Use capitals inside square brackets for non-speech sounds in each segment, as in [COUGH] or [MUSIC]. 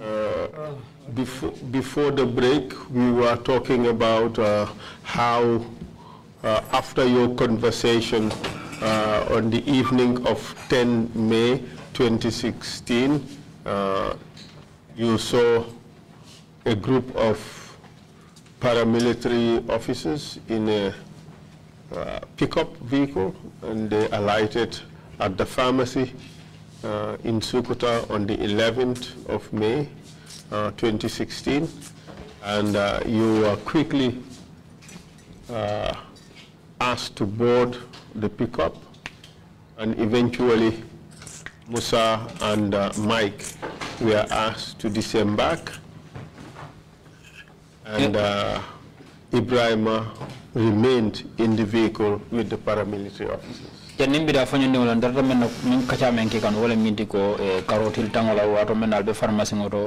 Uh, before, before the break, we were talking about uh, how, uh, after your conversation uh, on the evening of 10 May 2016, uh, you saw a group of paramilitary officers in a uh, pickup vehicle, and they alighted at the pharmacy in Sukuta on the 11th of May uh, 2016, and uh, you were quickly uh, asked to board the pickup, and eventually Musa and uh, Mike were asked to disembark, and uh, Ibrahima remained in the vehicle with the paramilitary officers. Jannin bida fanyo wala ndarta men min kacha men ke kan wala minti ko e karotil tangola wato men albe pharmacie ngoto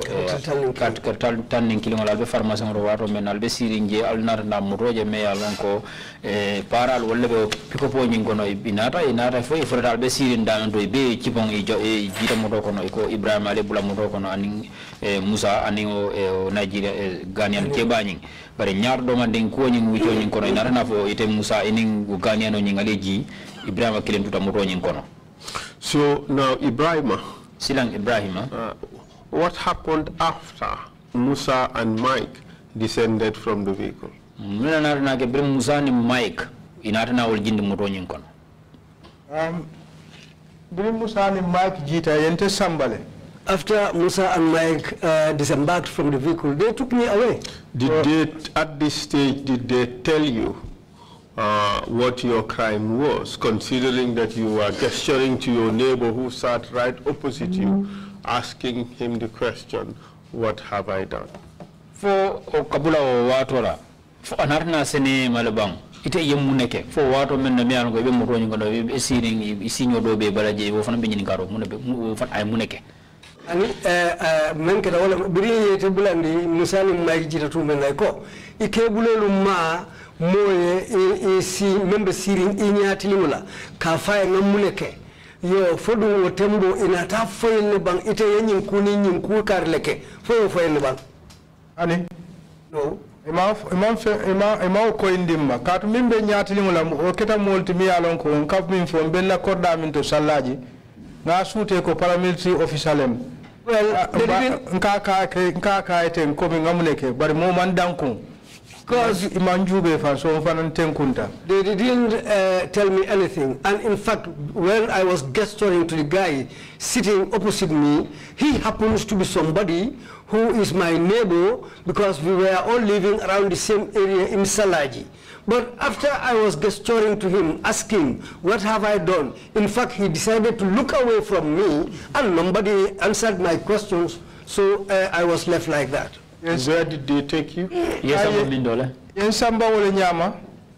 kat kat kat tannin kilingol albe pharmacie ngoto wato men albe sirinje alnata na muroje me yalon ko e paral wala be piko po nyin kono binata inata fo e fota albe sirin dan do be cipon e jo e jita moto kono ko ibrahim ale bula moto kono anin e musa anin o e nigeria e ganian ke bari bare ñaar do man den ko nyin wujo nyin kono inata na fo ite musa ini ganyan o nyin ale ji ibrahima kilen tuta moto nyin kono So now Ibrahima, silang ibrahima uh, what happened after Musa and Mike descended from the vehicle? mina nata na ke bre musa ni mike inata na wol jindi moto nyin kono Um, Biri Musa ni Mike Jita yente sambale. After Musa and Mike uh, disembarked from the vehicle, they took me away. Did they, at this stage, did they tell you uh, what your crime was, considering that you were gesturing to your neighbor who sat right opposite you, asking him the question, what have I done? fo o kabula o watora. Fo anata na sene malabang. Ite yemmu neke fo wato men no miyan ko be moto nyin kono be sirin sinyo do be balaje wo fana be nyin karo mun be wo fana ay muneke. Ani men keda wala biri yete bulandi Musa ni Mike jita tumen nay ko ike bulelu ma moye i, i si membe siri i ñatilimula ka faye ngamuneke yo fodu wo tembo ina ta foyne bang ite yenyin kuni nyin ku kar leke foyo foyne bang Ani? no. Ima ima ima ima ko indimma katu mimbe nyati lingula o keta molti mi alon ko on kap min fo bella korda min to sallaji na sute ko paramilitary officialem well didn't nka ka ke nka ka eten ko mi ngamune ke bari mo man danku because iman jube fa so fanan tenkunta They didn't uh, tell me anything. And in fact, when I was gesturing to the guy sitting opposite me, he happens to be somebody who is my neighbor because we were all living around the same area in Salaji. But after I was gesturing to him, asking, what have I done? In fact, he decided to look away from me and nobody answered my questions. So uh, I was left like that. Yes. Where did they take you? yes Aye. am lindole yen samba wala nyama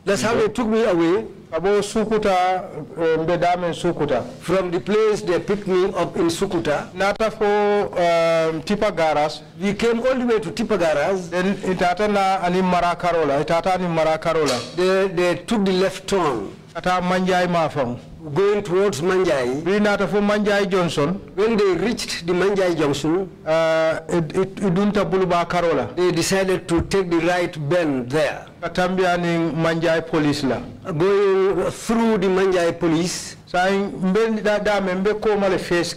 That's how they took me away. abo sukuta eh, mbe damen sukuta From the place they picked me up in Sukuta, nata fo um, tipa garas We came all the way to Tipagaras. then itata na ani mara karola itata ni mara karola They, they took the left turn, ata manjay mafam going towards Manjai. bi nata fo manjay johnson When they reached the Manjai junction, uh, it, it, idunta buluba karola they decided to take the right bend there. katambia ni manjay police la Going through the Manjai police, sai mbe da dame mbe ko male face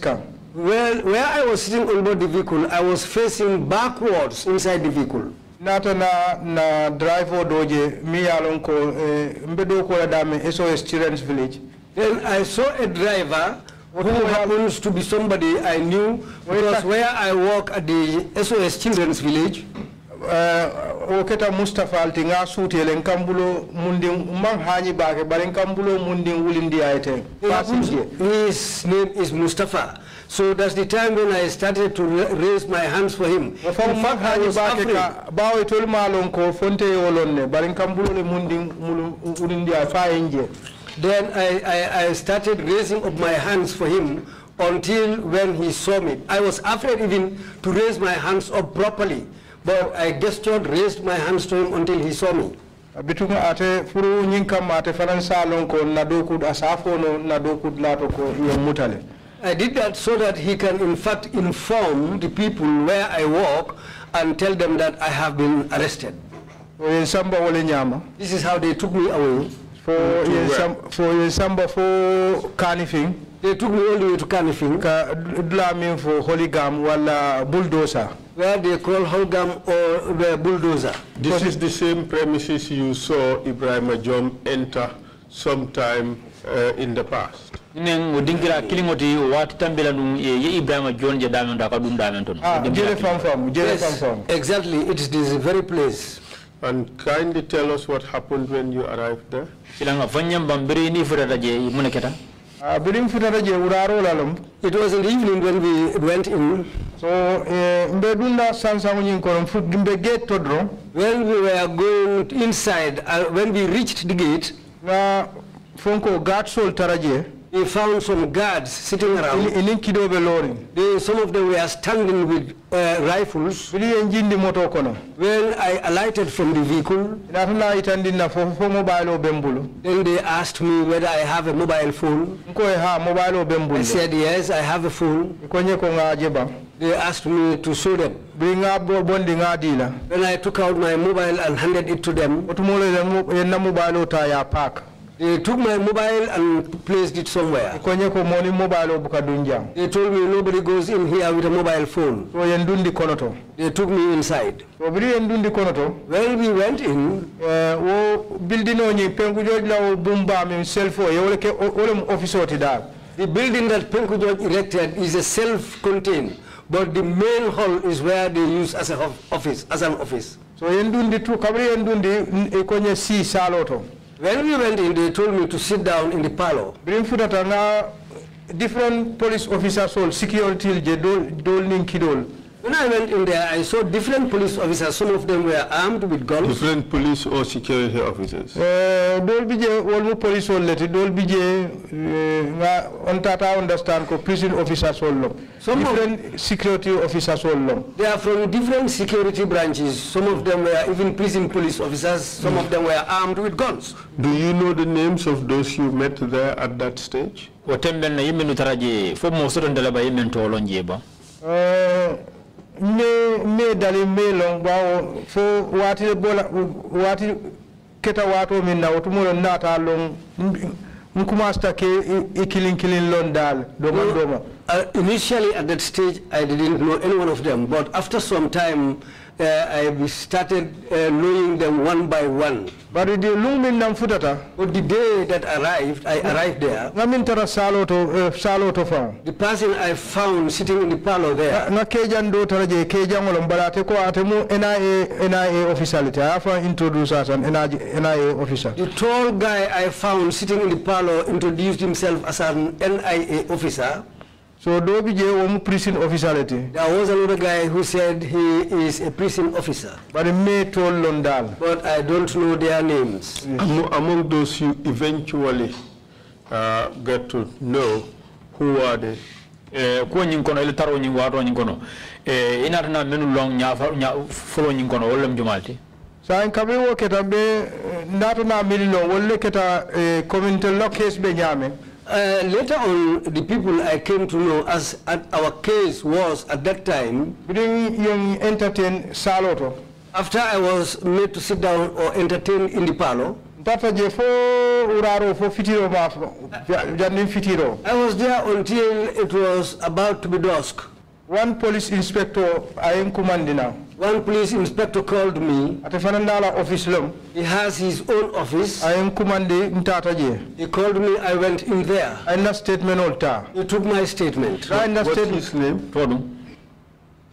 well, where I was sitting on board the vehicle, I was facing backwards inside the vehicle. nata na na driver doje mi yalon ko eh, mbe do ko la dame SOS Children's Village Then I saw a driver who happens to be somebody I knew because where I work at the SOS Children's Village, uh, o keta Mustafa alti nga suutele kambulo mundin man hañi baake bari kambulo mundin wulindi ayete His name is Mustafa. So that's the time when I started to raise my hands for him. In fact, I was afraid. bawo tol malon ko fonte wolon ne bari kambulo le mundin mulu- wulindi ay fa enje Then I, I, I started raising up my hands for him until when he saw me. I was afraid even to raise my hands up properly. But I gestured, raised my hands to him until he saw me. bitunga ate furu ñin kam ate fanan salon ko na dokud asafo no na ko mutale I did that so that he can in fact inform the people where I work and tell them that I have been arrested. yen samba wole ñama This is how they took me away. Fo yen where? sam fo yen samba fo kanifing They took me all the way to Kanifing, ka dula min fo holigam wala bulldozer where they call Holgam or the bulldozer. This is the same premises you saw Ibrahim Ajom enter sometime uh, in the past. nen o dingira kilingoti o wati tambila dum ye ye ibrahima jon je damen da ka dum damen ton ah jele fam fam jele fam fam exactly. It is this very place. And kindly tell us what happened when you arrived there. silanga fanyam bambiri ni furata je mune ah birim futata je uraro lalum It was in the evening when we went in. so eh, mbe dunda sansango nyin kono mbe gate to dron When we were going inside, uh, when we reached the gate, na fonko guard sol taraje we found some guards sitting around. inin kidobe lorin They, some of them were standing with uh, rifles. bili en jindi moto kono When I alighted from the vehicle, inatuna itandinna fo fo mobile o bembulu then they asked me whether I have a mobile phone. nko ha mobile o I said, yes, I have a phone. ko nye ko ngaje ba They asked me to show them. bi nga bo bondi nga dila Then I took out my mobile and handed it to them. Otumolo yen na mobile o ta ya park They took my mobile and placed it somewhere. ko nye ko moni mobile o buka dunjam They told me nobody goes in here with a mobile phone. so yen dundi kono to They took me inside. so bili yen dundi kono to When we went in, eh, wo building o nyi penku joj la o bumba mi selfo ye wole ke o- wole mu office o ti the building that Penku George erected is a self-contained, but the main hall is where they use as a office, as an office. so yen dundi tu kabri yen dundi n- e ko nye si salo to When we went in, they told me to sit down in the parlor. nga different police officers all security je dol dol nin kidol When I went in there, I saw different police officers. Some of them were armed with guns. Different police or security officers. Eh, dol bi je wol mu police all leti dol bi je eh, nga on tata understand ko prison officers all lo Some different security officers all lo They are from different security branches. Some of them were even prison police officers. Some of them were armed with guns. Do you know the names of those you met there at that stage? o temben na yimɓe no tara je fof mo soto ndela ba yimɓen tolon ba Eh, me me dali me long bawo fo wati bola wati keta wato min na mo nata long n commence ta ke i- i kilin lon dal do man do Uh, initially, at that stage, I didn't know any one of them. But after some time, uh, I started uh, knowing them one by one. bari di lung min nam futata But the day that arrived, I arrived there. nga min tara salo to eh, salo to fa The person I found sitting in the parlor there, nga kejan do tara je kejan wolon balate ko ate mu NIA NIA officiality afa introduce asan NIA NIA officer the tall guy I found sitting in the parlor introduced himself as an NIA officer. So do bi je wo prison officiality There was another guy who said he is a prison officer, bari me tol lon dal but I don't know their names. Amo- Among those you eventually uh, get to know, who are they? e ko ñing kono ele taro ñing wato ñing kono e inatana menu long nya nya folo ñing kono wollem jumalti sa en kabe wo keta be ndata na mililo wolle keta eh, community law case be nyame Uh, later on, the people I came to know, as at our case was at that time, entertain saloto after I was made to sit down or entertain in the parlor, ndata je fo uraro fo fitiro ma fo jannin fitiro. I was there until it was about to be dusk. One police inspector ayen commandina One police inspector called me. ate fana ndala office lom He has his own office. ayen commande ntata je He called me. I went in there. ayna statement ol He took my statement. ayna What's his name? to ɗum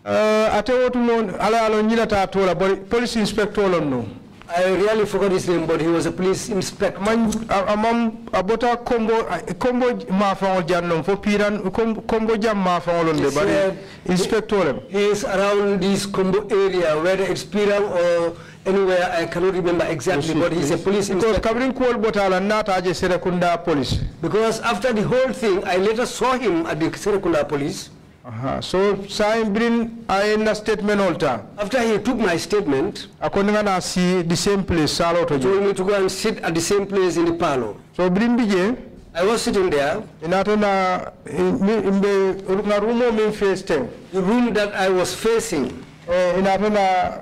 uh, ate wotu mo ala alo ñinata tola bari police inspector lon no I really forgot his name, but he was a police inspector. man a- amam abota combo a- combo ma fawol jannom fo piran com- combo jam ma fawolon de Yes, uh, inspector He is around this combo area, whether it's Piram or anywhere, I cannot remember exactly, but he's a police because inspector. kabrin kuwol botala nataje serekunda police Because after the whole thing, I later saw him at the Serekunda police. Aha. so sayin brin ayena statement ol After he took my statement, ngana si the same place he told me to go and sit at the same place in the parlor. so brin bije I was sitting there. mbe nga rumo min face ten The room that I was facing, eh, inato na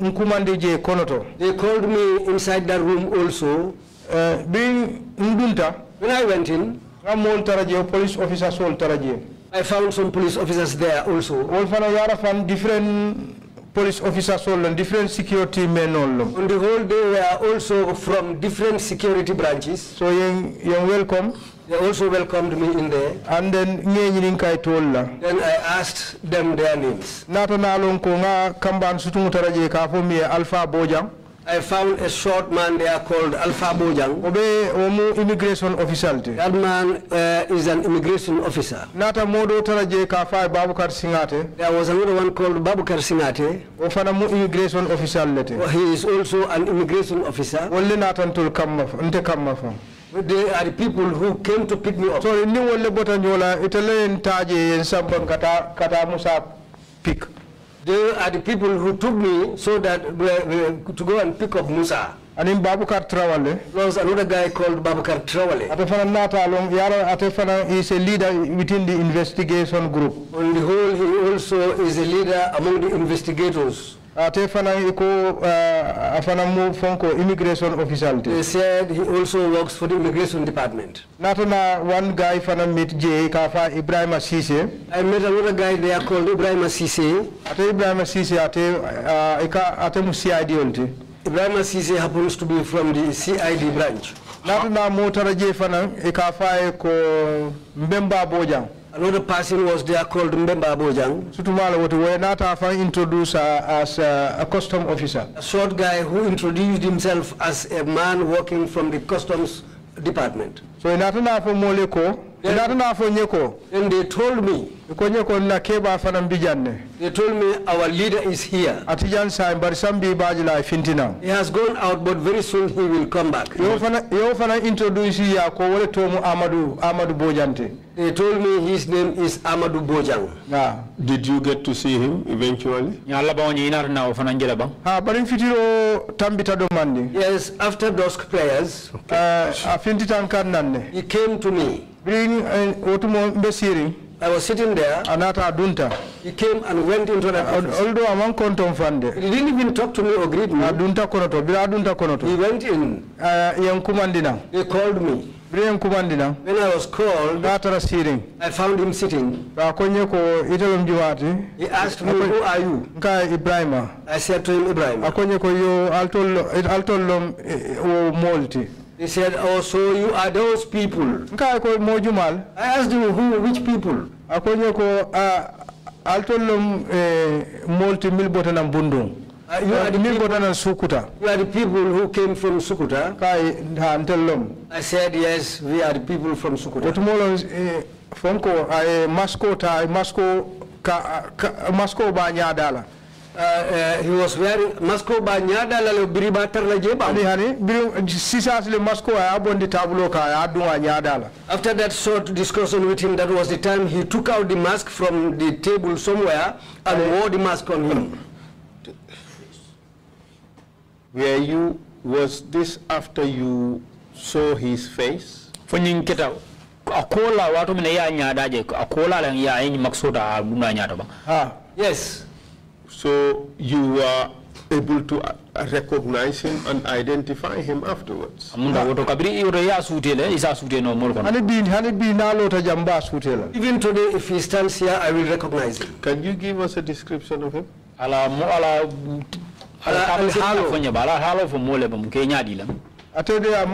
nkumandi konoto they called me inside that room also. eh, bi ndunta When I went in, taraje police officer sol taraje I found some police officers there also. wol fana yara fan different police officers lon different security men lon On the whole, they were also from different security branches. so yen welcome They also welcomed me in there. and then ngeñi nin kay tol la Then I asked them their names. nata nalon ko nga kamban sutungu taraje ka fo mi alpha bojang I found a short man there called Alpha Bojang. obe omu immigration official That man uh, is an immigration officer. nata modo taraje ka fa babukar singate There was another one called Babukar Singate. o fana mu immigration official lete He is also an immigration officer. wolle natantol kamma fa nte kamma They are the people who came to pick me up. so ni wolle bota nyola itale en taje en samba kata kata musa pick They are the people who took me so that we to go and pick up Musa. anin babukar trawale There was another guy called Babukar Trawale. ate fana nata long yaro ate fana is a leader within the investigation group On the whole, he also is a leader among the investigators. Ate fana iko uh, afana mu fonko immigration official te They said he also works for the immigration department. nata na one guy fana meet je ka fa ibrahima sise I met another guy there called Ibrahim Sise. ate ibrahima sise ate uh, ika ate mu cid olti Ibrahim Sise happens to be from the CID branch. nata na mo tara je fana ika fa ko mbemba bojang Another person was there called Mbemba Bojang, sutumala woto we nata fa introduce uh, as uh, a custom officer. A short guy who introduced himself as a man working from the customs department. so inata na fo mole ko inata na fo nyeko. Then they told me, ko nyeko na keba fana mbijanne they told me our leader is here. atijan sa bar sambi baji la fintina He has gone out, but very soon he will come back. yo fana yo fana introduce ya ko wole tomu amadou amadou bojante They told me his name is Amadou Bojang. na Did you get to see him eventually? nya alla bawo ni inata na o fana njela ba ha barin fitiro tambita do mandi Yes, after dusk prayers, uh, a fintitan kan nanne he came to me. bring otumo mbe siri I was sitting there. anata dunta He came and went into that office. oldo konton fande He didn't even talk to me or greet me. a dunta kono to bira dunta kono to He went in. uh, yen kumandina They called me. When I was called, I found him sitting. ka konye ko itelom He asked me, who are you? I said to him, Ibrahim. Akonye ko yo altol altol lom o molti He said, oh, so you are those people. nka ko mojumal I asked him, who, which people? akonye ko a altol lom eh, molti milbota nam bundung you, are the people, sukuta you are the people who came from Sukuta. I said, yes, we are the people from Sukuta. otumolo fonko ay masko ta masko ka masko ba nyaadala Uh, uh, he was wearing Moscow ba nyada lalo biriba tarla jeba. hani hani biri sisas le masko ay abondi tablo ka ay adunga nyaadala After that short discussion with him, that was the time he took out the mask from the table somewhere and wore the mask on him. where you, was this after you saw his face? fo nyin keta a kola wato mena ya nya daje a kola lan ya yin maksota a duna nya ta ba ha Yes. So you were able to uh, recognize him and identify him afterwards? amunda woto kabiri yoro ya sute isa sute no mol hani bi hani bi nalo ta jamba sutela Even today, if he stands here, I will recognize him. Can you give us a description of him? ala mo ala ala Ala- kabiri ala halo. fo nya halo fo mole ba ke nyaadi lam atede a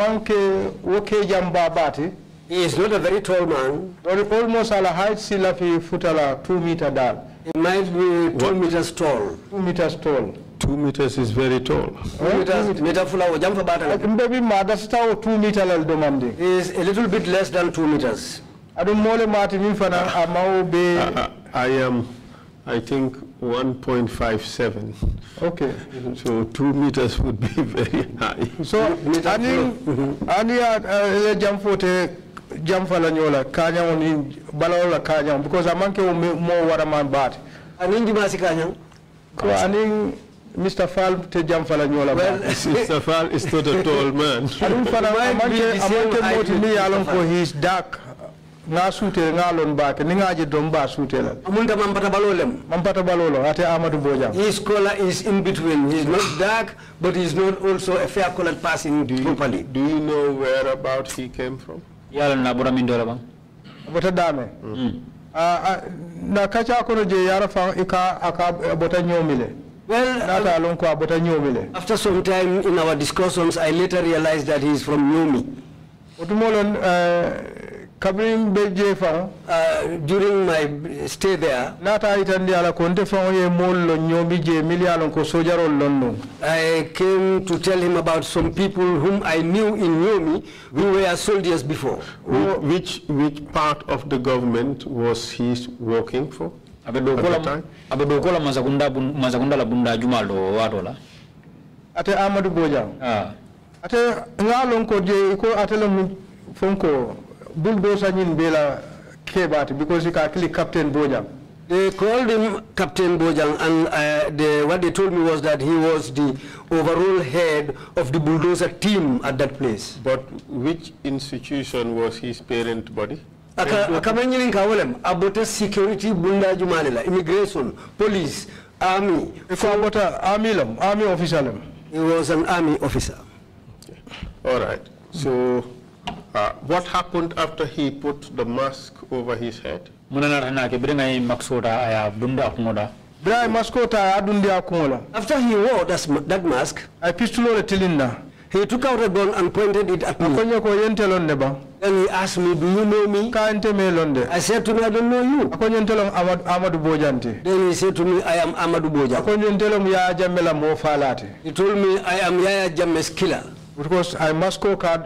woke jamba bati He is not a very tall man. or almost ala height sila fi futala 2 meter dal He might be two meters tall. 2 meters tall Two meters is very tall. Two meters, meter fula wa jamfa bata. mbe bi ma da sta 2 meter lal domande He is a little bit less than two meters. adum mole mati min fana ah, ah, a mawo be I, ah, I am, I think, 1.57. okay So two meters would be [LAUGHS] very high. so ani ani a jam fote jam fala nyola kanya oni balawola kanya because a manke o me- mo wara man bati Anin juma si kanyang. ko ani Mr. Fall te jamfala nyola Well. [LAUGHS] Mr. Fall is not a tall man. [LAUGHS] Adum fana amanke amanke moti with mi yalon ko Fall. he is dark. Nga sute nga lon ba ni nga je dom ba sute la. Amunta mampata balolem. Mampata balolo ate Amadou Bojang. His color is in between. He's not dark, but he's not also a fair colored person properly. Do you know whereabout he came from? Yalla na bura min dole bang Bota dame. Ah, ah, na kacha kono je yara fa ika aka bota nyomile. Well, Nata alon ko bota nyomile. after some time in our discussions, I later realized that he is from Nyomi. Otumolon kabrin be Uh, during my stay there, nata itandi ala ko nte fa ye mollo nyomi je milialon ko sojarol lonno. I came to tell him about some people whom I knew in Nyomi who were soldiers before. Wh- Which, which part of the government was he working for? abe do At kola the time? abe do kola mazagunda bun- mazagunda la bunda jumal do wato la Ate Amadou Bojang. ah ate ngalon ko je ko atele mu fonko bulldozer nyin bela kebati because he ka kili captain bojang They called him Captain Bojang, and uh, the, what they told me was that he was the overall head of the bulldozer team at that place. But which institution was his parent body? Aka akamenyini kawolem abota security bunda jumalela immigration police army abota army lam army officer lam he was an army officer okay. All right. So, uh, what happened after he put the mask over his head? muna na tana ke bringa yi maksota aya bunda kungoda bra mascota adundi akungola after he wore that, sm- that mask ay pistulo le tilinda. he took out a gun and pointed it at me. Akonye ko yentelon ne ba. Then he asked me do you know me? Ka me londe. I said to me i don't know you. Akonye ntelon amadou amadou bojanti then he said to me i am amadou boja. Akonye ntelon ya jammela mo falate he told me i am yaya Jammeh's killer because ay masko ka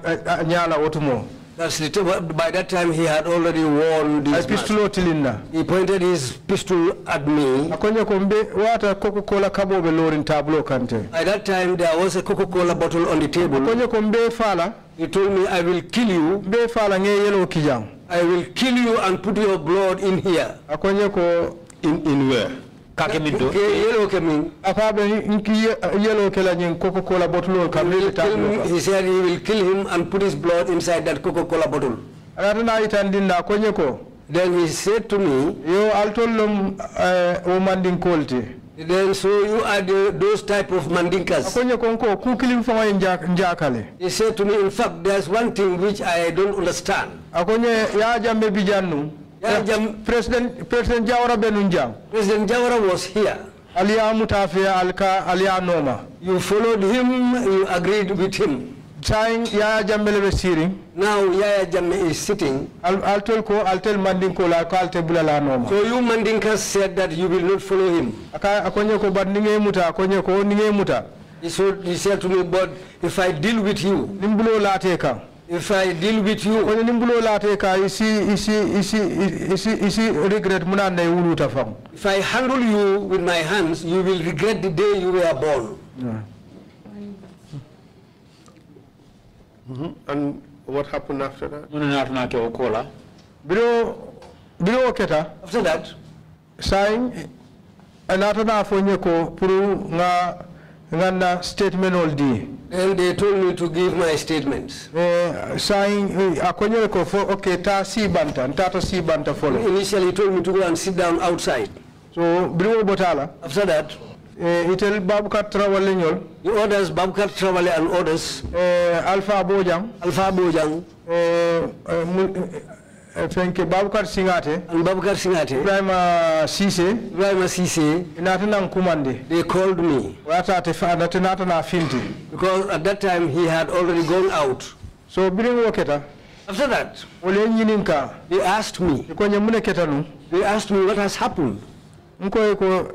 nyala otumo That's the by that time he had already worn ay this mask. pistulo He pointed his pistol at me. akonye ko mbe wata coca cola kabobe lorin tableau kante At that time there was a Coca-Cola bottle on the table. akonye ko fala He told me, I will kill you. mbe fala nge yelo kijang I will kill you and put your blood in here. akonye ko In, in where? Kake min do Okay, yellow came in. afabe nki yelo kela nyin coca cola bottle kam He will le kill tableau me. He said he will kill him and put his blood inside that Coca-Cola bottle. anata na itandinda akonye ko Then he said to me, yo altollom eh, o mandin kolti then so you are the, those type of mandinkas. akonye ko ko kukilim fama njakale He said to me, in fact, there's one thing which I don't understand. akonye ya jambe bijannu Ya um, president president jawara benun jam President Jawara was here. aliya mutafiya alka aliya noma You followed him, you agreed with him. sayin ya jambele be siring Now Yaya Jammeh is sitting. Al- altel ko altel mandin ko la ko alte bulala noma So you Mandinkas said that you will not follow him. aka akonye ko bad ninge muta akonye ko ninge muta He said, to me, but if I deal with you, nimbulo late kan if I deal with you, kono nimbulo late ka isi isi isi isi isi regret muna ne wuluta fam if I handle you with my hands, you will regret the day you were born. Mm-hmm. And what happened after that? muna na tana ke o kola biro biro keta After that, sayin anata na fonye ko pour nga nganda statement all day. then they told me to give my statements. Saying, sayin akonye ko fo okay ta si banta tata si banta folo Initially, he told me to go and sit down outside. so biro botala After that, itel baboukat trawale ñol the orders Babkar Trawale and others, eh alpha bojang Alpha Bojang fenke baboukat singate. And Babkar Singate, ibrahima sise Ibrahim Sise, inata nan kumande they called me. Wata te fa nata nata na finti. Because at that time he had already gone out. so birin woketa After that, wole ñinin ka they asked me, ko ñamune keta they asked me what has happened. nkoye ko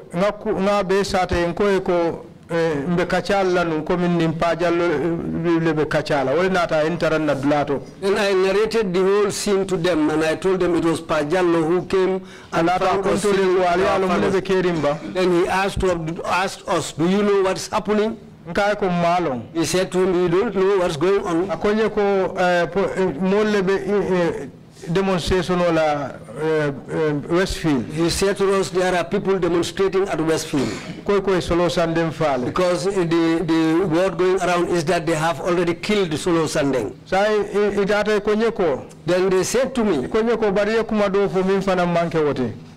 nga be sate nkoye ko eh, mbe kacal la nu komin nin pajallo le be kacala nata intaran na dulato Then I narrated the whole scene to them and I told them it was Pajallo who came and anata found us kontoli sitting with wali alo mune be kerimba Then he asked, asked us, do you know what's happening? nkaye ko malon We said to him, we don't know what's going on. akonye ko eh, eh, molle be eh, demonstration wala uh, uh, Westfield. He said to us there are people demonstrating at Westfield Koy koy solo sandem fale. because the, the word going around is that they have already killed Solo Sandeng. Sai itata konye ko. Then they said to me,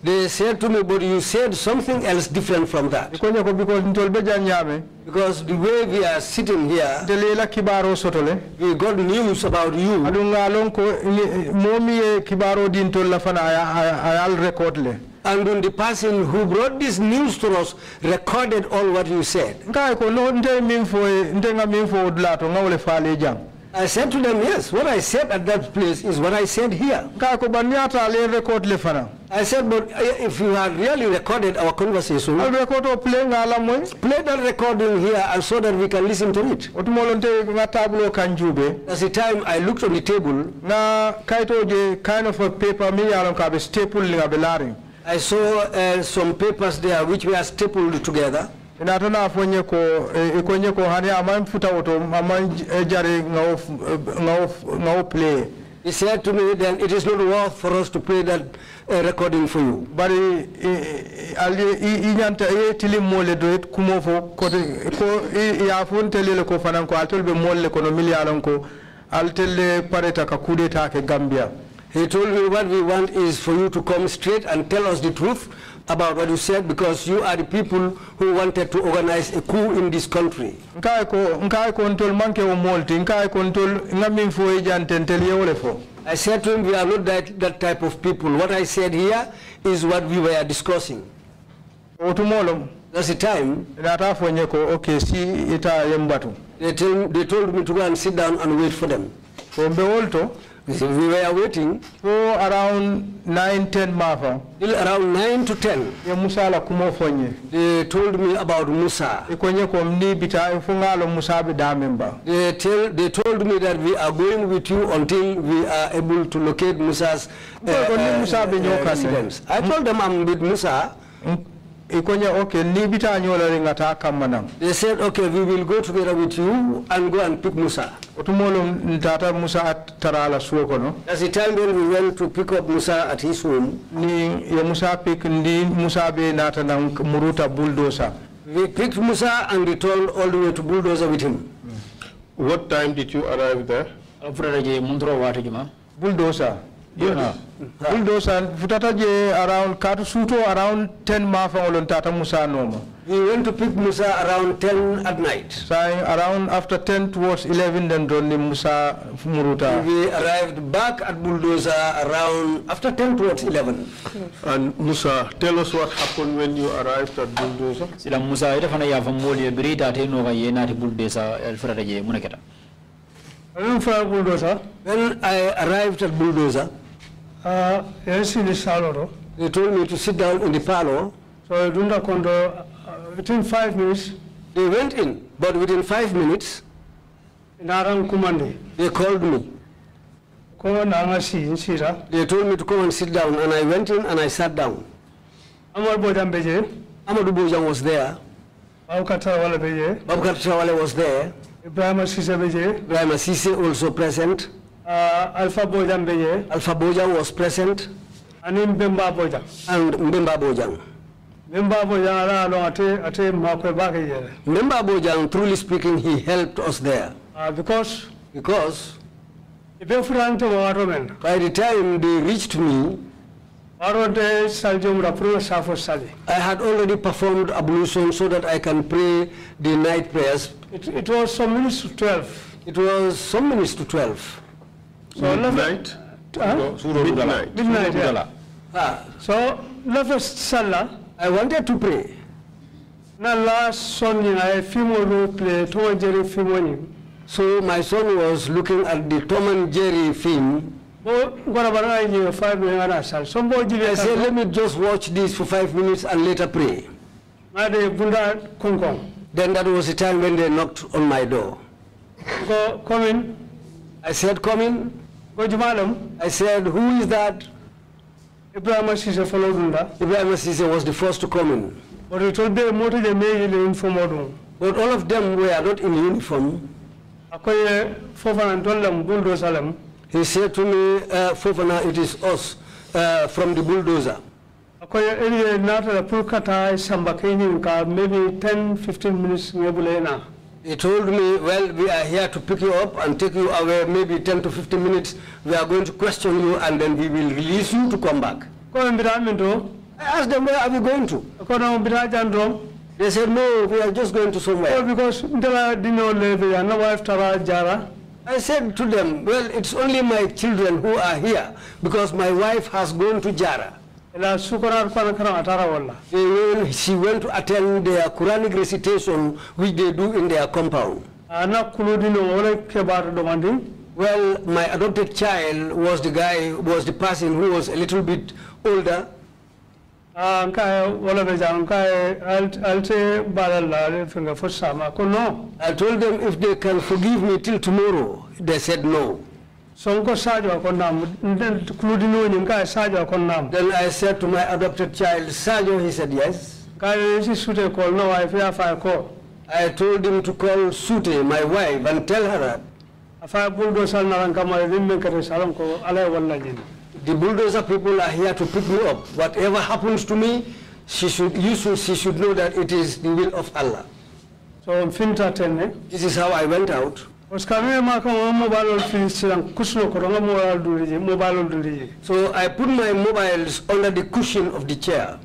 Konye ko bari kuma do fo min fana manke wote. they said to me, but you said something else different from that. Because ntol be janyame. Because the way we are sitting here, Delela kibaro sotole. we got news about you. And when the person who brought this news to us recorded all what you said. Nkai ko no nte min fo nte nga min fo dlato ngawle fale jang. I said to them, yes, what I said at that place is what I said here. Nkai banyata le record le. I said, but uh, if you had really recorded our conversation, Al record o play that recording here and so that we can listen to it. Otumolo nte nga. At the time I looked on the table, na kaito kind of a paper mi yalon ka be staple nga be laring I saw uh, some papers there which were stapled together. Ina to na fonye ko e ko hani aman futa woto aman jare nga of nga of nga of play He said to me, then it is not worth for us to play that uh, recording for you. bari ali i nyanta e tilim mole do et kumo fo ko ko i ya fon telele ko fanan ko altol be molle ko no miliyalon ko altelle pareta ka kudeta ke gambia He told me what we want is for you to come straight and tell us the truth about what you said because you are the people who wanted to organize a coup in this country. nkai ko nkai ko ntol manke o molti nkai ko ntol ngamin fo janten tel yewle fo I said to him, we are not that, that type of people. What I said here is what we were discussing. otumolom That's the time okay si ita yembatu they, tell, they told me to go and sit down and wait for them. ko mbe wolto So we were waiting fo around 9 10 mafa till around 9 to 10. ye musala kumo They told me about Musa. ikonye ko mni bita fo ngalo musa be damemba They, tell, they told me that we are going with you until we are able to locate Musa's uh, uh, uh, residence. I told them I'm with Musa. Ikonye okay ni nyola ringata kamanam They said, okay, we will go together with you and go and pick Musa. otumolom ntata musa tarala suo kono That's the time when we went to pick up Musa at his home. ni ye musa pik ndi musa be nata nan muruta bulldozer We picked Musa and returned all the way to Bulldozer with him. What time did you arrive there? alfreda je muntoro bulldozer Yes. Ah. Ah. bulldozer futata je around katu suto around 10 mafa olon tata musa noma We went to pick Musa around 10 at night. saying around after 10 towards 11 then donni musa muruta We arrived back at Bulldozer around after 10 towards 11. And Musa, tell us what happened when you arrived at Bulldozer. sila musa ite fana yafa moolu ye biri tate no ka ye naati bulde sa alfreda je muna keta Amin fa bulldozer. When I arrived at Bulldozer, Uh, yes, in the salon. they told me to sit down in the parlor. So Dunda Kondo, uh, within five minutes, They went in, but within five minutes, Naran they called me. ko nanga si sira. They told me to come and sit down, and I went in and I sat down. Amal Bodam Beje, Amadou Bojang was there. Baukata Wala Beje, Babkar Trawale was there. Ibrahim Sisa Beje, Ibrahim Sise also present. Uh, Alpha Beje, Alpha Bojang was present. Anim Bemba Bodam. And Mbemba Bojang. Bemba Bodam ala along ate ate makwe bake yere. Mbemba Bojang, truly speaking, he helped us there. Uh, because Because ibe furante wato men, by the time they reached me, waro de saljum rapro safo sali. I had already performed ablution so that I can pray the night prayers. It, it was some minutes to 12. It was some minutes to 12. So Midnight? Huh? Midnight. Midnight, yeah. Ah, So, lafa salla, I wanted to pray. na la son ni ay fimo ro play to jeri fimo ni. So my son was looking at the Tom and Jerry film. Bo ngora bara 5 ni ana sal. So bo I said, let me just watch this for five minutes and later pray. na de bunda konkon. Then that was the time when they knocked on my door. Ko komin I said, come in. I said, who is that? Ibrahima Sise follow dunda. Ibrahim Sise was the first to come in. But it will be moto je meji le informo dum. But all of them were not in uniform. Akoye fofana dollam buldo salam. He said to me, uh, Fofana, it is us uh, from the bulldozer. Ako eri nata pulkata samba maybe 10 15 minutes. He told me, well, we are here to pick you up and take you away maybe 10 to 15 minutes. We are going to question you and then we will release you to come back. I asked them, where are we going to? They said, no, we are just going to somewhere. because ndela dino lebe ya na wife tara jara I said to them, well, it's only my children who are here because my wife has gone to Jara. Ila sukonar ko atara wala. They she went to attend their Quranic recitation, which they do in their compound. Ana kuludino wala kebar do mandi. Well, my adopted child was the guy, was the person who was a little bit older. Ah nka wala be jang nka alte balalla le finga fo sama no. I told them if they can forgive me till tomorrow. They said no. Sonko sajo ko nam kuludino ni nka sajo ko nam. Then I said to my adopted child, Sajo, he said yes. Ka si sute ko no ya fa ko. I told him to call Sute, my wife, and tell her that Afa buldo sal naran kama rimmen kare salam ko ala wala jini. the bulldozer people are here to pick me up. Whatever happens to me, she should, you should, she should know that it is the will of Allah. So finta tenne. This is how I went out. Oscar me ma ko mobile fi silang kusno ko nga mobile dulije mobile dulije. So I put my mobiles under the cushion of the chair.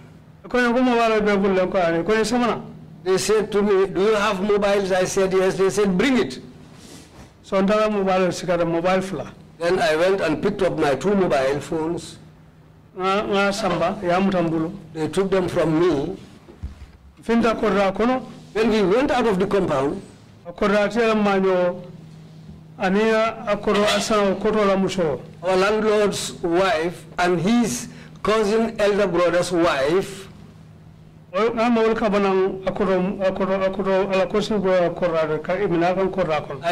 Ko ne ko mobile be bulle ko ani ko ni. They said to me, do you have mobiles? I said, yes. They said, bring it. So ndara mobile sikara mobile fla. Then I went and picked up my two mobile phones. Nga nga samba. They took them from me. Finta ko ra kono When we went out of the compound, our landlord's wife and his cousin elder brother's wife. I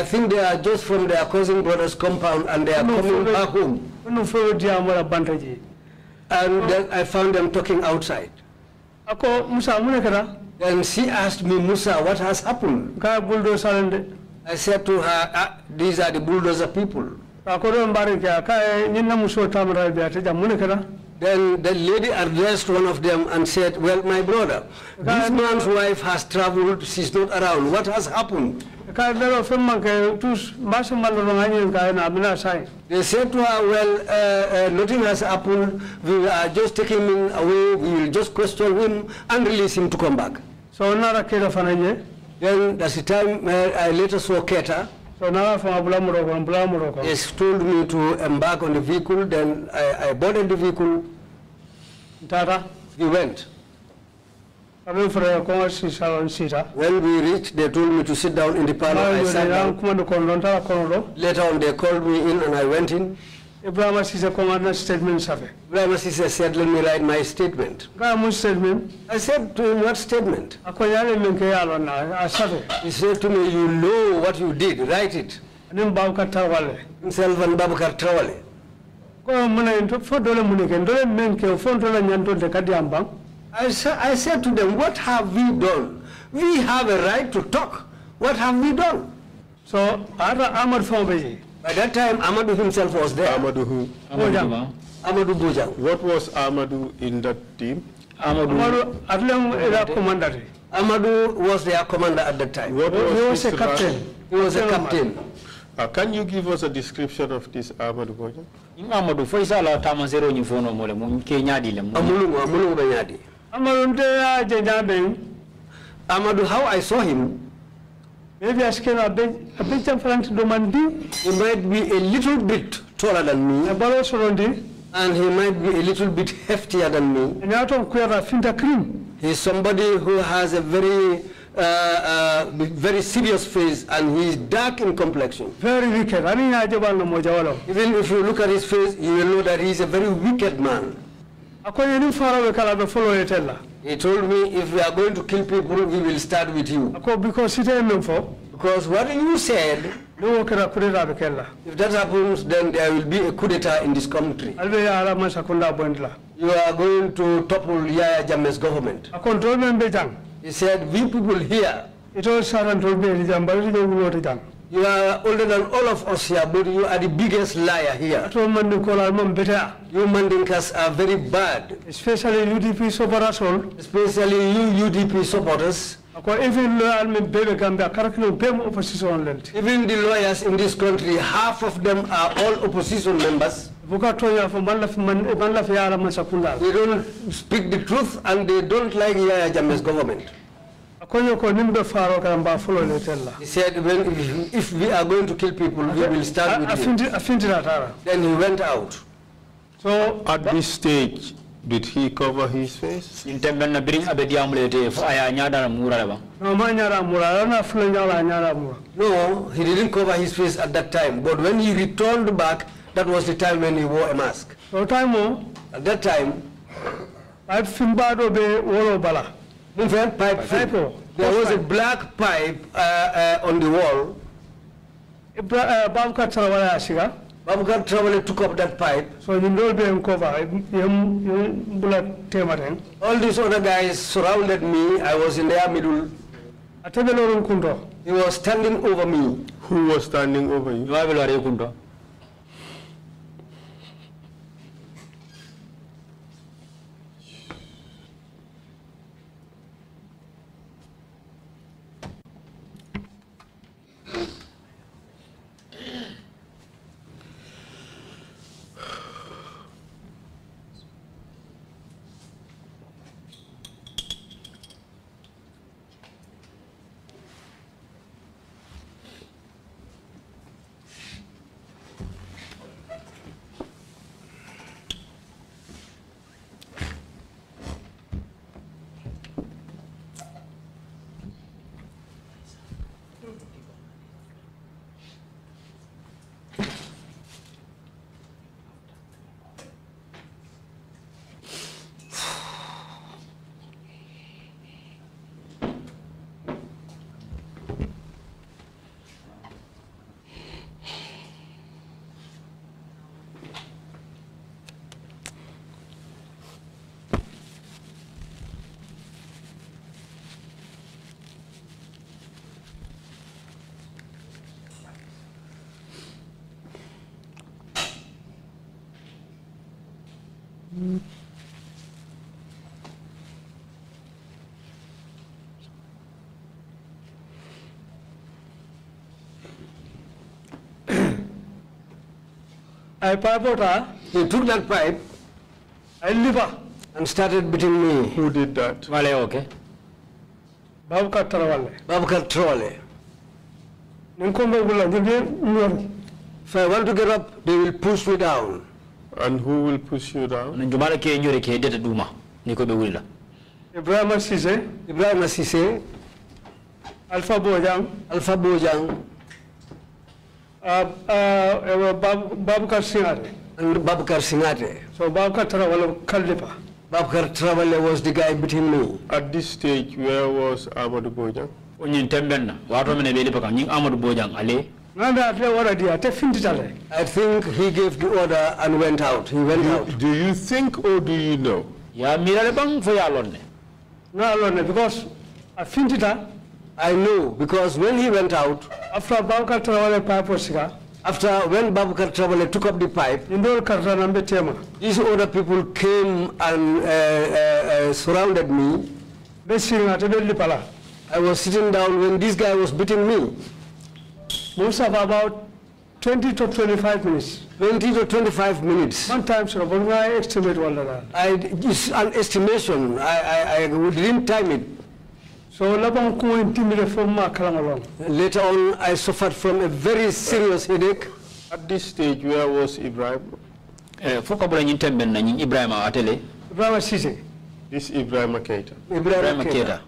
think they are just from their cousin brother's compound and they are coming back home. No fo dia mo la bantaji. And then I found them talking outside. Ako musa mune kara Then she asked me, Musa, what has happened? Ka buldo salande. I said to her, ah, these are the bulldozer people. akoro mbari ka ka nyinna muso tamra be ata jam mune kara Then the lady addressed one of them and said, well, my brother, this man's wife has traveled, she's not around. What has happened? ka daro fem man ke tus mbasa man ro ngani ka na mina sai They said to her, well, uh, uh, nothing has happened. We are just taking him away. We will just question him and release him to come back. so nara ke da fanaje Then that's the time I later saw Keta. so now from bula muro ko bula muro He told me to embark on the vehicle. Then I, I boarded the vehicle. tata We went. abe fere ko si salon sita When we reached, they told me to sit down in the parlor. I sat down. dan kuma do kon don tara kono do Later on, they called me in and I went in. Ibrahima sise ko na statement safe Ibrahim Sise said, let me write my statement. ga statement I said to him, what statement? ako yale min ke yalo na a safe He said to me, you know what you did, write it. nim baw ka tawale Himself and Babakar Trawale. ko muna to fo dole mun ke dole men ke fo dole nyanto de kadi I, sa- I said to them, what have we done? We have a right to talk. What have we done? so ara amad fo beji By that time, Amadou himself was there. Amadou who? Bojang. Amadou Bojang. What was Amadou in that team? Amadou Amadu atlem ila commandant Amadou was their commander at that time. What he was a captain He was a Captain captain. Uh, can you give us a description of this Amadou Bojang? Amadou fo isa la tama zero ni fono mole mo ke nyaadi le Amulungu, Amulungu Banyadi. Amadu nte ya jenja ben Amadou, how I saw him, maybe i askeno abe abe jam franti domandi he might be a little bit taller than me, balo sorondi and he might be a little bit heftier than me. ene aton kuyata finta cream He's somebody who has a very, uh, uh, very serious face, and he's dark in complexion. very wicked ani ya jebal no moja wala Even if you look at his face, you will know that he's a very wicked man. He told me, if we are going to kill people, we will start with you. because site men fo Because what you said, ni kera kudeta be if that happens, then there will be a coup d'etat in this country. albe ya ala man sakunda bondila You are going to topple Yaya Jammeh's government. akon tol men be He said, we people here, ito saran tol be jam bari jo wulote jang You are older than all of us here, but you are the biggest liar here. to mandi ko la mom beta You Mandinkas are very bad, especially UDP supporters. especially you UDP supporters. even loyal men bebe gambia karakino bem opposition lenti Even the lawyers in this country, half of them are all opposition members. buka tonya fo man la fi man man la fi yara man sakunda They don't speak the truth and they don't like Yaya Jammeh's government. He said, when, if, if we are going to kill people, we will start with him. afinti afinti na Then he went out. so At this stage, did he cover his face? in na birin abe diamulete fo nyada na mura la no ma nyara mura na fulo nyala nyara mura No, he didn't cover his face at that time. But when he returned back, that was the time when he wore a mask. so time mo At that time, ay fimba do be wolo bala movement pipe, Pipe, there was a black pipe uh, uh, on the wall. ibra babu ka tara wala asiga Babukar Travel took up that pipe. so ñun dol be en cover yem yem bula tematen All these other guys surrounded me. I was in their middle. atebe lorun kunto He was standing over me. Who was standing over you? Juma be lo are kunto ay papota He took that pipe ay liba and started beating me. Who did that? wale okay. Babu ka tara walle Babukar Travel. nin ko be bula jige ñor If I want to get up, they will push me down. And who will push you down? na juma la ke nyore ke dete duma. Ni ko be wulila ibrahima cissé Ibrahima Sise, alpha bojang Alpha Bojang, uh, uh, babu babu ka singate and Babukar Singate. so babu ka tara wala kallipa Babukar Travel was the guy beating me. At this stage, where was Amadou Bojang? o nyin temben na wato mene be lipa kan nyin amadou bojang ale ngande ate wara di ate fintitale I think he gave the order and went out. He went out. Do you think or do you know? ya mirale bang fo ya lonne na alone because a fintita I know because when he went out, after babu ka tara wala papo siga after when Babukar Travel took up the pipe, ñin dol karta these other people came and uh, uh, uh, surrounded me. be singate be I was sitting down when this guy was beating me. most of about 20 to 25 minutes 20 to 25 minutes. one time so but my estimate wala da I, it's an estimation. I, I, I didn't time it. So laban ko intimide fo ma kala ngolon Later on, I suffered from a very serious headache. At this stage, where was Ibrahim? eh fo ko bula nyin temben na nyin ibrahima atele ibrahima cissé This Ibrahim Keita. ibrahima Ibrahim keda Keita.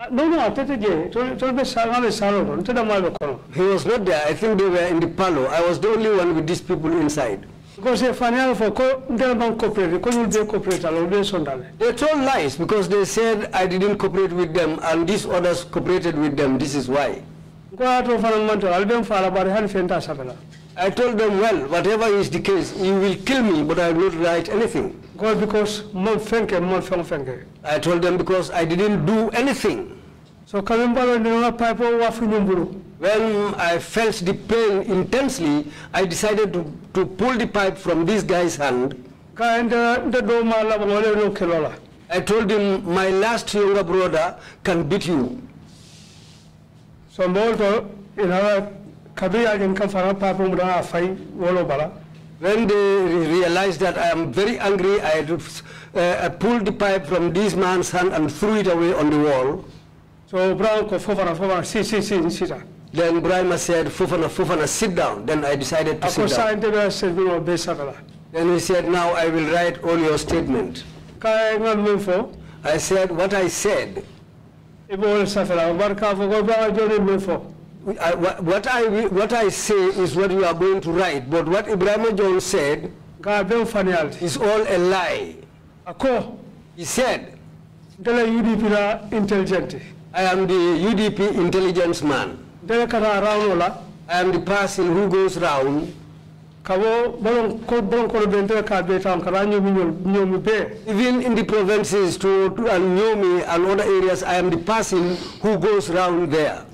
Ah, no no atete je to to be sa ngale salo don te da mal be kono He was not there. I think they were in the parlor. I was the only one with these people inside. Because e fanyal fo ko ndel ban coopérate ko ñul be coopérate alo be sondale They told lies because they said I didn't cooperate with them and these others cooperated with them. This is why. ko ato fana manto albem fala bari han fenta sabela I told them, well, whatever is the case, you will kill me, but I will not write anything. ko because mon fenke mon fen I told them because I didn't do anything. so kamin balo ni nga pipe wa fu ñumburu When I felt the pain intensely, I decided to, to pull the pipe from this guy's hand. ka nda nda do ma la ngole no kelola I told him, my last younger brother can beat you. so mbolto ina kabi ya jin kan fara papa mu da fai wolo bala When they realized that I am very angry, I, uh, I pulled the pipe from this man's hand and threw it away on the wall. so brown ko fofana fofana see, see, see sita Then Brahma said, Fufana, Fufana, sit down. Then I decided to ako sit down. inte be se no be sakala Then he said, now I will write all your statement. ka ngam min fo I said, what I said, bo wala safala barka fo ko ba joni min fo I, what, I, what I say is what you are going to write. But what Ibrahim Jones said ka ben fanialti is all a lie. He said, ndele UDP intelligent I am the UDP intelligence man. Ndele kata rawno la I am the person who goes round. kabo bolon ko bolon ko be ndele ka be tan kala nyomi nyomi be Even in the provinces to, to and Nyomi and other areas, I am the person who goes round there.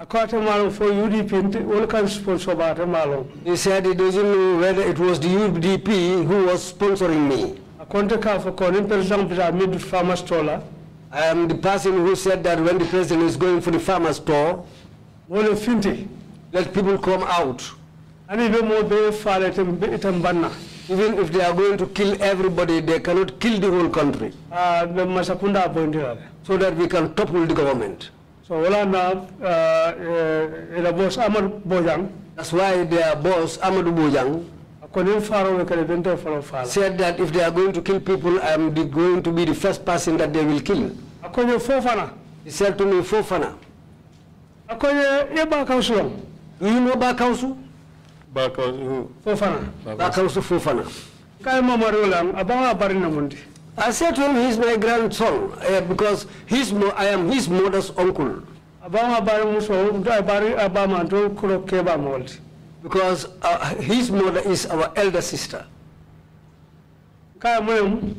akwate malum fo UDP nte- wol kan sponsor malum He said he doesn't know whether it was the UDP who was sponsoring me. akonte ka fo ko nim president bita mid farmer store I am the person who said that when the president is going for the farmer store, wole finti let people come out. ani be mo be be itam banna Even if they are going to kill everybody, they cannot kill the whole country. Ah, a be masakunda bondira So that we can topple the government. so wala na eh, eh, ila boss Amad Bojang That's why their boss, Amadou Bojang, ko nim faro be kale bente falo fala said that if they are going to kill people, I am going to be the first person that they will kill. He said to me, Fofana, akonye ye ba kausulong do you know Bakausu? Back on who? fofana Bakausu Fofana. kay mamari lang abanga bari na mundi I said to him, he's my grandson uh, because his mo- I am his mother's uncle. abanga bari muso nda bari abama to kulo keba molti Because uh, his mother is our elder sister. kay moyum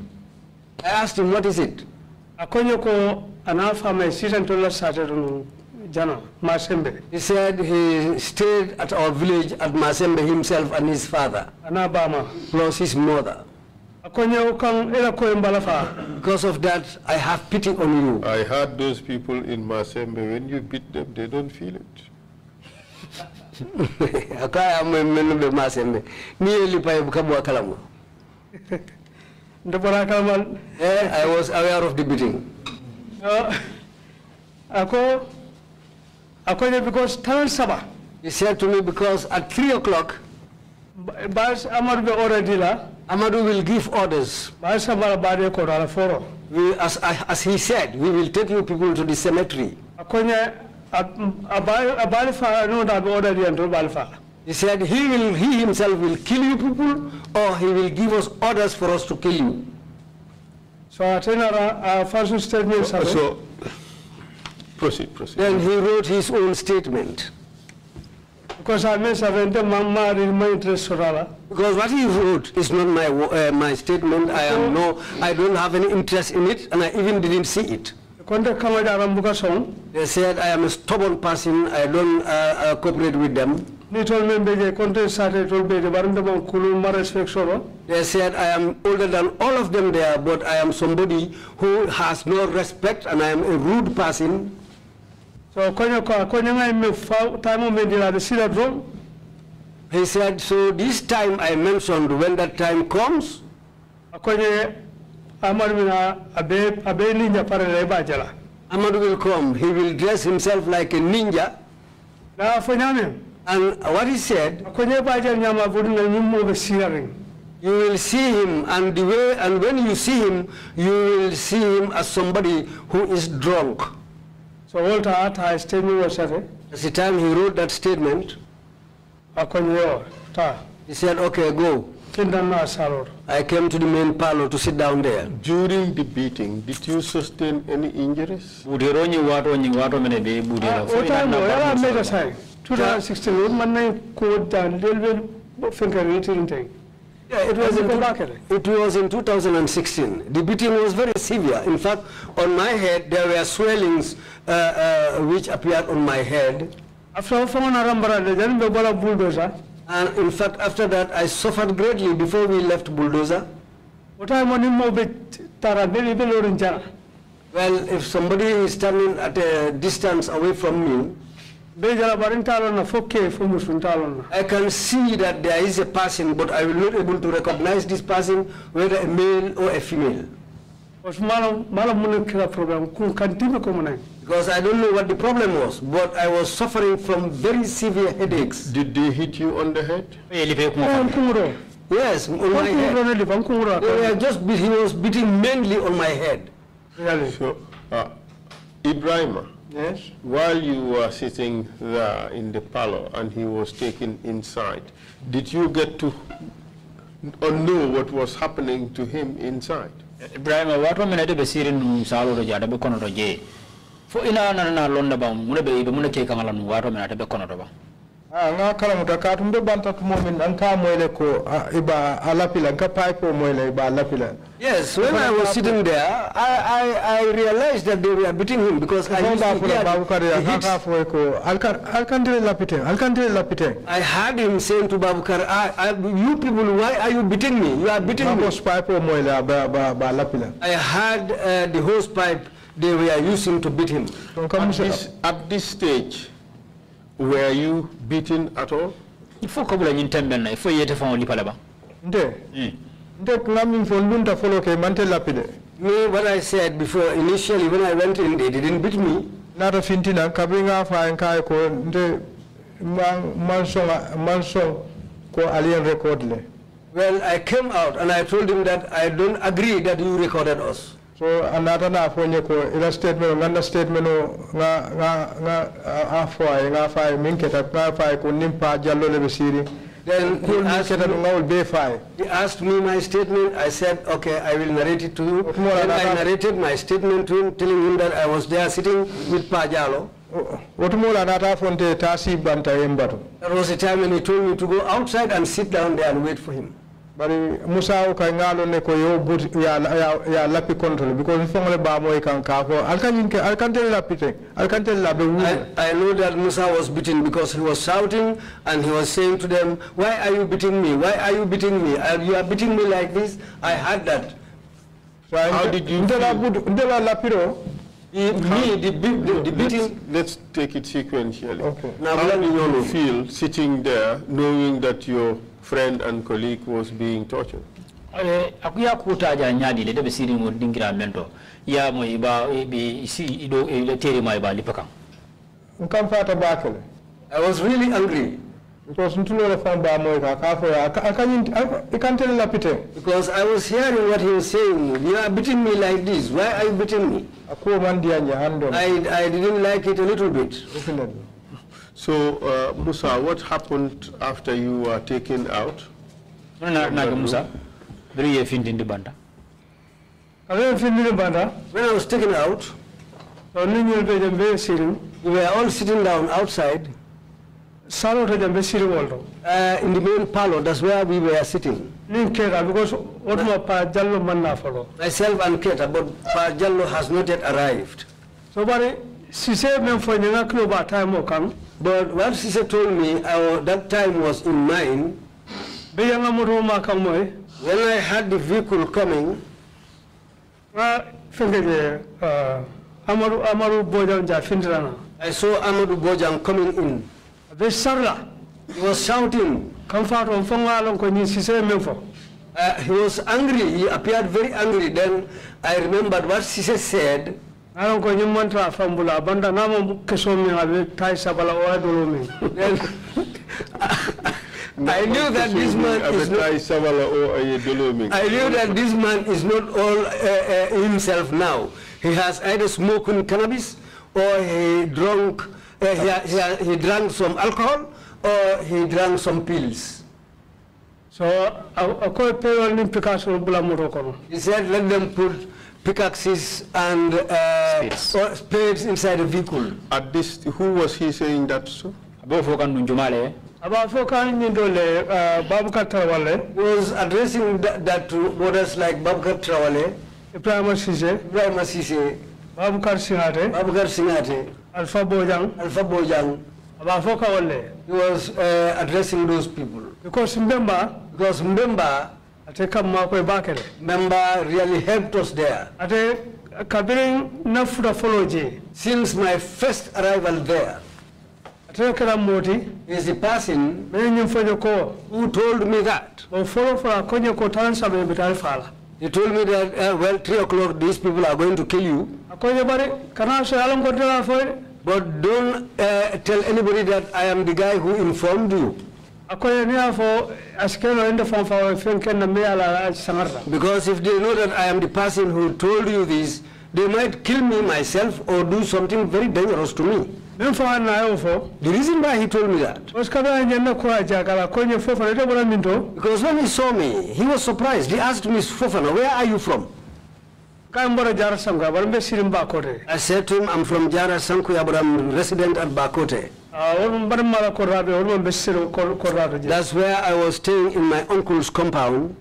I asked him, what is it? Akonye ko ana fama sitan to la sate no jana masembe He said he stayed at our village at Masembe himself and his father, ana bama plus his mother. akonye kan ela ko Because of that, I have pity on you. I heard those people in Masembe, when you beat them, they don't feel it. [LAUGHS] Akaya mwe menu be Masembe. Niye lipa kabwa kalamu. ndebora kalmal Eh, I was aware of the beating. Ako akonye because tan saba He said to me, because at 3 o'clock, bas amar be already la Amadou will give orders. bas saba bade ko ala foro We, as, as he said, we will take you people to the cemetery. akonye abali abali fa no da be already and bal fa He said he will, he himself will kill you people, or he will give us orders for us to kill you. so atenara a false statement sabe So, proceed, proceed. Then he wrote his own statement. because I mean seven the mama in my interest sorala Because what he wrote is not my, uh, my statement. I am no, I don't have any interest in it, and I even didn't see it. konde kama jaram buka song They said I am a stubborn person. I don't uh, uh, cooperate with them. ni tol men beje konte sate tol beje barande mon kulu ma respect soro They said I am older than all of them there, but I am somebody who has no respect, and I am a rude person. So konyo ko konyo ngai me time me dira de sila drum He said, so this time I mentioned when that time comes, akonye amar mina abe abe ninja pare le jala Ahmad will come. He will dress himself like a ninja. na fo nyame And what he said, akonye ba jala nyama budu na nyummo be silaring you will see him, and the way, and when you see him, you will see him as somebody who is drunk. So volta ata statement was sate At the time he wrote that statement, akonye yo ta he said, okay, go. kindan na salor I came to the main parlor to sit down there. During the beating, did you sustain any injuries? budero ni wato ni wato mene be budera o time mo yala mega sai 2016 won man nay ko dan lelbel finger meeting thing Yeah, it was, in, it. was in 2016. The beating was very severe. In fact, on my head, there were swellings uh, uh, which appeared on my head. after fangana rambara de jan be bola bulldozer And in fact, after that, I suffered greatly before we left Bulldozer. wota mo nimmo be tara be be lorin Well, if somebody is standing at a distance away from me, be jara barin talon na fokke fo musun talon na I can see that there is a person, but I will not able to recognize this person, whether a male or a female. os malam malam mun kira problem kun kantime ko Because I don't know what the problem was, but I was suffering from very severe headaches. Did they hit you on the head? e lipe kuma on kan kumro Yes, on on my kumro head. ne di ban kumro They were just beat, he was beating mainly on my head. really So, uh, Ibrahima, Yes. while you were sitting there in the parlor and he was taken inside, did you get to or know what was happening to him inside? ibrahima wato mena de be sirin num salo do jada be kono do je fo ina na na londa ba muna be be muna ke kangala num wato mena be kono do ba Ah, nga kala muta ka tumbe banta tumo min an moyle ko iba alapila ka pipe o moyle iba alapila Yes, when I was sitting there, I, I, I realized that they were beating him because I used Fonda to fula hear babu kare the ka hits. ka fo ko alkan alkandire lapite alkandire lapite I heard him saying to Babukar, I, I, you people, why are you beating me? You are beating me. ko pipe o moyle ba ba ba alapila I heard uh, the hose pipe they were using to beat him. At this, at this stage, were you beaten at all? il faut ko bula nyin temben na il faut yete fon lipala ba nde Mm. nde ngam fo lunta folo ke mante lapide Me, what I said before, initially when I went in, they didn't beat me. nata fintina kabi nga fa en kay ko nde man man song man song ko alien record le Well, I came out and I told him that I don't agree that you recorded us. So anata na fo nye ko ila statement nganda statement nga nga nga a- a fo ay nga fa min keta nga fa ko nimpa jallo le be siri Then he asked, me, no ngawol be fa ay he asked me my statement. I said, okay, I will narrate it to you. Then I narrated my statement to him, telling him that I was there sitting with Pajalo. woto mo la nata fonte tasi banta yembato There was a time when he told me to go outside and sit down there and wait for him. Bari musa o kay ngalo ne ko yo but ya ya ya lapi control because fongole ba moy kan ka ko alkan ke alkan tel lapite alkan tel labe wu I, I know that Musa was beaten because he was shouting and he was saying to them, why are you beating me? Why are you beating me? Are you are beating me like this? I heard that. How did you ndela feel? ndela lapiro He, me, the, beat- the, the Let's, let's take it sequentially. Okay. Now, How let me did you feel sitting there knowing that your friend and colleague was being tortured? akuya kuta ja nyaadi le de be sirin mo dingira mento ya mo iba be si ido le tere mai ba lipakan nkam fata bakele I was really angry because ntulo le fam ba moy ka ka fo ya alkan ikan tel lapite because I was hearing what he was saying. You are beating me like this. Why are you beating me? ko man dia nya I, I didn't like it a little bit. So, uh, Musa, what happened after you were taken out? na na ga musa bari ye findindi banda ale findini banda When I was taken out, so ni ñu be jam be sirin we were all sitting down outside salo to jam be siri uh, in the main parlor. That's where we were sitting. ni kera because wotuma pa jallo man na Myself and Keita, but Pajallo has not yet arrived. so bari si se men fo ni nga kilo ba time kan But what Sise told me, uh, that time was in mine. be yanga moto ma kan moy When I had the vehicle coming, nga fenge je amaru amaru bojam ja I saw Amadou Bojang coming in. sarla He was shouting. kan fato fo nga lon ko ni si se men fo Uh, he was angry. He appeared very angry. Then I remembered what Sise said. Alon ko ni mantra fambula banda nama keso mi abe tay sabala o adolo mi I knew that this man is not. Abetai Savala or Ayedoloming. I knew that this man is not all uh, uh, himself now. He has either smoking cannabis or he drunk, uh, he, he, he drank some alcohol or he drank some pills. so akoy payol ni picasso bula moto kono He said, let them put pickaxes and uh, Spades. spades inside the vehicle. At this, who was he saying that to? bo fo kan dun jumale aba fo kan ni dole babukar tawalle He was addressing that, that to borders like Babakar Trawale, ibrahima sise. Ibrahim Sise, babukar singate. Babakar Singate, alpha bojang. Alpha Bojang, aba foka walle. He was uh, addressing those people. because member Because Mbemba, ate kam ma koy bakele Mbemba really helped us there. ate kabirin nafuta follow je Since my first arrival there, ate kala moti is the person me nyum fojo ko who told me that. o follow fala konye ko tan sabe bital fala He told me that, uh, well, 3 o'clock, these people are going to kill you. akonye bari kana so alam ko tela foy But don't uh, tell anybody that I am the guy who informed you. Akonye ni afo askelo ende fon fa fen ken na me ala sangarta Because if they know that I am the person who told you this, they might kill me myself or do something very dangerous to me. men fa na yo The reason why he told me that, os kabe nyenna ko aja kala konye fofo ete bona minto because when he saw me, he was surprised. He asked me, Fofana, where are you from? ka mbora jar sanga bar be sirim ba kote I said to him, I'm from Jara Sankuya, but I'm resident at Bakote. Uh, a won bar mala ko rabe won be sirim ko ko rabe je That's where I was staying in my uncle's compound.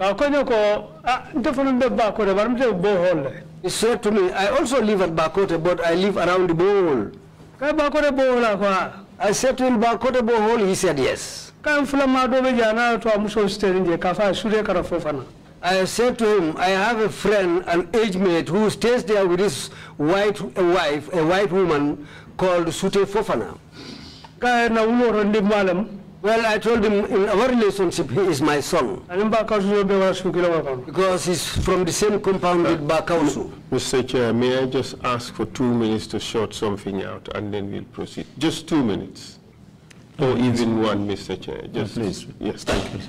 Uh, a konye ko a uh, nte fana be ba kote bar mte bo holle He said to me, I also live at Bakote, but I live around the bowl. ka ba kote bo hola ko a I said to him, Bakote bowl? He said, yes. kan fula ma do be jana to amuso stering je ka fa sude kara fofana I said to him, I have a friend, an age mate, who stays there with his white wife, a white woman called Sute Fofana. ka na wulo ro ndim malam Well, I told him, in our relationship, he is my son, anim ba ka sudo be wala su kilo because he's from the same compound with Bakausu. Mr. Chair, may I just ask for two minutes to sort something out and then we'll proceed? Just two minutes. Or even one, Mr. Chair. Just, please. Yes, thank you.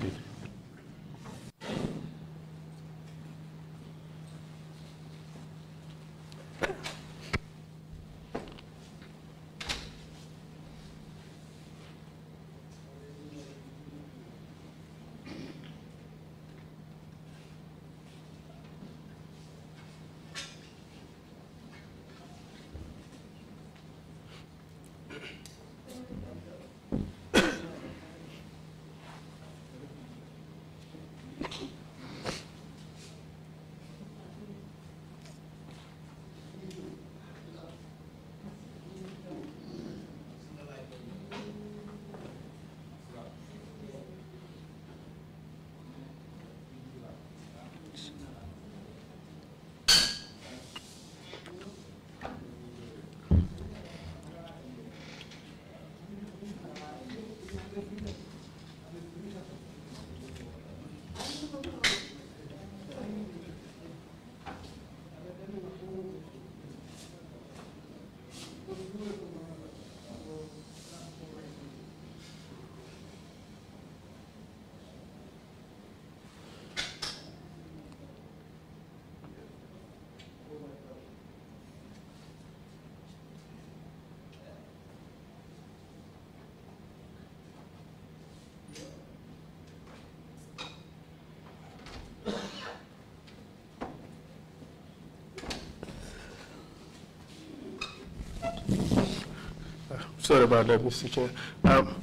Sorry about that, Mr. Chair. Um,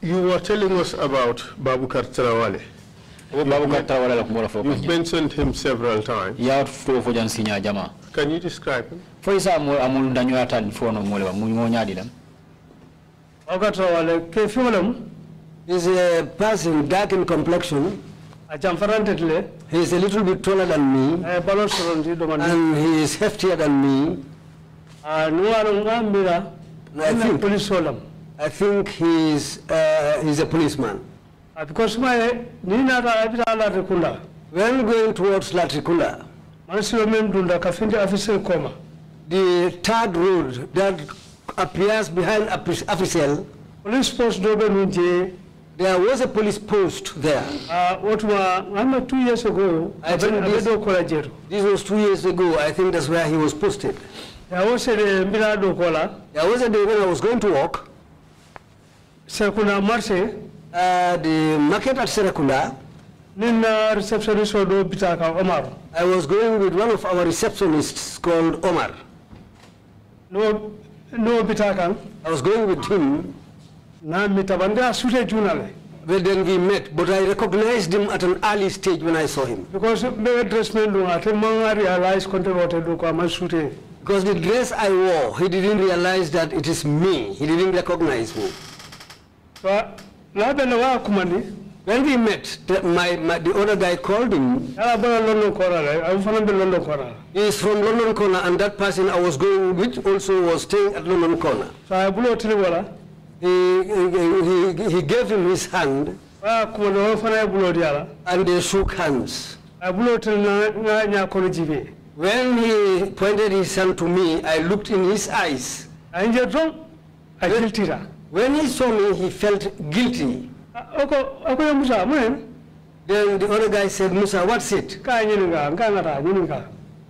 you were telling us about Babukar Tarawale. o babu ka tawala la kumola fo You've mentioned him several times. ya to fo jan sinya jama Can you describe him? fo isa mo amul dañu atal fo no mo le ba mu mo nyaadi lam o ka to ke fiolem He's a person dark in complexion. a jamfarante He's a little bit taller than me, balon soronti and he is heftier than me. A I na think- police solam I think he's, uh, he's a policeman. a because my ni na ta abita ala te When going towards Latrikunda, man silo men dunda ka finde official koma the third road that appears behind a official, police post there was a police post there. a wotuma amma 2 years ago I think this- do kola jeto This was two years ago. I think that's where he was posted. Ya wo sede mbira do kola There was a day when I was going to walk. se kuna marché Uh, the market at Serrekunda, nin receptionist do bita Omar I was going with one of our receptionists called Omar. no no bitakan. I was going with him, na mi tabande a sute junale but then we met. But I recognized him at an early stage when I saw him. because be dress men do ate man realize konte wote do sute Because the dress I wore, he didn't realize that it is me. He didn't recognize me. wa la be na wa kumandi When we met, the, my, my, the other guy called him. ala bana london kora la ay fana be london kora He is from London Corner, and that person I was going with also was staying at London Corner. so ay bulo tili wala He, he, he, gave him his hand, wa kumandi wa fana ay bulo di and they shook hands. Ay bulo tili na na nya kono jibe When he pointed his hand to me, I looked in his eyes. ay je don ay kiltira When he saw me, he felt guilty. Ah, ako ako ya musa mun Then the other guy said, Musa, what's it?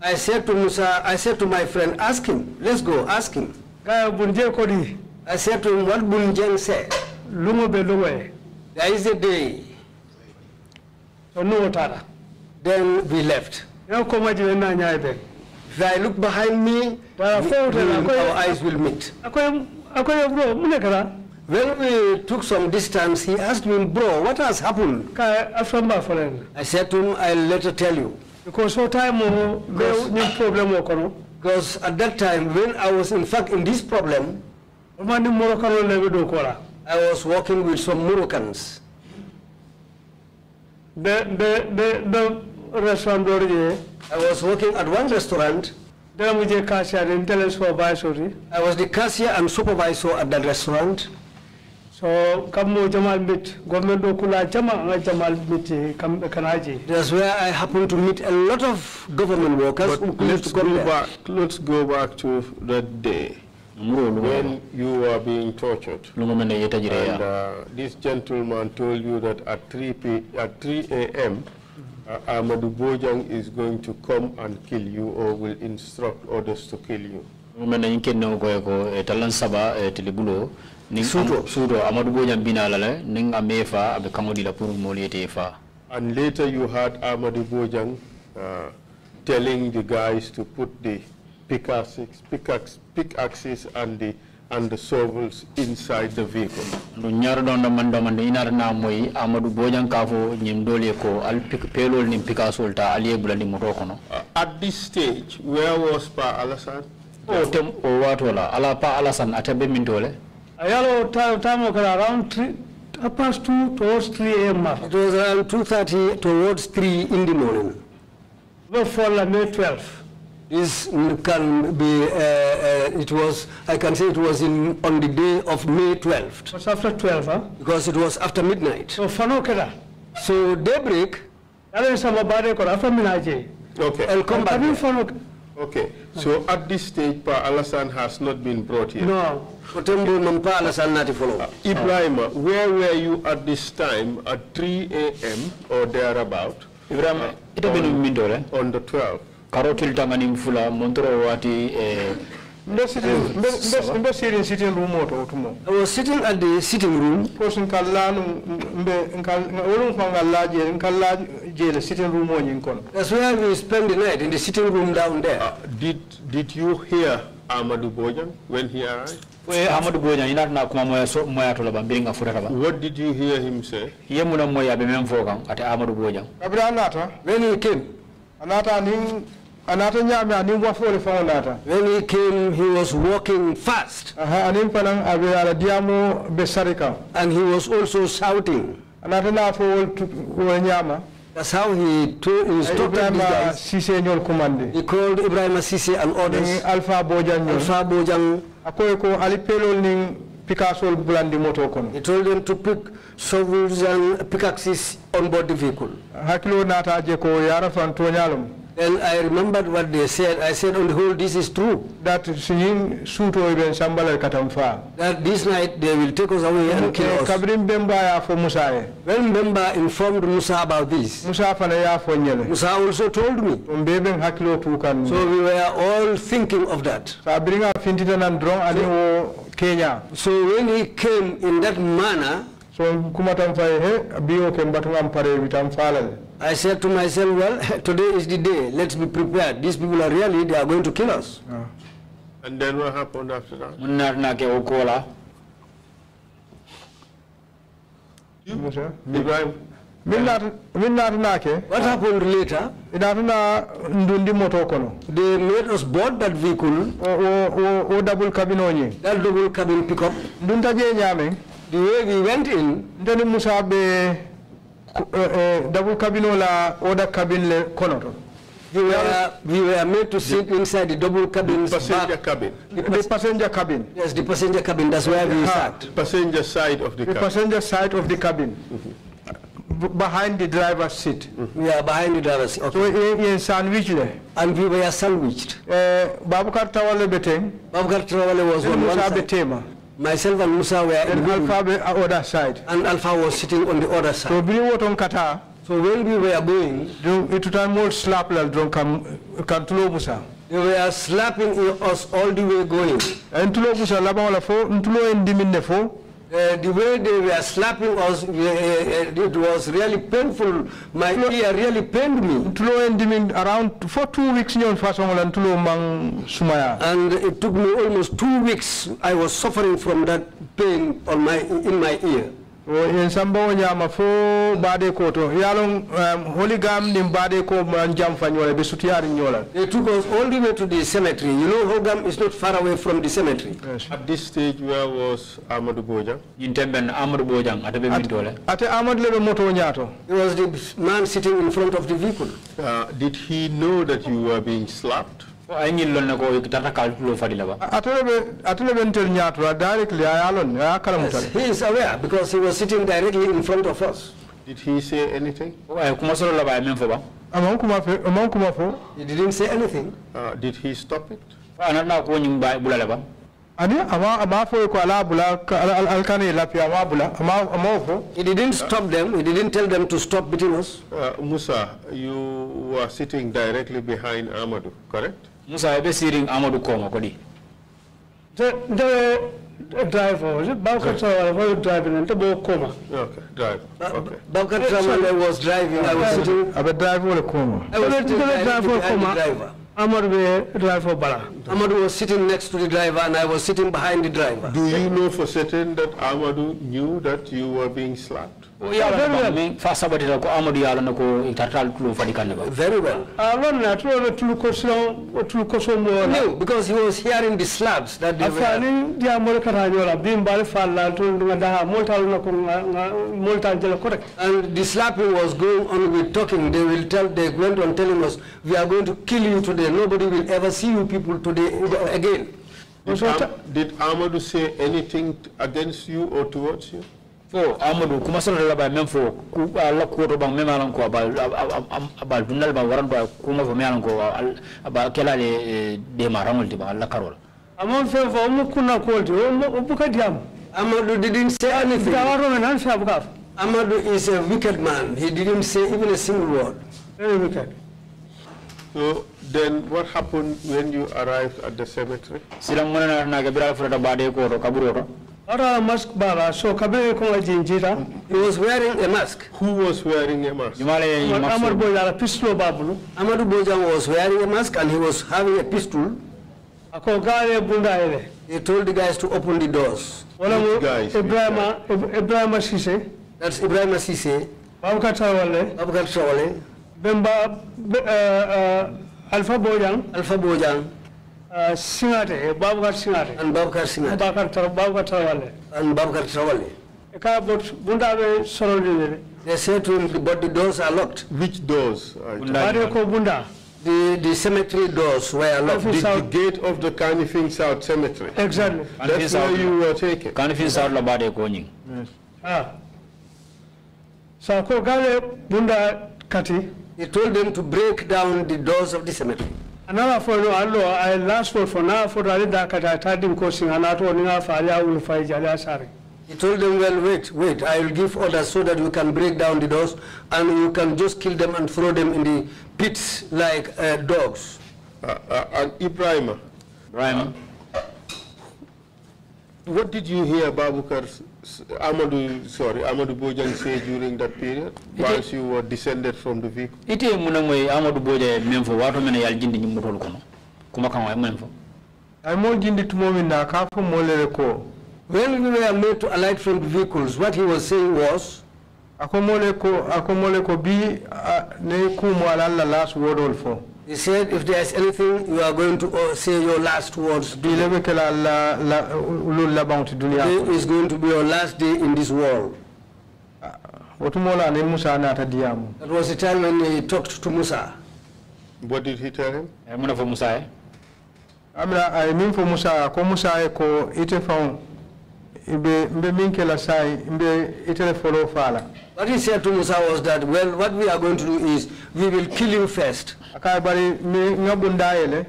I said to Musa, I said to my friend, ask him. Let's go, ask him. ka bunje ko I said to him, what Bunjang said. lungo be lungo There is a day. so no tara Then we left. Ya ko ma jibe na nyaay be If I look behind me, Well, we- forward, we- go our eyes will meet. ako ako ya kara When we took some distance, he asked me, bro, what has happened? ka afamba folen I said to him, I'll later tell you. because so time oh, ni problem o kono Because at that time, when I was in fact in this problem, o ma ni moro kano le be do ko la I was working with some Moroccans. be be be be restaurant do I was working at one restaurant. dara mu je kasha den tele so ba so ri I was the cashier and supervisor at that restaurant. so kam mo jamal mit government do kula jama nga jamal mit kam kana je That's where I happened to meet a lot of government workers But let's go there. back, let's go back to that day when you were being tortured. lungo men yeta jire And uh, this gentleman told you that at 3 p at 3 a.m. Uh, Amadou Bojang is going to come and kill you or will instruct others to kill you. lungo men yin kenne ko ko e talan saba e tilibulo ning Suto. suto amadu bojam bina la le ning amefa abe kangodi la pour mo yete fa And later you had Amadou Bojang uh, telling the guys to put the pickaxes, pickaxe, pickaxes and the and the shovels inside the vehicle. ndu ñaaro ɗon ɗo man ɗo man inata na moyi amadou bojang ka ñim dole ko al pik- pelol nin pikasol ta aliye bulandi moto kono at this stage, where was Pa Alassane? o tem o wato la ala pa alasan ate be min tole ayalo ta time o kala around 3 half past 2 towards 3 am It was around 2.30 towards 3 in the morning. be for la may 12 This can be, uh, uh, it was, I can say it was in, on the day of May 12th, was after 12 huh? because it was after midnight. so fanokeda. So daybreak, yalo sama bade ko after minaje Okay. I'll come back. Kami Okay. So at this stage, Pa Alassane has not been brought here. no Kotembo Mampa Alassane Nati follow. Ibrahima, where were you at this time at 3 a.m. or thereabout ibrahima ite be no min on the 12th? Karo tiltanganim fula montoro wati e mbe sitting sitting sitting room oto tumo I was sitting at the sitting room. person kallanu mbe nkal wolum ko ngallaje ngallaje jele sitting room o nyin kono That's where we spent the night, in the sitting room down there. Uh, did did you hear Amadou Bojang when he arrived? e amadou bojang inata na kuma moya so moya to la ba biringa futata ba What did you hear him say? yemuna moya be men fo kan ate amadou bojang kabira nata When he came, anata anin anata nyame anin wafole fa nata when he came, he was walking fast, aha abe ala diamo be sarika. And he was also shouting. anata na fo wol nyama. That's how he to- instructed eh, these ibrahima guys. sise nyol He called Ibrahim Sisi and others. alpha bojan nyol Alpha Bojang, akoy ko ali pelol nin pikasol bulandi moto kono. He told them to pick shovels and pickaxes on board the vehicle. hakkilo nata je ko yara fan toñalum Then I remembered what they said. I said, on the whole, this is true. dat sinin suuto ben sambalal katam fa That this night they will take us away and kill eh, us. kabrin ben mbaya musa e When Mbemba informed Musa about this, musa fana ya fo nyele Musa also told me. on be tu kan So we were all thinking of that. sa biringa fintita nan ani o kenya So when he came in that manner, so kuma tan fay he biyo ke mbatungam pare witam falal I said to myself, well, [LAUGHS] today is the day. Let's be prepared. These people are really, they are going to kill us. Ah. And then what happened after that? mun nata na ke o kola musa Ibrahim, min naata min naatanake What happened later? inatana ndundi moto kono They made us board that vehicle, o o o, o double cabine o that double cabin pickup. Ndunta je ñamen The way we went in, ndeni musa be ko- eh, eh, double cabine o la oda cabine le kono we were, we were made to sit inside the double cabin. Passenger cabin. the passenger cabin Yes, the passenger cabin, that's where we sat. Passenger side of the the car. passenger side of the cabin b- behind the driver's seat We are behind the driver's seat. so Okay. yen sandwich le And we were sandwiched. eh babukar tawale beten Babakar Travale was on one musa be side. tema Myself and Musa were in and the alpha other side. And Alpha was sitting on the other side. so biri woton kata. So when we were going, donc itutan mol slap la don kam kan tulo musa. they were slapping us all the way going. en tulo musa laba wala fo ntulo en diminne fo Uh, the way they were slapping us, uh, uh, it was really painful. My ear really pained me. ntulo en dimin around for two weeks ñon façon la ntulo mang sumaya And it took me almost two weeks. I was suffering from that pain on my, in my ear. O en samba o ñama fo baade ko to yalon um, holigam nim baade ko man jam fañole be sutiyari ñola They took us all the way to the cemetery. You know, Hogam is not far away from the cemetery. At this stage, where was Amadou Bojang? ñin temben amadou bojang ate be min tole ate amad lebe moto ñaato He was the man sitting in front of the vehicle. Uh, did he know that you were being slapped? O ay ñin lon ne ko tata kal tulo fadi la ba atele atele bentel ñaato directly a yalon a kala Yes, he is aware because he was sitting directly in front of us. Did he say anything? o ay kuma solo la ba men fo ba amon kuma fe amon kuma fo He didn't say anything. Uh, did he stop it? anana ko ñim ba bulale ba ani ama ama fo ko ala bula ka- al- al- alkane lapi ama bula ama ama fo He didn't stop them. He didn't tell them to stop beating us. Uh, Musa, you were sitting directly behind Amadou, correct? Musa be siring amadou ko ma ko di The, the driver, was it? Babakar Travale was driving and the boy coma. Okay, drive. Uh, okay. Babkar Trawale was driving. I was sitting. abe drive wala koma I was The sitting driver directly behind the coma. driver. Amar be driver bala. Amadou was sitting next to the driver and I was sitting behind the driver. Do you know for certain that Amadou knew that you were being slapped? O yala ba min fa sabati ko amadou yala ne tartal tulo fadi kan ba Very well. Alon na tulo na tulu ko silon tulu ko so mo na. No, because he was hearing the slaps that they were. Afani dia mo ka ta nyola bim bal falla to nga da molta na ko nga nga- molta jela correct. And the slapping was going on with talking. They will tell, they went on telling us, we are going to kill you today. Nobody will ever see you people today uh, again. Did, So Am- did Amadou say anything against you or towards you? Fo amadou kuma solo la ba men fo ku ala ko to bang men alan ko ba ba dundal ba waran ba kuma fo men alan ko ba kelale de marangol ti ba alla karol Amon fe fo mo kunna ko ti o mo buka diam. Amadou didn't say anything. Da waro men an fa buka. Amadou is a wicked man. He didn't say even a single word. Very wicked. So then what happened when you arrived at the cemetery? silam mona na ga bira furata ba de ko to kaburo to Ara mask bala so kabe ko jinjita. He was wearing a mask. Who was wearing a mask? jumale Amar makso boy dala pistol babulu. Amadou Bojang was wearing a mask and he was having a pistol. Ako gale bunda ele. He told the guys to open the doors. Wala mo guys? Ibrahima Ibrahima Cissé. That's Ibrahim Sise, Babakar Travale. Babakar Traore, Bemba uh, uh, Alpha Bojang. Alpha Bojang, uh, Singate, Babakar Singate. and Babakar Singh, Babakar Tra- Babakar Travale. and Babakar Traore. Ka bot bunda be sorodi They said to him, but the doors are locked. Which doors? are you Bunda- Bare. The, the cemetery doors were locked. The, the gate of the Kanifing South Cemetery. Exactly. That's where you were taken. kan fin sa la ba ko nyin Ah. Sa ko gale bunda kati. He told them to break down the doors of the cemetery. Another for no allo I last word for now for ali da kata ta din ko singa na to ni nga fa ali awul fa jali asari. He told them, well, wait, wait, I will give orders so that you can break down the doors and you can just kill them and throw them in the pits like uh, dogs. Uh, uh, and Ibrahima, rahim what did you hear Babukar, s- s- Amadou, sorry, Amadou Bojang say during that period, once you were descended from the vehicle? ite muna moy amadou boje men fo wato men yal jindi nyum mutol kono. Kuma kan way men fo. Ay mo jindi tumo min na ka fo mo ko. When we were made to alight from the vehicles, what he was saying was, ako mole ko ako mole ko bi ne kumo ala la last word all fo He said, if there is anything, you are going to uh, say your last words. Today is going to be your last day in this world. wotu mola ne musa na ta diamu That was the time when he talked to Musa. What did he tell him? Muna fo musa amna ay min fo musa ko musa e ko ite fon ibe mbe min kela sai mbe ite follow fala What he said to Musa was that, well, what we are going to do is, we will kill you first. aka bari mi ngabunda ele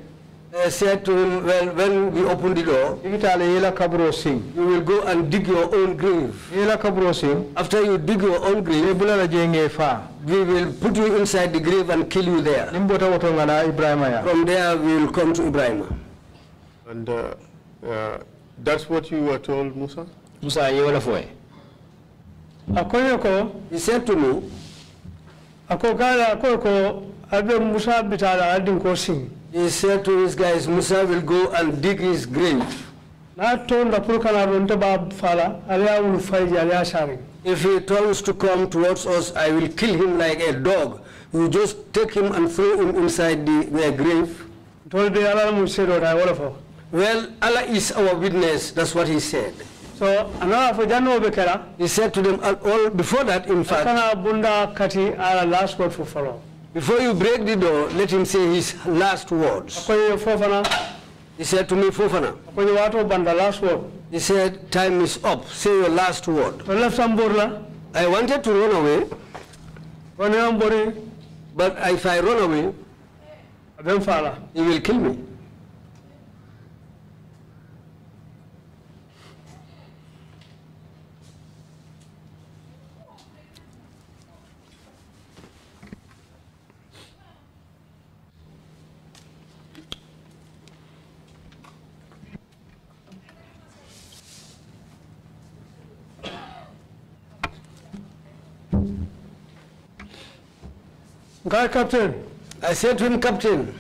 They said to him, well, when we open the door, igitale yela kabro sing you will go and dig your own grave. yela kabro sing After you dig your own grave, bulala jenge fa we will put you inside the grave and kill you there. nimbota woto ngana ibrahima ya From there, we will come to Ibrahim. And uh, uh, that's what you were told, Musa? musa ye wala fo eh akoye ko He said to me, ako gala abe musa bitala adin ko sing he said to his guys, Musa will go and dig his grave. na tonda pour kana don te ba fala ala wul fayji ala sari If he turns to come towards us, I will kill him like a dog. You just take him and throw him inside the, the grave. tol de ala mu sedo da wala fo Well, Allah is our witness. That's what he said. So anala fo janno be kala He said to them all, before that, in fact, kana bunda kati ala last word for follow before you break the door, let him say his last words. He said to me, Fofana, akoye wato banda last word he said, time is up. Say your last word. to left ambor la I wanted to run away, but if I run away, he will kill me. Guy captain. I said to him, Captain,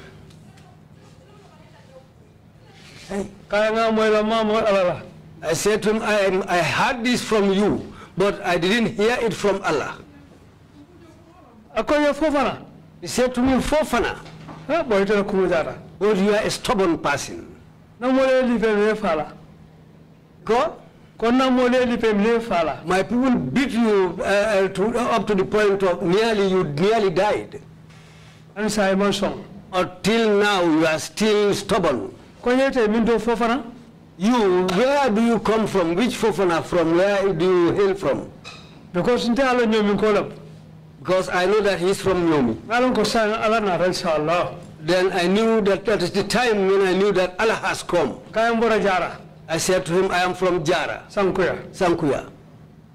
kaya nga moy la mamo alala I said to him, I, am, I heard this from you, but I didn't hear it from Allah. He said to me, Fofana, ha boy tele kumu jata but you are a stubborn person. na mole lipe me fala God, kon na mole lipe me fala my people beat you uh, uh, up to the point of nearly you nearly died. an sai man song Until now, you are still stubborn. ko yete min do fofana You, where do you come from? Which Fofana from? Where do you hail from? because nte ala nyomin ko lab Because I know that he's from Yomi. ngalon ko sa ala na inshallah Then I knew that that is the time when I knew that Allah has come. Kaya mbora jara I said to him, I am from Jara, sankuya Sankuya.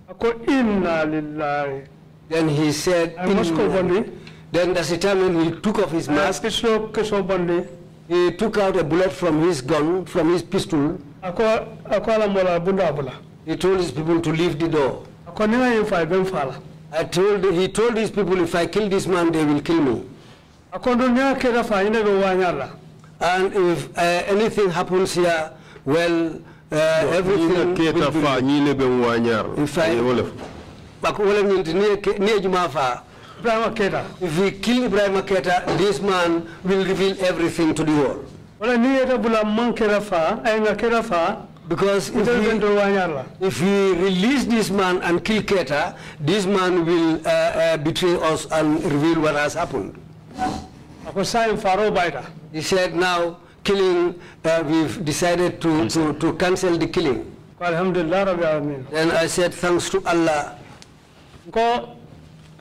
ako inna lillahi Then he said, I must go Then that's the time when he took off his mask. kiso kiso bondi He took out a bullet from his gun, from his pistol. ako ako ala mola bunda bula He told his people to leave the door. ako ni yin fa ben fala I told, he told his people, if I kill this man, they will kill me. ako ndo nya keda fa ina be wanyala And if uh, anything happens here, well, uh, everything Ñine keta will fa be... ñine be. If I- Wolof. Bak- wala ñinti nie juma fa. ibrahima keda If we kill Ibrahima Keita, this man will reveal everything to the world. wala ni yeta bula man keda fa ay nga keda fa Because if we, if we release this man and kill Keita, this man will uh, uh, betray us and reveal what has happened. ako sayin faro bayta He said now killing, uh, we've decided to, to, to cancel the killing. ko alhamdulillah rabbil Then I said thanks to Allah. ko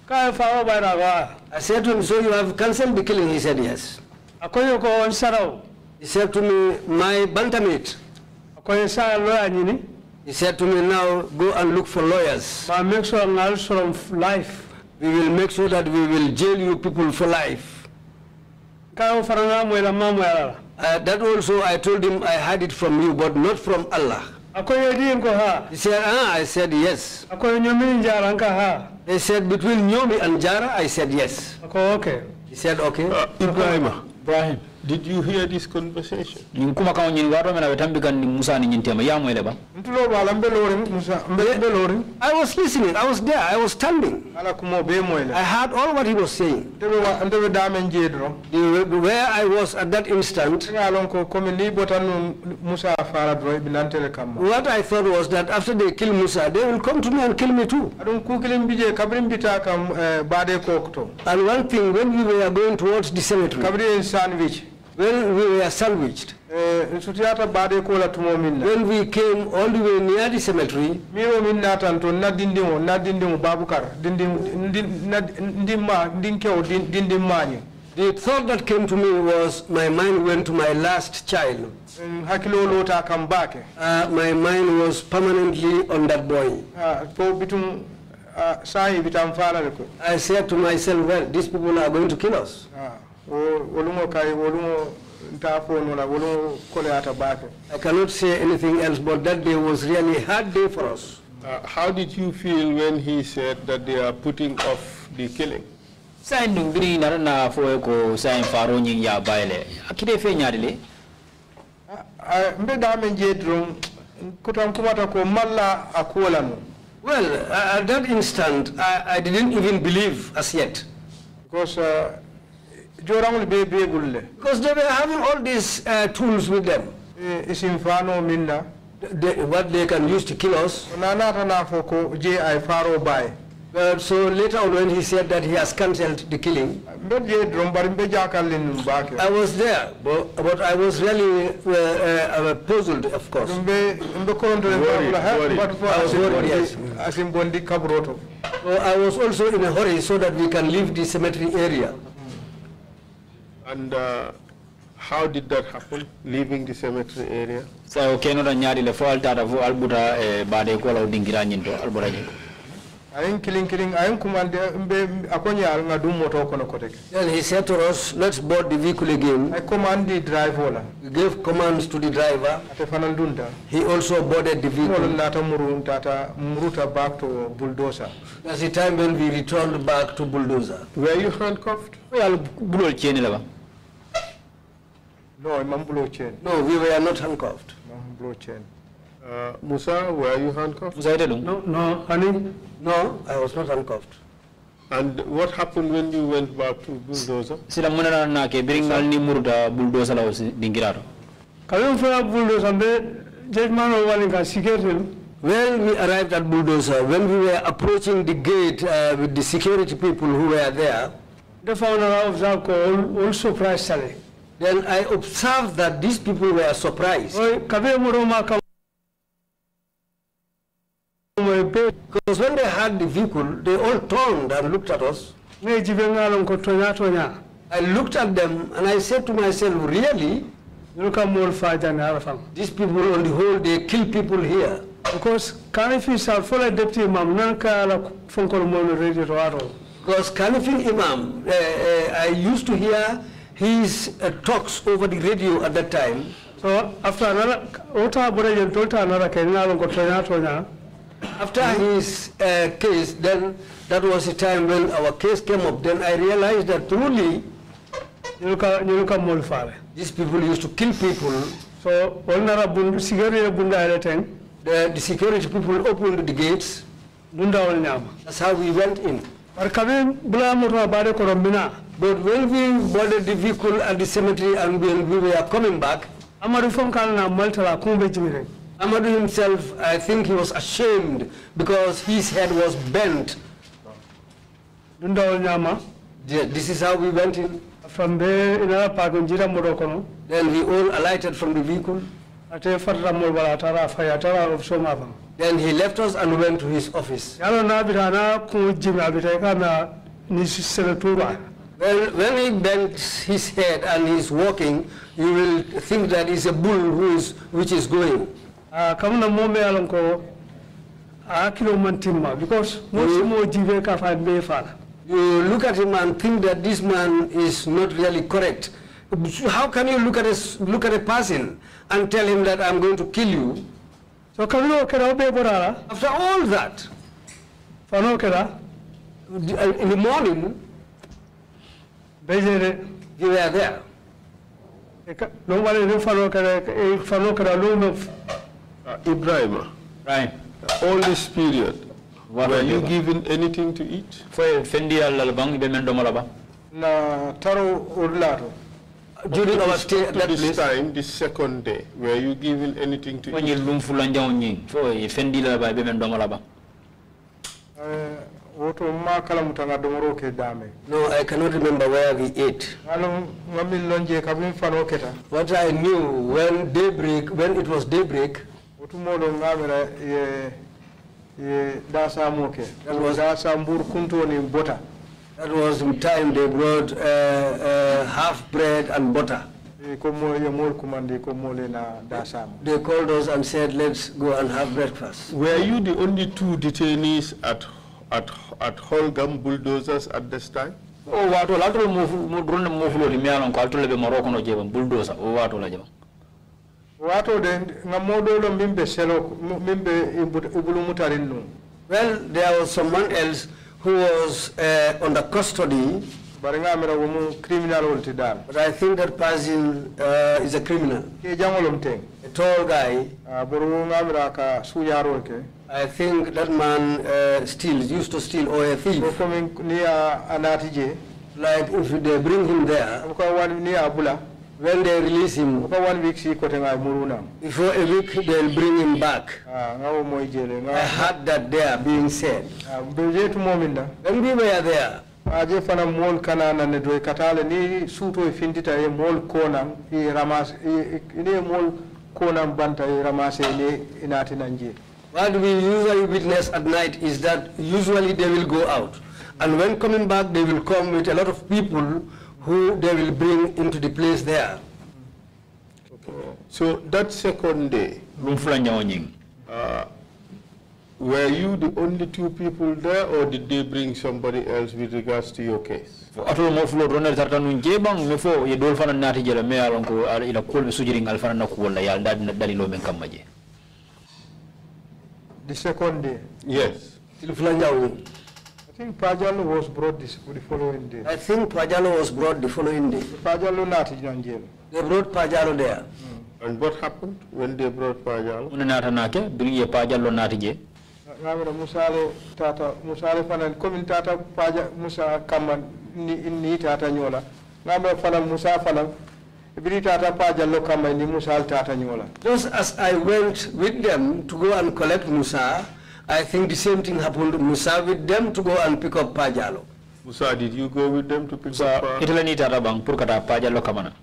kaya faro bayta ba I said to him, so you have cancelled the killing? He said yes. akoye ko on saraw He said to me, my bantamate. akoye sa loya nyini He said to me, now go and look for lawyers. ma make sure ngal sorom life We will make sure that we will jail you people for life. kayo faranga moy la mamo yala Uh, that also I told him I had it from you, but not from Allah. akoye di ko ha He said, ah, I said yes. akoye nyomi jaranka ha They said between Nyomi and Jara, I said yes. okay He said, okay. Uh, Ibrahima, ibrahim Did you hear this conversation? ñin kuma kaŋo ñin waato men aɓe tambi kan ni musa ni ñin tema yamoyle ba ntulo bala mbe lorin musa mbe mbe lorin I was listening. I was there. I was standing. ala kumo be moyle I heard all what he was saying. ndebe wa ndebe damen jeedro where I was at that instant, nga lon ko comme ni botan nu musa fara dro binantere kamma what I thought was that after they kill Musa, they will come to me and kill me too. adum kukilim bije kabrin bita kam eh, bade kokto And one thing, when we were going towards the cemetery, kabri en sandwich when we were sandwiched, eh, sutiyata bade ko la when we came all the way near the cemetery, miro min natan to na dindingo na dindingo babukar dindin ndin na ndimma ndinkew din- dindimmañi the thought that came to me was my mind went to my last child. En hakkilo lota kam baake Uh, my mind was permanently on that boy. Ah, ah, sahi bitam falale ko I said to myself, well, these people are going to kill us. Ah, wo- wolumo kay wolumo nta fonola wolumo koleyata baake I cannot say anything else, but that day was really a hard day for us. Uh, how did you feel when he said that they are putting off the killing? sayin ɗum biri nara na foye ko sayin faro ñin ya bayle akkite fe ñaade le Ah, mbe damen jeediron kotan kumata ko malla a kuwola no Well, uh, at that instant, I, I didn't even believe as yet. because uh, joraŋol be beegol le Because they were having all these uh, tools with them. Eh, isin fano min They, what they can use to kill us. na natana fo ko je ay faro baye Uh, so later on when he said that he has cancelled the killing, mbe jeediron bari mbe jakalle num I was there, but, but I was really uh, uh, puzzled, of course. ɗum mbe mbe korontoɗen Worried, worried. mbatu fo I was asin worried, bondi yes. asin bondi kabroto So I was also in a hurry so that we can leave the cemetery area. And uh, how did that happen, leaving the cemetery area? sa o kenoɗa ñaadi le fo altata fo alɓuta e baade kolaw dingira ñin to alɓota ayin kilin kilin ayin kumande mbe akoñal nga dum moto kono koteke Then he said to us, let's board the vehicle again. ay commande drive ola We gave commands to the driver. ate fanan dunta He also boarded the molu vehicle. nata muru tata muruta back to bulldozer That's the time when we returned back to Bulldozer. Were you handcuffed? o yal bulol ceeni le ba no imam bulo chain No, we were not handcuffed. imam bulo chain Uh, Musa, were you handcuffed? musayte ɗum No, no, honey. No, I was not handcuffed. And what happened when you went back to bulldozer? sila munana na ke biringal ni muruta bulldozer la o si dingira to Kalim fana buldo sambe judgment of one ka security. When we arrived at Bulldozer, when we were approaching the gate uh, with the security people who were there, The founder of Zako all, all surprise sale. Then I observed that these people were surprised. Oy kabe muro ma kam. Mo pe Because when they had the vehicle, they all turned and looked at us. ne jibe ngalon ko tonya tonya. I looked at them and I said to myself, really? You kam mol fa jana arafam. These people on the whole, they kill people here. Because kan fi sa fola deputy mam nan ka la fonkol mo radio to. Because Kanifing Imam, uh, uh, I used to hear his uh, talks over the radio at that time. So after another ota bore jen tolta another ke ngalon ko tonya tonya. After his uh, case, then that was the time when our case came up. Then I realized that truly You ka you kam mol fa. these people used to kill people. So wal nara bun security bunda. The, the security people opened the gates. Bunda wal nyama. That's how we went in. Par kabe bula mo bare ko. But when we boarded the vehicle at the cemetery and when we were coming back, Amadu fonkal na maltala kumbe jimire. Amadou himself, I think he was ashamed because his head was bent. Dunda nyama. This is how we went in. From be ina pa ko jira mo do kono. Then we all alighted from the vehicle. Ate fatara mo bala tara fa ya tara of so ma fa. Then he left us and went to his office. Yalo na bita na ku jimi abita ka na ni sele tuba. Well, when he bends his head and he's walking, you will think that it's a bull who is, which is going. Kamna mo me alon ko a kilo man timma because mo si mo jibe ka fa be. You look at him and think that this man is not really correct. How can you look at a, s- look at a person and tell him that I'm going to kill you? So kamno kera be After all that, fano in the morning, bejere we were there. long wale ni fano kara e fano kara long no Uh, Ibrahima, right. All this period, What were you you- given anything to eat? fo fendi alla bang be men do mala na taro urlato During our stay at that this place, time, this second day, were you given anything to ko eat? ni lum fulan jaw ni fo fendi la ba be men do mala ba Eh, woto ma kala mutanga domoro ke dame no, I cannot remember where we ate. ngalo ngamin lonje kabin fano keta What I knew when daybreak, when it was daybreak, woto molo ngamira ye ye dasa moke That was- dasa mbur kunto ni bota that was the time they brought uh, uh, half bread and butter. Ko mo ye mol kumandi ko mole na dasa mo They called us and said, let's go and have breakfast. Were you the only two detainees at, at, at Holgam bulldozers at this time? o wato la to mo mo drone mo fulo di mialon ko alto be moroko no jeba bulldozer o wato la jeba wato de ngamodo lo mimbe selo mimbe ibulu mutarin nu Well, there was someone else who was uh, under custody, bari ngamira wo mu criminal wolti dal but I think that Pazil uh, is a criminal. ke jangolom teng A tall guy. Boro wo ngamira ka sujarol ke I think that man uh, steals, used to steal or a thief. ko komin ni a anati je Like if they bring him there, ko wan ni a bula when they release him, ko one week si kote ngai muruna before a week they'll bring him back. ah I heard that there being said. be jetu mominda When we were there, aje fana mol kana na ne doy katale ni suto e findita e mol konam i ramas ni mol konam banta e ramase ni inati nanje what we usually witness at night is that usually they will go out. And when coming back, they will come with a lot of people who they will bring into the place there. So that second day, lum fulan jaw ni uh, were you the only two people there or did they bring somebody else with regards to your case? fo mo fulo drone tarta nun jebang me fo ye dol fana nati jela me alon ko ila kolbe sujiri ngal fana ko wala yal dal dalilo men kamma the second day Yes. Tilfulanjawi. I think pajalo was brought this the following day I think Pajalo was brought the following day. pajalo nati nanje They brought Pajalo there. Hmm. And what happened when they brought Pajal? mun nata nake biri ye pa jallo nati je ngamira musale tata musale fana komin tata paja musa kamman ni ni tata nyola ngamira fana musa fana biri tata pajalo kamma ni musa tata nyola Just as I went with them to go and collect Musa, I think the same thing happened Musa with them to go and pick up Pajalo. Musa, did you go with them to pick sa up? Uh, itala ni tata bang pour kata pa jallo kamana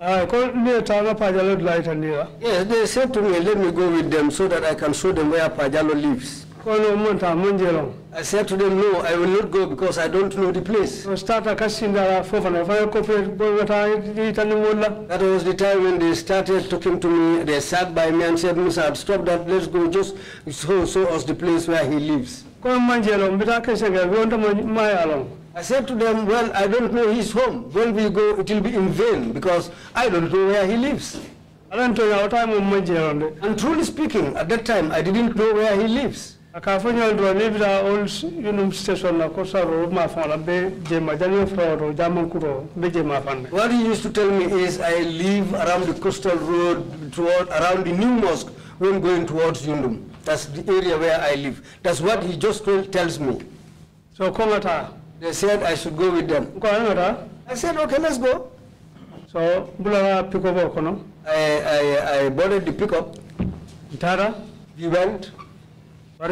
ah ko ne taga pa jalo light andira Yes, they said to me, let me go with them so that I can show them where Pajalo lives. Ko no monta mon jelon I said to them, no, I will not go because I don't know the place. so starta kasinda fofana fa ko fe bo wata itani molla That was the time when they started talking to me. They sat by me and said, Musa, stop that, let's go, just show, show us the place where he lives. ko man jelon bita kesega wonta mo mayalon I said to them, well, I don't know his home. When we go, it will be in vain because I don't know where he lives. alan to yawta mo man jelon de And truly speaking, at that time, I didn't know where he lives. Aka fo ñol do ni bita ol yunum station na ko saro ma fala be je ma jani frodo jamon kuro be je ma fanne What he used to tell me is I live around the coastal road, toward, around the new mosque when going towards Yundum. That's the area where I live. That's what he just told, tells me. so ko ngata They said I should go with them. ko ngata I said, okay, let's go. so bula piko bo kono I, I, I boarded the pickup. tara We went. But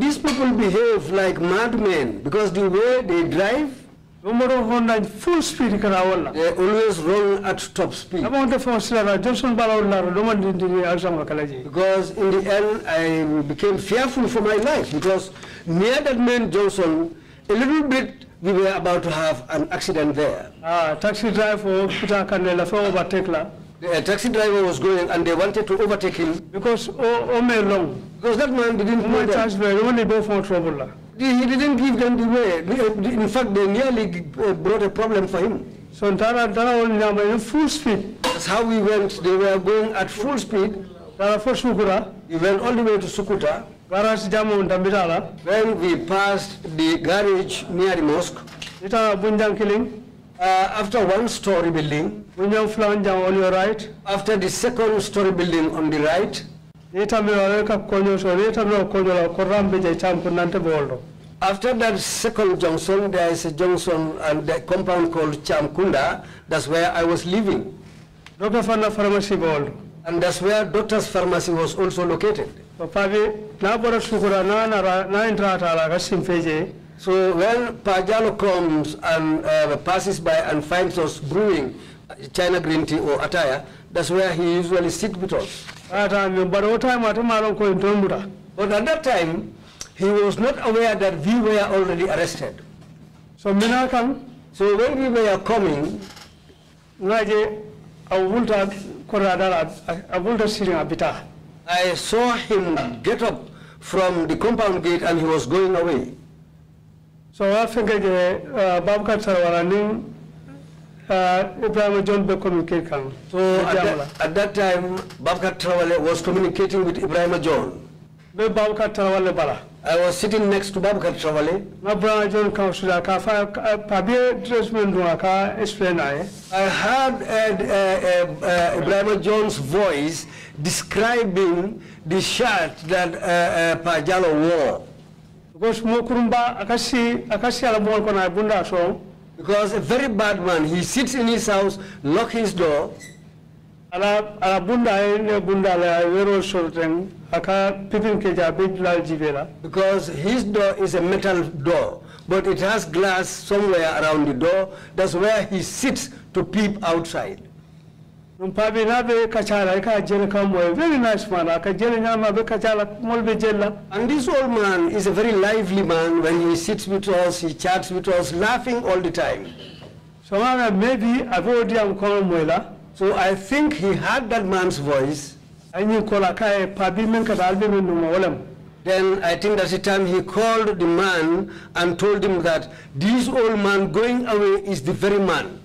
these people behave like madmen because the way they drive, do moto honda full speed wala they always run at top speed. amo te fo sila johnson balaw la do man dindi alsama kala Because in the end, I became fearful for my life because near that man Johnson, a little bit, we were about to have an accident there. ah taxi driver o pita kande la fo overtake la The taxi driver was going and they wanted to overtake him because o o me long because that man didn't know them. charge be woni do fo trouble He he didn't give them the way. In fact, they nearly uh, brought a problem for him. so tara tara wol ñama en full speed That's how we went. They were going at full speed. tara fo sukura We went all the way to Sukuta. garage jamo ndambita la When we passed the garage near the mosque, Ita bunjang killing. Uh, after one story building, on your right. after the second story building on the right, Ita mi wale ka konyo so ita mi konyo la korambe je champu nante boldo. after that second junction, there is a junction and the compound called Chamkunda. That's where I was living. Fana pharmacy boldo. And that's where doctor's pharmacy was also located. So pabi na bora sukura na na ra- na intrata la ka simfeje. So when Pajalo comes and uh, passes by and finds us brewing China green tea or attire, that's where he usually sits with us. Ata mi baro time ata malon ko intombuta. But at that time, he was not aware that we were already arrested. So So when we were coming, ngaje a wulta kora dala a wulta sirin abita. I saw him get up from the compound gate and he was going away. So wa fenke je uh, Babakar Sarawara ni uh, Ibrahim John be communicate kan. So at that, at that time, Babkar Trawale was communicating with Ibrahim John. Be Babakar Sarawara bala. I was sitting next to Babkar Trawale. Na Ibrahim John kan suda ka fa pabe dressman do ka explain ay. I heard uh, uh, uh, Ibrahim John's voice describing the shirt that uh, uh, Pajalo wore. Because mo kurumba akasi akasi ala bon kona Because a very bad man, he sits in his house, lock his door, ala ala bunda ay ne bunda la wero so ten aka pipin ke ja be lal jibela. because his door is a metal door, but it has glass somewhere around the door. That's where he sits to peep outside. Num na be kachala ka jele kam boy very nice man aka jele nyama be kachala mol be jella. And this old man is a very lively man. When he sits with us, he chats with us, laughing all the time. So mama maybe di am kono moyla. So I think he heard that man's voice. Anyi kola kai pabi men ka dalbe men no wolem. Then I think that's the time he called the man and told him that this old man going away is the very man.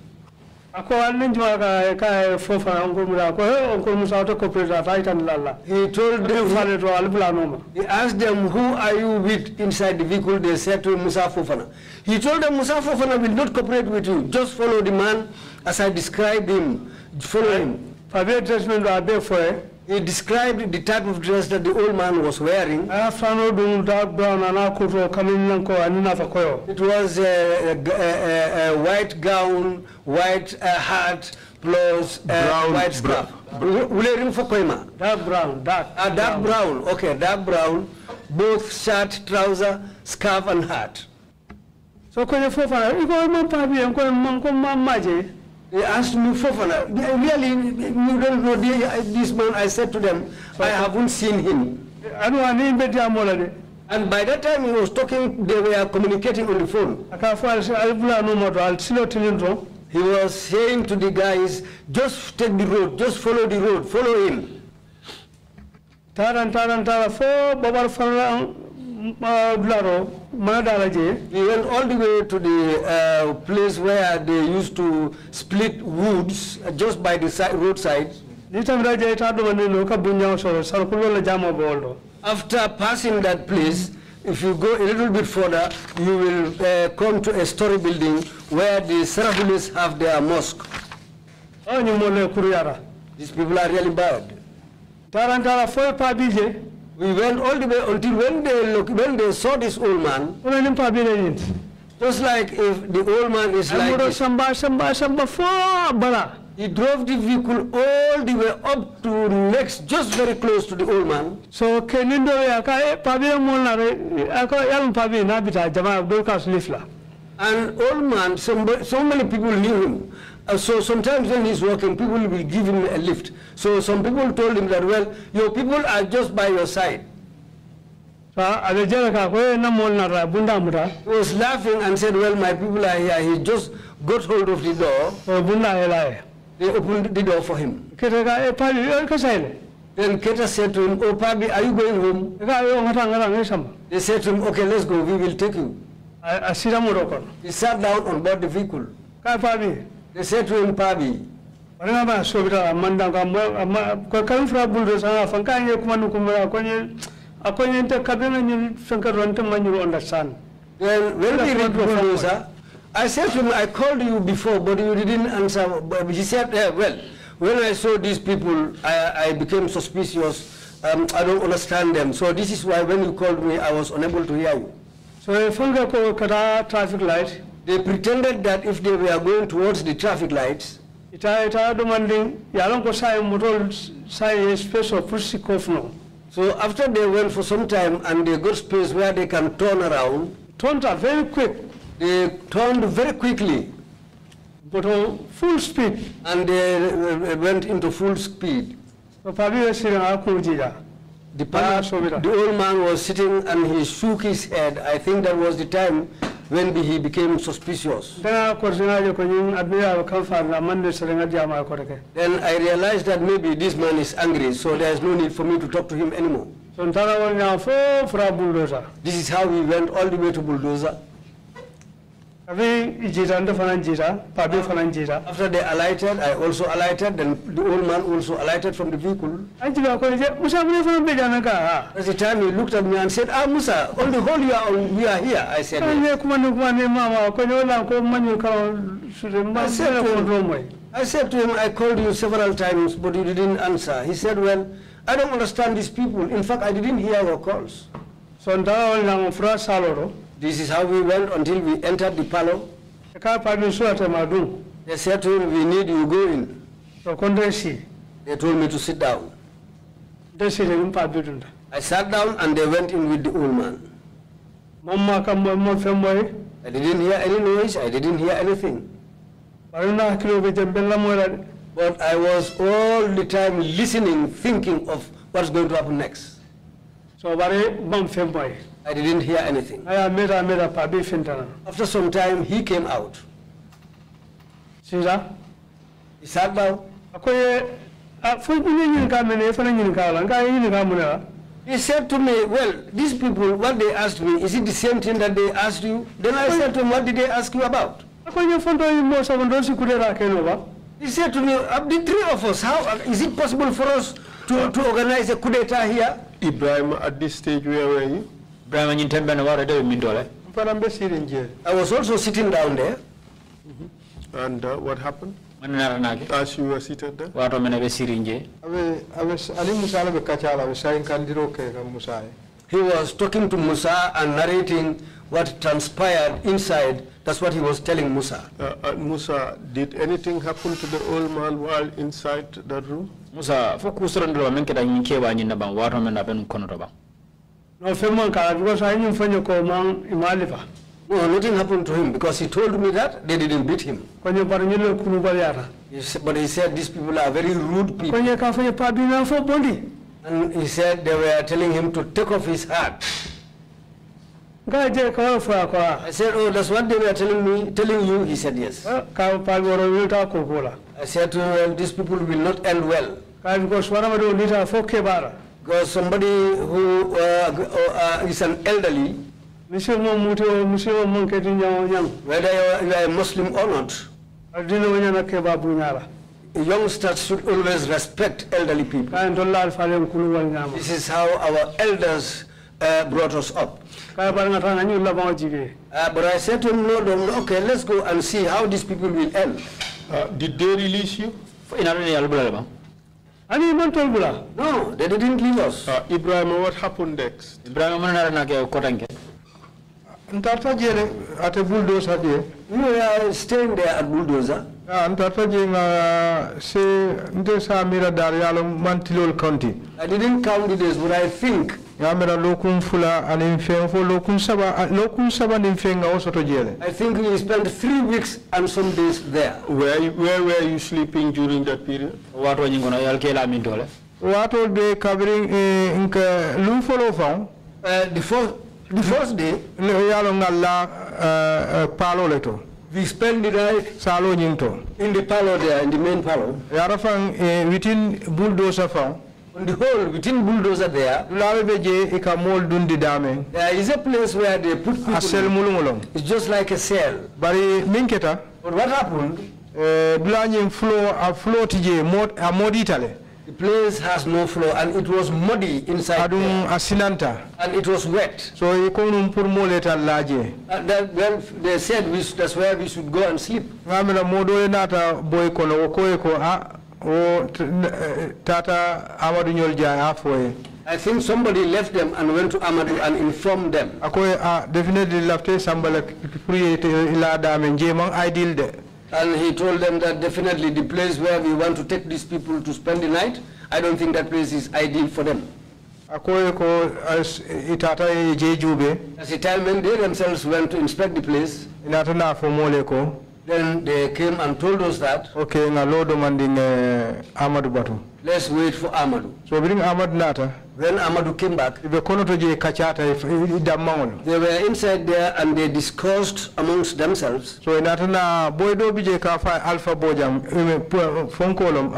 Ako alnen jwa ka ka fofa onko mula ko he onko musa to ko presa taitan lalla. He told them, fale to albula noma. he asked them, who are you with inside the vehicle? They said to him, Musa Fofana. He told them, Musa Fofana will not cooperate with you. Just follow the man as I described him. Follow him. Pabe dressman do abe foe. He described the type of dress that the old man was wearing. Aya fano dum dark brown ana kuto kamin nan ko anina fa koyo. It was a, a, a, a white gown, white uh, hat, plus uh, Brown white scarf. Ulerim Fokoima. Dark brown, dark. Uh, dark brown, okay, dark brown, both shirt, trouser, scarf and hat. So ko ye fofa iko man pabi ko man ko man maje. They asked me, for Fofana, really, you don't know this man? I said to them, I haven't seen him. Anu ani be dia mola de. And by that time he was talking, they were communicating on the phone. Aka fo al albula no moto al silo tilindro. He was saying to the guys, just take the road, just follow the road, follow him. Taran taran tara fo babar fara dularo mana dala. We went all the way to the uh, place where they used to split woods uh, just by the side, roadside. Ni tamra je ta do manino ka bunya so sarkulo la jama boldo. After passing that place, if you go a little bit further, you will uh, come to a story building where the Sarahulis have their mosque. Ani mole kuruyara. These people are really bad. Taran tara fo pabi je. We went all the way until when they look, when they saw this old man, Ona nim pabi le yin. just like if the old man is like this, he drove the vehicle all the way up to next, just very close to the old man. So kenindo ya ka e eh, pabi mo na re yalum pabi na bita jama. And old man, somebody, so many people knew him. Uh, so sometimes when he's walking, people will give him a lift. So some people told him that, well, your people are just by your side. So abe jere ka ko na mo na ra bunda muta. He was laughing and said, well, my people are here. He just got hold of the door. So bunda hela. They opened the door for him. Kete ka e pabi e ka. Then Keta said to him, oh, Pabi, are you going home? Ka yo oh, ngata ngata ngai eh, samba. They said to him, okay, let's go. We will take you. A sira mo ko. He sat down on board the vehicle. They said to him, Pabi, Wala ba amanda ka mo amma fra buldo sa fa kan ye kuma nu kuma ko nye akonye te kabena ni fanka manyu understand. Then when we Bulldozer, I said to him, I called you before, but you didn't answer. But He said, "Eh, well, when I saw these people, I, I became suspicious. Um, I don't understand them. So this is why when you called me, I was unable to hear you. so e fonga ko kata traffic light They pretended that if they were going towards the traffic lights, ita ita demanding yalon ko sai motor sai space of push kofno so after they went for some time and they got space where they can turn around, turned out very quick. they turned very quickly. But uh, full speed. And they uh, went into full speed. so pabi we sira akunjija The, Ah, pa- so we don't- the old man was sitting and he shook his head. I think that was the time when he became suspicious. dana ko sinaje ko nyin admiya kan fa na mande sere jama ko reke Then I realized that maybe this man is angry, so there is no need for me to talk to him anymore. so ntara won na fo fra bulldozer This is how we went all the way to Bulldozer. Abi jita ndo fana jita pabi fana jita After they alighted, I also alighted, then the old man also alighted from the vehicle. ajiba ko je musa mun fana be jana ka ha At the time he looked at me and said, Ah, Musa, on the whole you are, we are here. I said, "Yes." je kuma ne kuma ne mama ko ne la ko manyu ka su de ma I said to him- I said to him, I called you several times, but you didn't answer. He said, well, I don't understand these people. In fact, I didn't hear your calls. so ntara won na mo fra saloro This is how we went until we entered the parlor. ka pabi suata ma They said to him, we need you go in. to konde si They told me to sit down. de si de pabi I sat down and they went in with the old man. mamma kam mo mo fe I didn't hear any noise. I didn't hear anything. baruna kilo be jembe la mo la de But I was all the time listening, thinking of what's going to happen next. so bare bam fe moy I didn't hear anything. aya meta meta pabi fintana After some time, he came out. sira He sat down. akoye a fo ni ni ka mene fana ni ka la ni ka mun He said to me, well, these people, what they asked me, is it the same thing that they asked you? Then I said to him, what did they ask you about? akoye fonto yi mo sa ndo si kudera keno ba He said to me, of the three of us, how is it possible for us to, to organize a coup d'etat here? Ibrahim, at this stage, where were you? Ibrahima ñin tembe no wara de min dole fana be sirin je I was also sitting down there. And uh, what happened man nara nake as you were seated there? wato mene be sirinje abe abe ani musa be kacala be sayin kandiro ke ka He was talking to Musa and narrating what transpired inside. That's what he was telling Musa. Uh, uh, Musa, did anything happen to the old man while inside that room? musa fo kusorondiro min keta ñin kewa ñin na ban wato men na ben kono to ban no fe mon kala because ay ñum fanyo ko man imalifa No, nothing happened to him because he told me that they didn't beat him. ko ñu bar He said, but he said these people are very rude people. ñu ka fanyo pabi na fo bondi And he said they were telling him to take off his hat. I said, oh, that's what they were telling me, telling you. He said, yes. I said to him, these people will not end well. Ka because wara ma do lita fo ke bara Because somebody who uh, uh, is an elderly, monsieur mo muti o monsieur mo ke ti ñaw ñam whether you are, a Muslim or not, ñana ke ba youngsters should always respect elderly people. ka en dollal falen kunu wal ñama This is how our elders uh, brought us up. ka bar nga tan ñu la ba jige Uh, but I said to him, no, no, no, okay, let's go and see how these people will end. Uh, did they release you? No, they didn't leave us. Uh, Ibrahim, what happened next? ibrahima man nara nake kotanke ntarta jele ate bulldozer je We were staying there at Bulldozer. Ntarta se nte sa mira dar yalo mantilol county. I didn't count the days, but I think ya mira lokun fula anin fen fo lokun saba lokun saba nin fen nga jele I think we spent three weeks and some days there. Where, where were you sleeping during that period? wato ñin kono yalla kela min dole wato de kabrin eh, nka lum folo fan Uh, the first, the first day, le yalo ngalla uh, uh, palo le to we spend the night salo nying to in the parlor there, in the main parlor. yara fan eh, within bulldozer fan On the whole, within Bulldozer there, lawe be je e ka mol dundi dame there is a place where they put people. a in. mulungolong It's just like a cell. bari min keta But what happened? eh, dula nying flo a float je mod a moditale The place has no floor and it was muddy inside adum there, asinanta and it was wet. so i ko num pour mole tan laaje And that, well, they said we, that's where we should go and sleep. ngamela modo e nata boy kono o koye ko a o eh, tata amadou ñol dia a I think somebody left them and went to Amadou and informed them. akoye a definitely lafte sambala pour yeyte laadame jeeman ideal de And he told them that definitely the place where we want to take these people to spend the night, I don't think that place is ideal for them. as- i tata As the time when they themselves went to inspect the place, inata na fo mole ko then they came and told us that, ok nga lodo man ndin eh, amadou batu let's wait for Amadou. so bring Amadou nata When Amadou came back, ɓe konoto je kaccata f- i dammagol they were inside there and they discussed amongst themselves so inata na boy ɗo bi je ka alpha bojam phone pu- fonkolom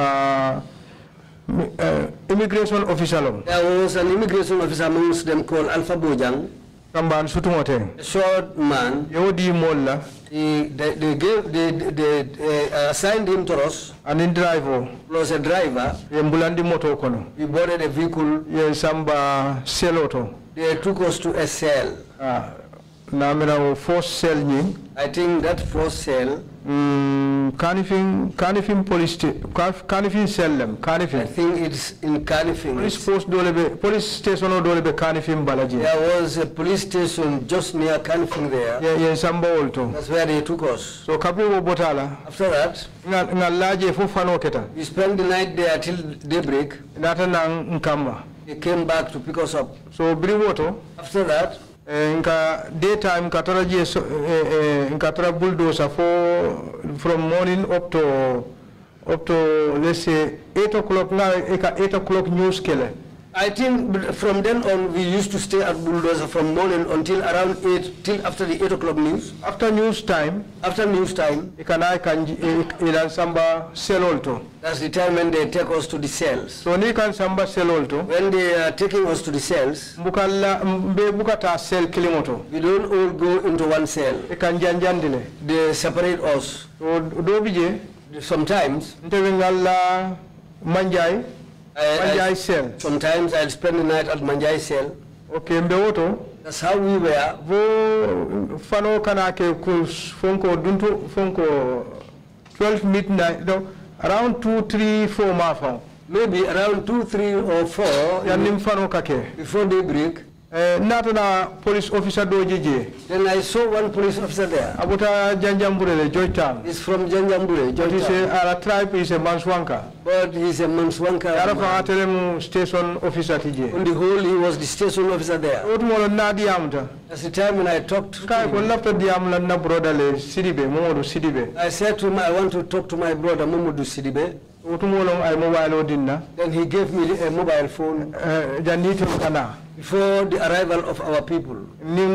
mi- eh, immigration officialum. There was an immigration officer amongst them called Alpha Bojang, kamban sutuŋote a short man. yewdi molla He, they, they gave, they, they, they assigned him to us, anin drive o plus a driver. mbulandi moto kono We boarded a vehicle. ye samba selo to They took us to a cell. Ah, namira o fo sel ñing I think that first cell, Mm, kanifin police sta- Kanif- kanifin sellem I think it's in Kanifing. police post dole be police station o dole be balaje There was a police station just near Kanifing there. ye ye samba wolto That's where they took us. so kapi wo botala After that, nga nga laje fo fano keta we spent the night there till daybreak. nata nang nkamba They came back to pick us up. so biri woto After that, eh, nka daytime nka tara je so, eh, eh, nka tara bulldozer fo from morning up to up to let's say 8 o'clock nga eka 8 o'clock news kele I think from then on we used to stay at Bulldozer from morning until around 8, till after the 8 o'clock news. after news time After news time, ikana kanji ilan samba selol to that's the time when they take us to the cells. so ni kan samba selol to When they are taking us to the cells, mbukalla mbe bukata sel kilimoto we don't all go into one cell. e kan janjandile They separate us. so do bije Sometimes, ntewe ngalla manjay I, manjay I, sometimes I'll spend the night at Manjai cell. okay mbe woto That's how we were. vo fano kana ke ku fonko dunto fonko 12 midnight no, around 2 3 4 ma Maybe around 2, 3 or 4 yannim fano kake before daybreak. Eh, natana police officer do jeje Then I saw one police officer there. abuta janjamburele Georgetown He's from Janjambure, but he's a, tribe is a Manswanka But he's a Manswanka. yara fa atelemu station officer tije On the whole, he was the station officer there. what otumolo nadi amta That's the time when I talked to kay ko him. lafta diam lan na broda le sidibe momodo sidibe I said to him, I want to talk to my brother Mamudu Sidibe. otumolo ay mobile o dinna Then he gave me a mobile phone eh, janito kana before the arrival of our people. ni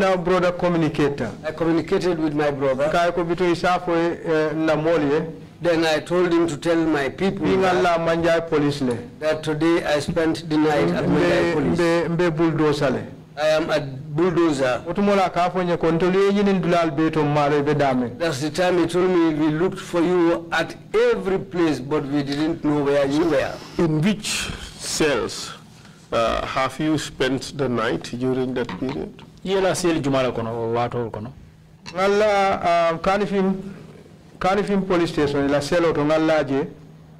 na broda communicate I communicated with my brother. kay ko bito isafo eh, na moli Then I told him to tell my people bi that, police le that today I spent the night at Mandai mbe Police. mbe mbe bulldozer le I am a bulldozer. otumola ka fo nye ko ntoli nyinin dulal mare be That's the time he told me we looked for you at every place, but we didn't know where you were. In which cells uh, have you spent the night during that period? yela sel jumala kono wato kono ngalla kanifim kanifim police station la selo to ngalla je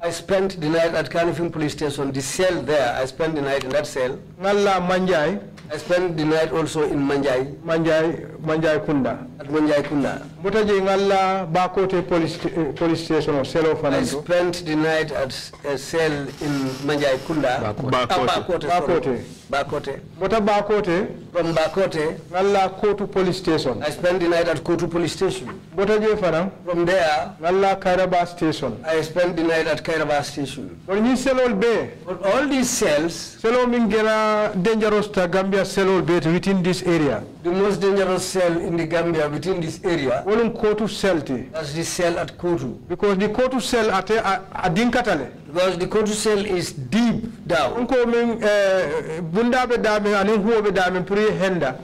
I spent the night at Kanifing police station, the cell there, I spent the night in that cell. ngalla manjay I spent the night also in Manjai, Manjai, manjay kunda at Manjai Kunda. mbota je ngalla bakote police police station o selo I spent the night at a cell in Manjai Kunda. Bakote. Bakote. Bakote. sorry. Bakote. Bakote. mbota bakote From Bakote, ngalla kotu police station I spent the night at Kotu police station. mbota je fanan From there, ngalla kairaba station I spent the night at Kairaba station. don ni selol be But all these cells, selo min gena dangerous ta gambia selol be within this area the most dangerous cell in the Gambia within this area, wolum kotu selti that's the cell at Kotu. because the kotu cell at uh, a, a dinkatale Because the Kotu cell is deep down. ko min uh, bundaɓe damin anin huwoɓe damin pour henda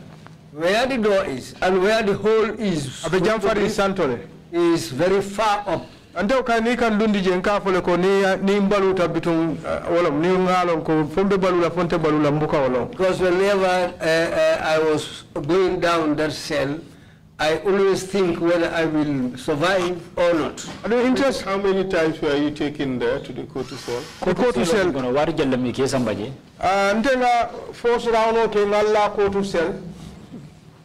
Where the door is and where the hole is aɓe jamfari santole is very far up. Ante ka ni kan lundi je nka fole ko ni ni mbaluta bitum uh, wolom ni ngalon ko fombe balula fonte balula mbuka wolom Because whenever uh, uh, I was going down that cell, I always think whether I will survive or not. ado interest How many times were you taken there to the court cell? ko kotu sel kono wari jalle mi ke sambaje uh, nte nga first round o ke ngalla kotu sel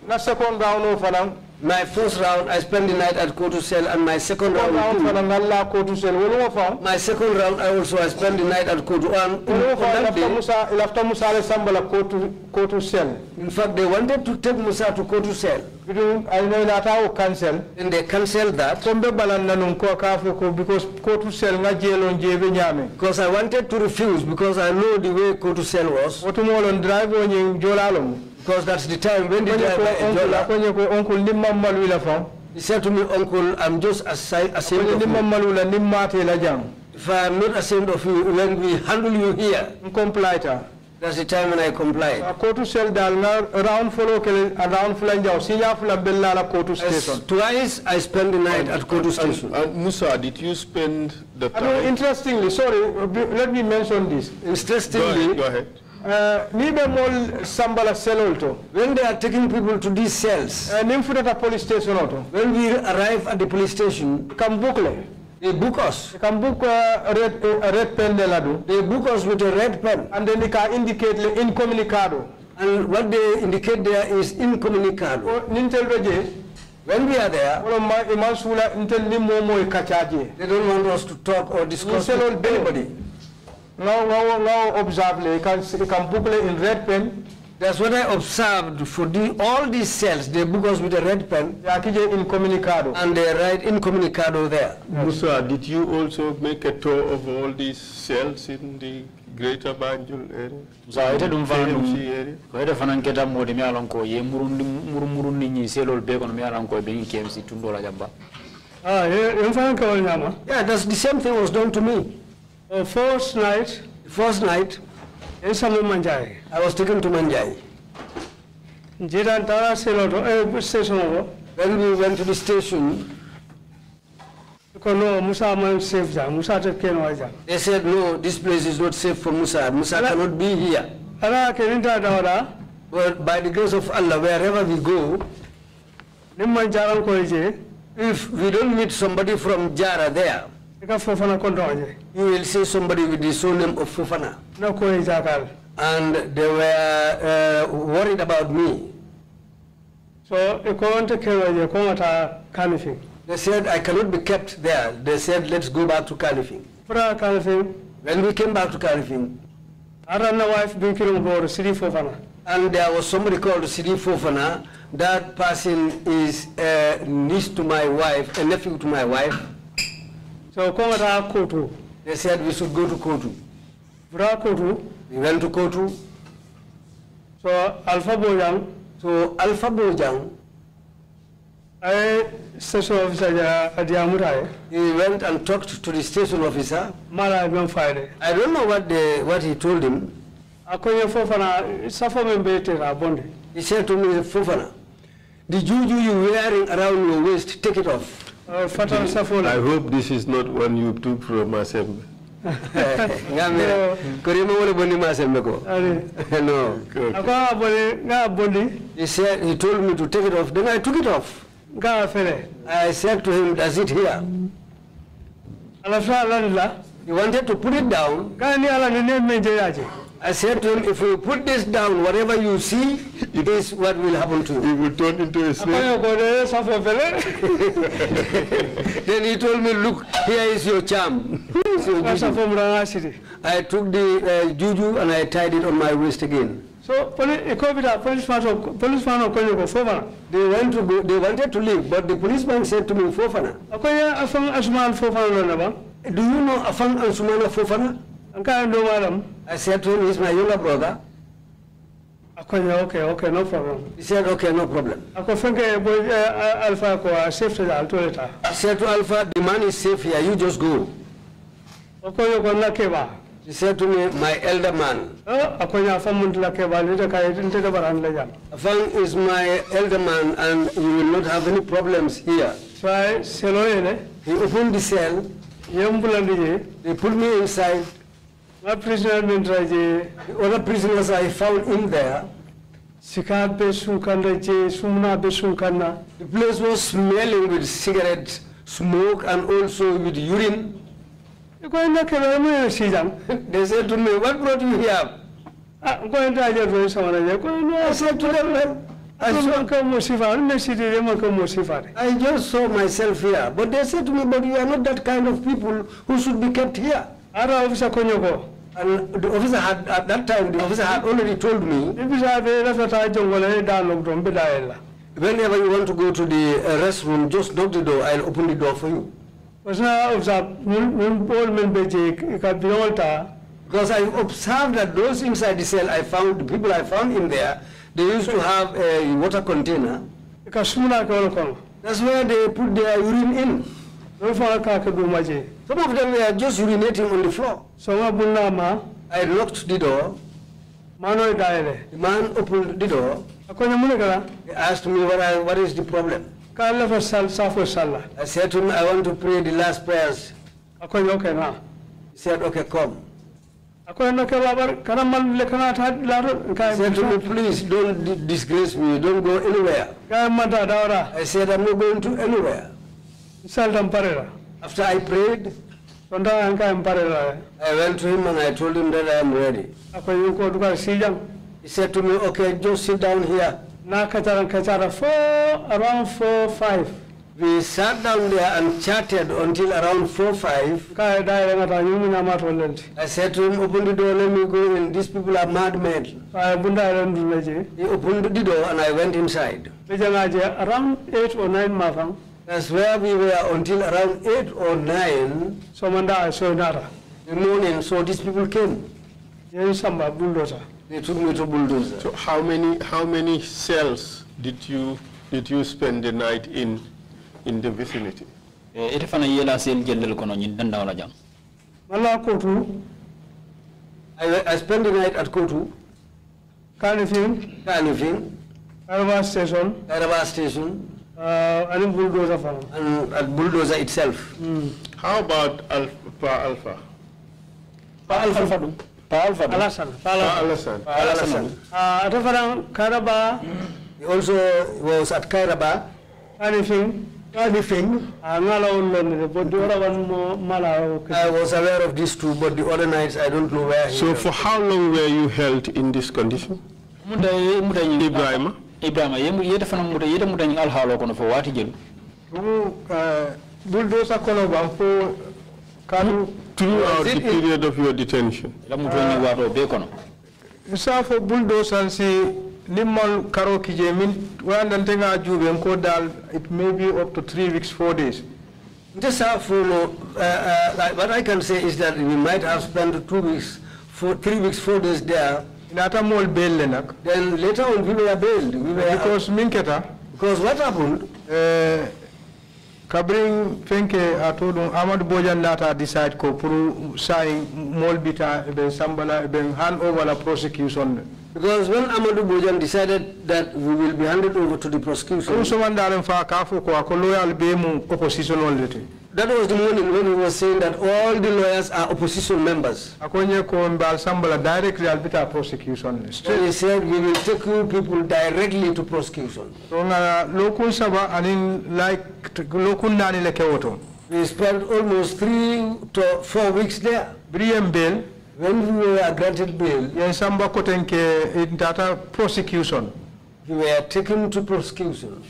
na second round o fanan My first round, I spent the night at Kotu cell, and my second round round, too. fanan ngalla kotu sel wolu fa my second round, I also I spent the night at Kotu. And wolu on fa that lafta day, musa lafta musa le sambala kotu kotu sel in fact, they wanted to take Musa to Kotu cell, bitum ay no nata o cancel and they cancelled that. Tombe balan nanun ko ka because kotu sel nga jelon jebe nyame. Because I wanted to refuse because I know the way Kotu cell was. Wotumolon drive o nyi jolalom Because that's the time when the konye ko driver oncle Ejola, konye ko oncle nimmal he said to me, Uncle, I'm just ashamed konye of you. nimmal wila nimmate If I am not ashamed of you, when we handle you here, complaita that's the time when I complied. kotu sel dal nga round follow kele a round fulan jaw sinya fulan bella la kotu As station twice I spent the night at Kotu station. And Musa, did you spend the I mean, time? interestingly sorry uh, let me mention this Go ahead. Interestingly, Go ahead. Uh, ni be mol sambala to when they are taking people to these cells, uh, nim futata police station oto when we arrive at the police station, kam bukle they book us. kam book uh, red uh, red pen de They book us with a red pen. and then they can indicate le incommunicado And what they indicate there is incommunicado. o nintel do When we are there, wala ma iman sula intel ni momo they don't want us to talk or discuss with anybody. Ngaw ngaw ngaw observe le kan kan book le in red pen That's what I observed for the, all these cells. They book us with a red pen ya kije incommunicado and they write incommunicado there. Musa, did you also make a tour of all these cells in the greater Banjul area? sa ite dum fana dum KMC area? ko ite fana keta modi mi alon ko ye murundi muru murundi ni selol be kono mi alon ko be ni KMC tundo la jamba ah ye fan ka wal nyama Yeah, that's the same thing was done to me. First night The first night, e samu manjay I was taken to Manjai. jidan tara selo to e station When we went to the station, no musa safe ja musa te ken wa ja they said, no, this place is not safe for Musa. Musa cannot be here. ala ke ninta dawda But by the grace of Allah, wherever we go, nim man jaran ko je if we don't meet somebody from Jara there, fofana you will see somebody with the surname of Fofana. na ko e And they were uh, worried about me. so ko wonte ken wa je ko mata They said, I cannot be kept there. They said, let's go back to kanifing When we came back to Kanifing, ara na wife bin kirum bor sidi fofana and there was somebody called Sidi Fofana. That person is a niece to my wife, a nephew to my wife. So ko mata kotu They said we should go to Kotu. fura kotu We went to Kotu. so alpha bojang So Alpha Bojang, ay station officer e he went and talked to the station officer. mala ben fayde I don't know what they, what he told him. akonye fofana safo men be te ra bonde He said to me, Fofana, the juju you wearing around your waist, take it off. Oh, Fatan safo I hope this is not one you took from Asembe. [LAUGHS] Ngamira, korima wale bondi masembe ko. ali [LAUGHS] No. akwa bonde nga bondi He said, he told me to take it off. Then I took it off. I said to him, does it here? ala fa ala He wanted to put it down. Ga ni ala ni ne men je yaje I said to him, if you put this down, whatever you see, it is what will happen to you. It will turn into a snake. akonye ko de safo fele then he told me, look, here is your charm. Here's your nga juju. safo mura nga sidi I took the uh, juju and I tied it on my wrist again. so poli e ko police man police man ko ko fofana They went to go, they wanted to leave, but the policeman said to me, Fofana, akonye afan asman fofana lo na ba do you know Afang Ansumana Fofana? Anka ndo madam I said to him, he's my younger brother. akonye okay okay no problem He said, okay, no problem. ako fenke boy alpha ko uh, safety al toleta He said to Alpha, the man is safe here, you just go. akonye ko na keba He said to me, my elder man. Ah, akonya famundla ke balita kay inte da baran la jam. Afang is my elder man and you will not have any problems here. Sai selo ele He opened the cell, yembulandi je they put me inside. Ma prisoner traje The other prisoners I found in there. sika be sunkanda je sumna sunkanna The place was smelling with cigarette smoke and also with urine. ko na ke ba mo sijam They said to me, what brought you here? ah ko enta je ro samana je ko no I said to them, I, saw, saw ka mo sifa ne siti de mo ka mo sifa I just saw myself here. But they said to me, but you are not that kind of people who should be kept here. Ara ofisa ko nyoko And the officer had, at that time, the officer had already told me, ibisa be rafata jongole da nok don be daela whenever you want to go to the uh, restroom, just knock the door, I'll open the door for you. Wasna ofisa mun mun bol men be je ka biolta Because I observed that those inside the cell I found, the people I found in there, they used to have a water container. ka sumna ko ko That's where they put their urine in. No fa ka ka du maje Some of them were just urinating on the floor. so ma bunna ma I locked the door. The man opened the door. akonya mun kala He asked me what, I, what is the problem. ka la fa sal safo salla I said to him, I want to pray the last prayers. He said, okay, come. akonya no ke babar kana man le kana ta la ro ka He said to me, please don't disgrace me. Don't go anywhere. I said, I'm not going to anywhere. After I prayed, I went to him and I told him that I am ready. He said to me, okay, just sit down here. na kataran kachara fo around 4 5 We sat down there and chatted until around 4 5. ka daire ngata nyumu na mato lenti I said to him, open the door, let me go in. These people are madmen. He opened the door and I went inside. around 8 or 9 mafam That's where we were until around 8 or 9 so manda so nara. In the morning. So these people came. yen samba bulldozer. They took me to bulldozer. So how many, how many cells did you, did you spend the night in, in the vicinity? Eh, e ite fana yela sel jellel kono ñin danda wala jam. Mala kotu. I, I spent the night at Kotu, kani film Kanifing, araba station. Kairaba station, uh, ani bulldozer fam and at bulldozer itself. How about Alpha Alpha? pa alfa dum pa alfa dum alasan Pa pala Alasan. alasan uh, ata faran karaba. He also was at Kairaba, Anything. film Kanifing. a ngala on lon de boddi ora wan mo mala o ke I was aware of these two, but the other nights I don't know where he So for how long were you held in this condition? muda muda ñin Ibrahima? ibrahima yemu yete fana muda yete muda ñin alhaalo kono fo wati jelu Tugu bulldozer kono ban fo kanu Throughout the it period of your detention? la muto ñi wato be kono isa fo bulldozer si nimmal karo kije min wandante nga juube ko dal it may be up to 3 weeks 4 days Just uh, follow, uh, uh, what I can say is that we might have spent two weeks, four, three weeks, four days there. Inata mol belle nak. Then later on we were bailed. We were, because min keta. Because what happened, eh, kabrin fenke ato ɗum amadou bodian nata decide ko pour say mol bita ɓe sambala ɓe hand over la prosecution. Because when Amadou Bojang decided that we will be handed over to the prosecution, somandaren fa ka fo ko ako loyal be mum opposition ollete that was the morning when he was saying that all the lawyers are opposition members. ako ñe ko mbal sambala directly albita prosecution So he said, we will take you people directly to prosecution. so nga lokun saba anin like t- lokun nani le kewoto We spent almost three to four weeks there. briem bel When we were granted bail, yen samba koten ke prosecution we were taken to prosecution.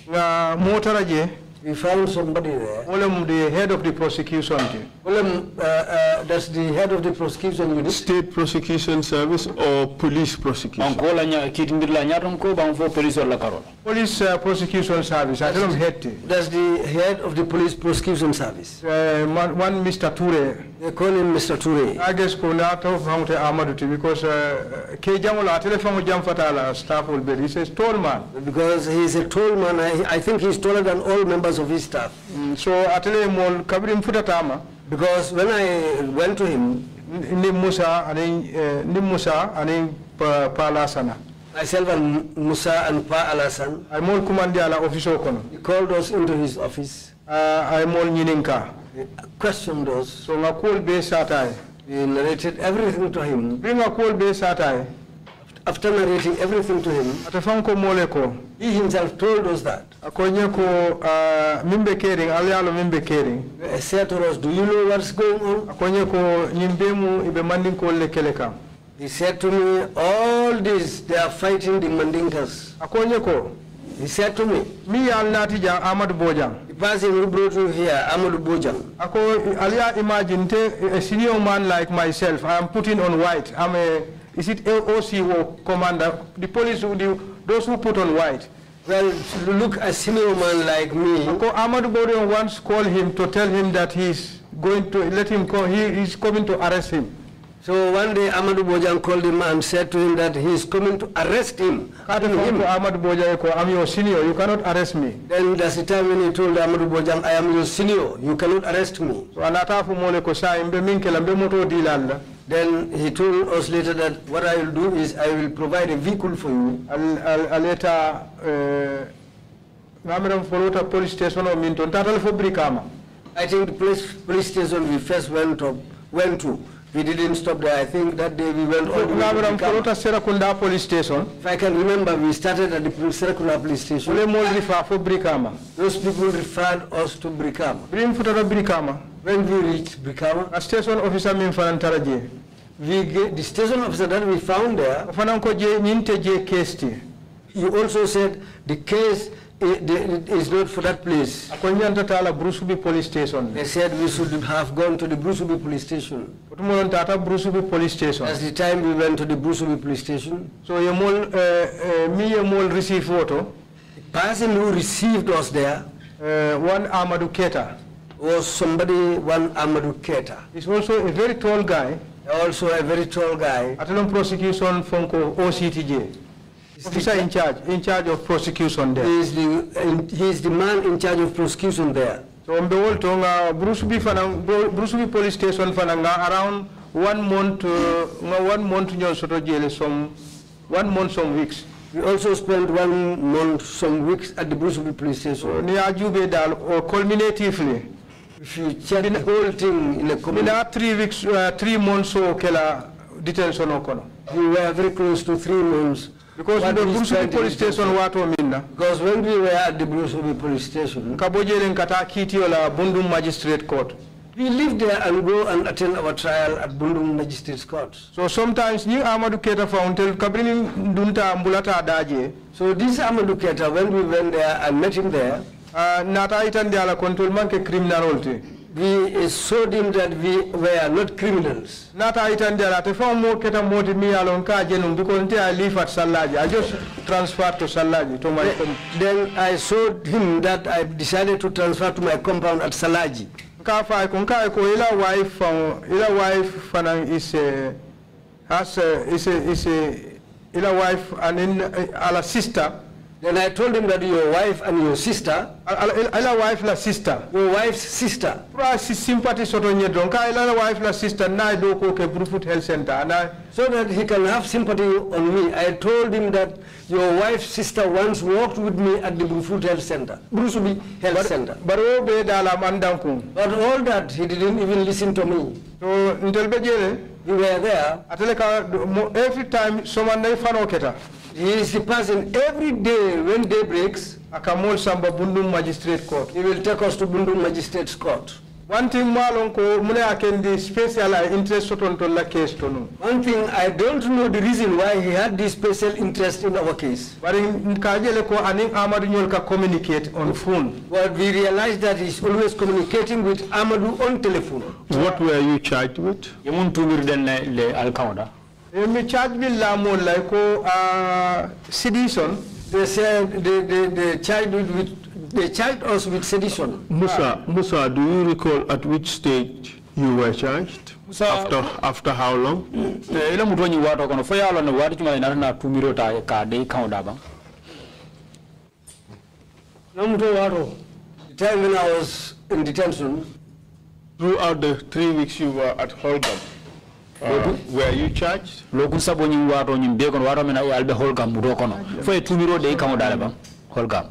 Nga motara je We found somebody there. wala mum the head of the prosecution te Well, um, uh, uh, that's the head of the prosecution unit. State Prosecution Service or Police Prosecution? on nya kitindir la ko ban fo police la karol police uh, prosecution service atelom head That's the head of the police prosecution service. uh, man- one mr Ture. They call him Mr. Toure. I guess ko nato famte amadou te because uh, ke jamola atele jam fatala staff will be he says tall man Because he's a tall man, I, I think he's taller than all members of his staff. Mm, so atele mol kabrim futatama Because when I went to him, ni Musa ani eh, ni Musa ani pa, pa Myself and Musa and Pa Alasan. Ay mol kumandi ala office kono. He called us into his office, Uh, ay mol nyininka. he questioned us, So nga kol be satay. we narrated everything to him. Bi nga kol be satay. After narrating everything to him, Ata fanko he himself told us that. Akonye ko uh, mimbe kering alialo mimbe kering. He said to us, do you know what's going on? Akonye ko nyimbemu ibe mandin ko. He said to me, all this, they are fighting the Mandinkas. Akonye ko He said to me, mi yal nati jang Ahmad Bojang. the person who brought you here, Amadou Bojang, Ako alia imagine te, a senior man like myself, I am putting on white. I'm a, is it OCO commander? The police, the, those who put on white. well, look a senior man like me, Ahmad Bojang once called him to tell him that he's going to, let him come, he is coming to arrest him. So one day Amadou Bojang called him and said to him that he is coming to arrest him. Kati him Ahmad Bojang ko, I'm your senior, you cannot arrest me. Then that's the time when he told Amadou Bojang, I am your senior, you cannot arrest me. So anata fu mole ko sa imbe minkela mbe. Then he told us later that what I will do is I will provide a vehicle for you. Aleta, uh, ngamiram folota police station o minton, tatal fo brikama. I think the police, police station we first went to, went to, we didn't stop there. I think that day we went all the way to Ngamiram Brikama. folota Serrekunda police station. If I can remember, we started at the circular police station. mol rifa fo brikama. Those people referred us to Brikama. Brim futata brikama. When we reached Brikama, A station officer min fanan taraje. we get, the station officer that we found there, Fanan ko je nyinte je kesti. he also said the case i- the- is not for that place. Ako nyanta tala Brusubi police station. They said we should have gone to the Brusubi police station. Brusubi police station. That's the time we went to the Brusubi police station. So ye mol, uh, uh, mi ye mol receive photo. The person who received us there Uh, one Amadou Keita. was somebody, one Amadou Keita, He's also a very tall guy. also a very tall guy. Atalon prosecution fonko OCTJ. Officer in charge, in charge of prosecution there. He is the, he is the man in charge of prosecution there. So mbe wol to nga Brusubi fana Brusubi police station fana nga around one month uh, one month nyon soto jele some one month some weeks. We also spent one month, some weeks at the Brusubi police station. ni ajube dal or culminatively. If you check the whole thing in a community, three weeks uh, three months so kela detention okono. we were very close to three months. Because What the we in police station wato minna. Because when we were at the Brusubi police station, Kabojele nkata kiti ola Bundung magistrate court. we lived there and go and attend our trial at Bundung Magistrates Court. So sometimes ni Amadou Keita fountel kabrini ndunta mbulata daje. So this Amadou Keita, when we went there and met him there, Uh, nata itandi ala control manke criminal olte. We showed him that we were not criminals. Nata itandi ala te fa mo keta modi mi alon ka jenum because nte I live at Salaji. I just transferred to Salaji to my com- Then I showed him that I decided to transfer to my compound at Salaji. ka fa ko ka ko ila wife ila wife fana is a has a, is a, is a ila wife and in uh, ala sister Then I told him that your wife and your sister, ila wife la sister. your wife's sister, Pra si sympathy soto nye don ka ila wife la sister na do ko ke Brufut Health Center na. So that he can have sympathy on me, I told him that your wife's sister once worked with me at the Brufut Health Center, Brusubi Health Center. dala mandankun But all that, he didn't even listen to me. so jele We were there. atele ka do- every time someone nay fano keta He is the person, every day when day breaks, akamol samba bundum magistrate court he will take us to Bundung Magistrates Court. one thing malon ko mune akendi special interest soton to la case to no One thing, I don't know the reason why he had this special interest in our case. But ka jele ko anin Amadou nyol ka communicate on phone But we realized that he's always communicating with Amadu on telephone. What were you charged with? yemun tumir den le le alkawda mi charge bill la mo lay ko uh, sedition They said they, they, they, charged with, they charged us with sedition. Musa, Musa, do you recall at which stage you were charged? Musa- After, after how long? Eh, ila muto nyi wato kono fo yalo ne wati chuma ina na tumiro ta ka de kawda ba Namuto waro. The time when I was in detention, Throughout the three weeks you were at Holgam, Uh, were you charged? lokun sabo ñim wato ñim be kono wato men ay albe holgam muto kono fo e tumiro de kamo dale bam holgam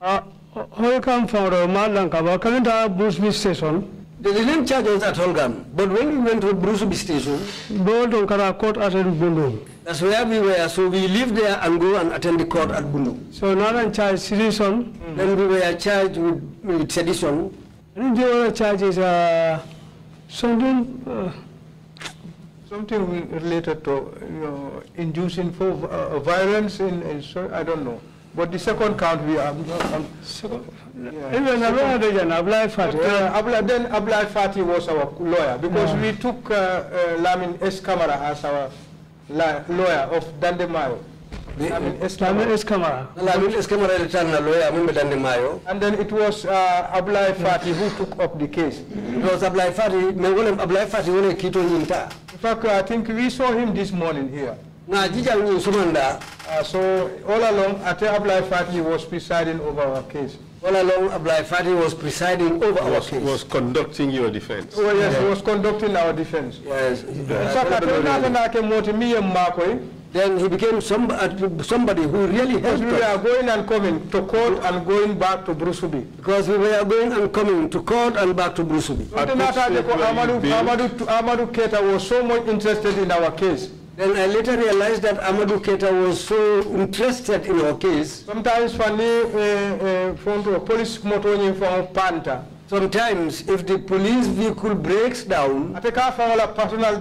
Ah, hoy kam fawro ma lanka ba kalinta Brusubi station. They didn't charge us at Holgam, but when we went to Brusubi station, Bo don kara court at Bundu. that's where we were. So we live there and go and attend the court at Bundu. So now I'm charged citizen. Then we were charged with, with sedition. And the other charge is uh, something. Uh, Something related to, you know, inducing for uh, violence in, in, so- I don't know. But the second count, we are, um, even a lawyer doesn't apply for But, uh, Abla, then Abla Fati was our lawyer because we took uh, uh, Lamin S. Kamara as our la- lawyer of Dandemayo. Lamin S. Lamin Kamara. S. Kamara. Lamin S. Kamara returned a lawyer, Mumbe Dande Mayo. And then it was uh, Abla Fati who took up the case. It was Ablai Fati, me wole Ablai Fati wole kito nyinta. In fact, I think we saw him this morning here. Na jijal nyin sumanda, Uh, so all along, Ate Abla Fati was presiding over our case. all along Ablai Fati was presiding over our case. was conducting your defense? Oh yes, he was conducting our defense. Yes. In fact, Ate Naganake Moti Miye Makoi, Then he became some, uh, somebody who really because helped we us. were going and coming to court and going back to Brusubi. Because we were going and coming to court and back to Brusubi. At Something what that stage were Amadou. Amadou, Amadou Keita was so much interested in our case. Then I later realized that Amadou Keita was so interested in our case. Sometimes when the uh, police motor ni from Panta, Sometimes if the police vehicle breaks down, ate ka fangola personal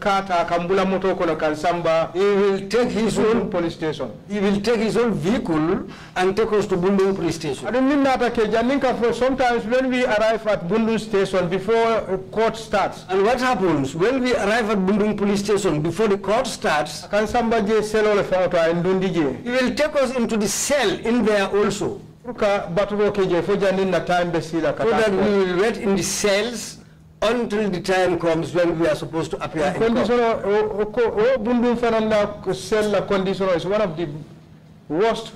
car ta kambula motor kono kan samba he will take his own police station. he will take his own vehicle and take us to Bundung police station. Ade min nata ke janninka for sometimes when we arrive at Bundu station before uh, court starts, And what happens when we arrive at Bundung police station before the court starts? kan samba je selo le fangoto ay. He will take us into the cell in there also, Puruka batugo ke fo jannin na time be sila so that we will wait in the cells until the time comes when we are supposed to appear in court. Condition o ko o Bundu fanan na cell la condition is one of the worst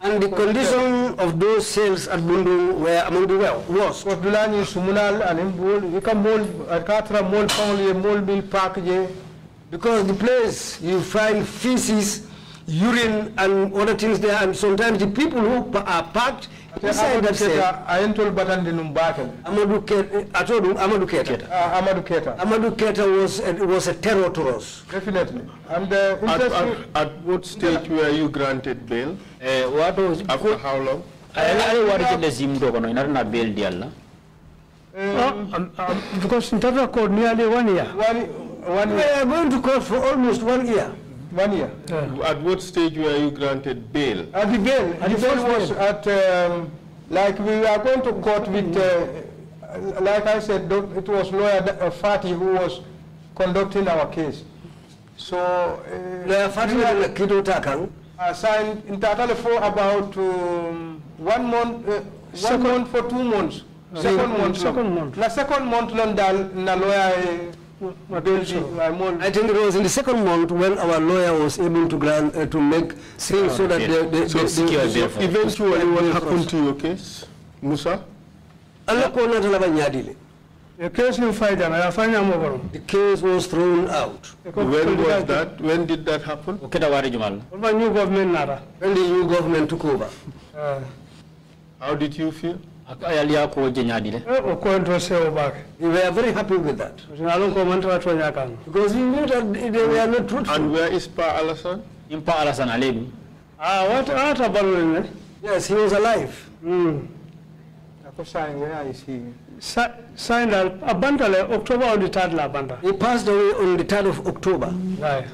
And the condition of those cells at Bundung were among the well, worst. Because dulani sumunal anim bol ika mol uh, katra mol family mol bil park je Because the place, you find feces, urine, and other things there, and sometimes the people who pa- are parked inside that cell, ayentol batande num bakel Amadou Keita, Atodum, Amadou Keita. Amadou Keita Amadou Keita was, a- was a terror to us. definitely and uh, At, interesting at, at what stage were you granted bail? e wato After how long? I ay wari jende simuto kono inata na bel di alla Uh, um, because in Tata court nearly one year. one one We year are going to court for almost one year. One year. At what stage were you granted bail? at the bail. At the bail was at um, like we are going to court with uh, like I said it was lawyer uh, Fati who was conducting our case. So uh, Lawyer Fatima na Kido Takang, assigned in total for about um, one month, uh, one month for two months. Second month. second month. Na second month long dal na lawyer Belgi. I think it was in the second month when our lawyer was able to grant, uh, to make things so that they, they, So, they, secure they, bail so eventually what happened to your case? Musa? Allah ko na talaba nyadile. The case in Faida, I find I'm over. The case was thrown out. When was that? When did that happen? o keta wari jumal What about new government nara? When the new government took over. Uh, How did you feel? Ak ko je o ko ento se o bak. We were very happy with that. Sinalon ko mantra to nyakan. Because we knew that they were not truthful. And where is Pa Alassane? impa alasan alebi Ah, what ata balul ne? Yes, he was alive. Hmm. Ako saying where is he? Sa- Signed a bantale October on the third la banta. He passed away on the 3rd of October. Right.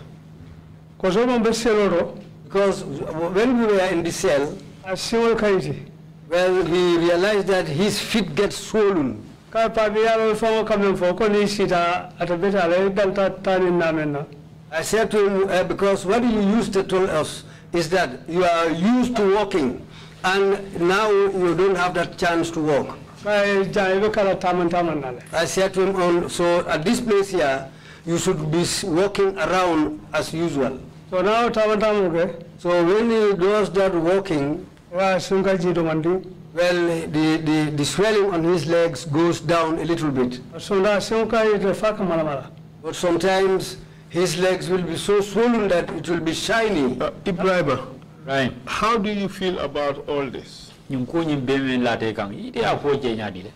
Cause o be seloro Because when we were in the cell, a single kaiti. Well, we realized that his feet get swollen. Ka pa bi yalo fo kamen fo ko ni sita ata beta le dalta tani namenna. I said to him, uh, because what you used to tell us is that you are used to walking, and now you don't have that chance to walk. Ka jai be kala taman taman nale. I said to him, on, so at this place here, you should be walking around as usual. So now taman taman ke So when he does that walking, wa sunka jido mandi. well, the, the, the swelling on his legs goes down a little bit. So na sunka ite fa kamala mala. But sometimes his legs will be so swollen that it will be shiny. Uh, Ibrahima, right how do you feel about all this? ñum ko ñim be men laate kan ite a ko je nyaadi de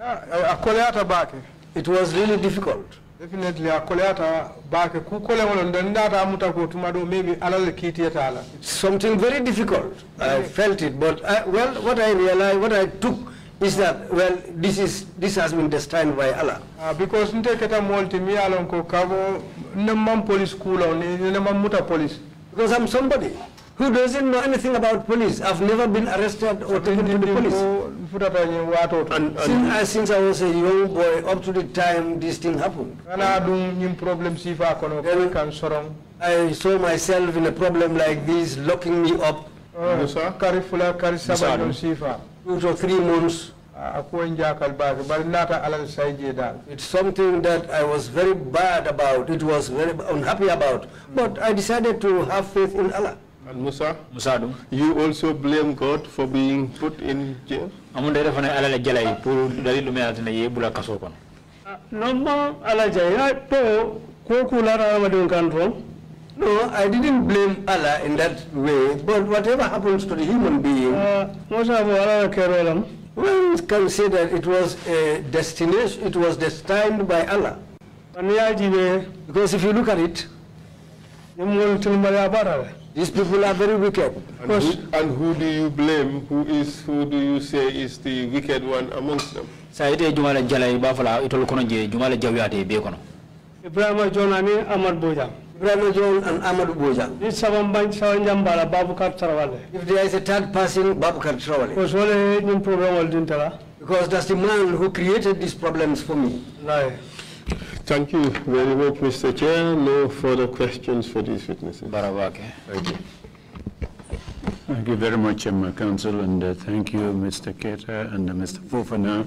a koleata baake It was really difficult. Definitely a koleata baake ku ndata muta ko tuma ɗo maybe alal ala Something very difficult. I felt it, but I, well, what I realized, what I took is that, well, this is this has been destined by Allah. Ah, because nte keta molti mi alon ko kabo nemman police kuula ni nemman muta police Because I'm somebody who doesn't know anything about police. I've never been arrested or taken to the police. ko futata ñin wato to And, Since I, since I was a young boy, up to the time this thing happened, kana ɗum ñin probléme sifa kono Then- ko kan soron I saw myself in a problem like this, locking me up oh, Musa? kari fula kari saba Musa ɗon ɗum. sifa two to three months. Ah, ah, a ko en jakal baake bari nata alal sayje dal It's something that I was very bad about. It was very unhappy about. But I decided to have faith in Allah. And Musa, musa dum you also blame God for being put in jail? amun de fana ala la jalay pour dali dum ya tan ye bula kaso kono ah, nomba ala jaya ah, to ko kulara amadun kanto No, I didn't blame Allah in that way. But whatever happens to the human being, ah, mosa bo ala kerolam one can say that it was a destination. It was destined by Allah. ani yajibe Because if you look at it, ñamol tilmale abara these people are very wicked. And who, and who do you blame? Who is, who do you say is the wicked one amongst them? sa ite jumala jalay ba fala itol kono je jumala jawyate be kono ibrahima jonani amad bojang Ibrahim John and Ahmadu Bojang. ni saban ban saban jambala babukar tarawale If there is a third person, babu Babkar Trawale. ko sole ñum programme wal dintala Because that's the man who created these problems for me. lay Thank you very much, Mr. Chair. No further questions for these witnesses. barabake Thank you. Thank you very much, um, Council, and uh, thank you, Mr. Keita and uh, Mr. Fofana,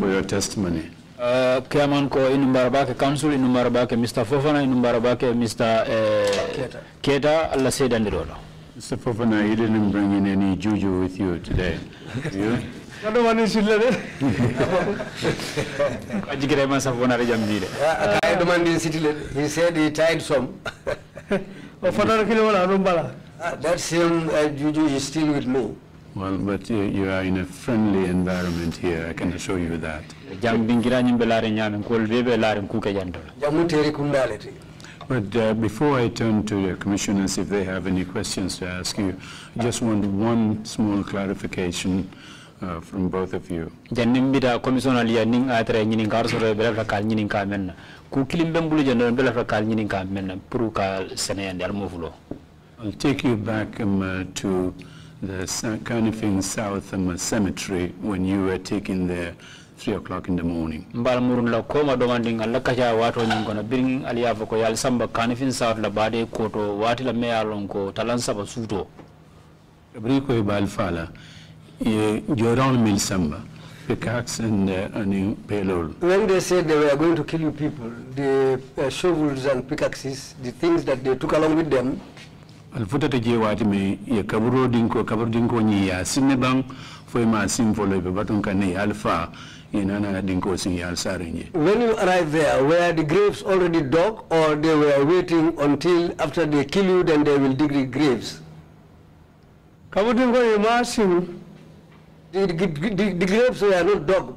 for your testimony. Uh, Chairman ko inu barabake council inu barabake Mr. Fofana inu barabake Mr. eh, Keita alla sedandiro Mr. Fofana, you didn't bring in any juju with you today, [LAUGHS] you? Kado wani sille de ajigire man safona re jambide Uh, I demanded city, he said he tied some. o fotata kili wala ɗum bala Uh, that same uh, juju is still with me. Well, but you, you are in a friendly environment here, I can assure you that. jam bingira nyimbe laare nyamen kol bebe laare kuke jantola Jamu teri kundaleti. But uh, before I turn to the commissioners, if they have any questions to ask you, I just want one small clarification uh, from both of you. jannim bida commissional ya ning atre nyinin kar sore bela fa kal nyinin ka ku kilim bembulu bela fa kal nyinin ka pour ka seneyande al mofulo I'll take you back um, uh, to the Kanifing South um, Cemetery when you were taken there 3 o'clock in the morning. mbal murun la koma domanding alla kacha wato nyin kono birin aliya ko yal samba south la bade koto wati la meyalon ko talan saba suto Abriko ibal fala, joran mil samba, pickaxe and uh, and payload. When they said they were going to kill you people, the uh, shovels and pickaxes, the things that they took along with them, Al futata je wati me ye kaburo dinko kaburo dinko ni ya sinne bang foi ma sim folo be batun kan alfa ye nana dinko sin ya sarenje. when you arrive there, were the graves already dug or they were waiting until after they kill you, then they will dig the graves? kabudin ko e ma sim The, the, the, the graves were not dug.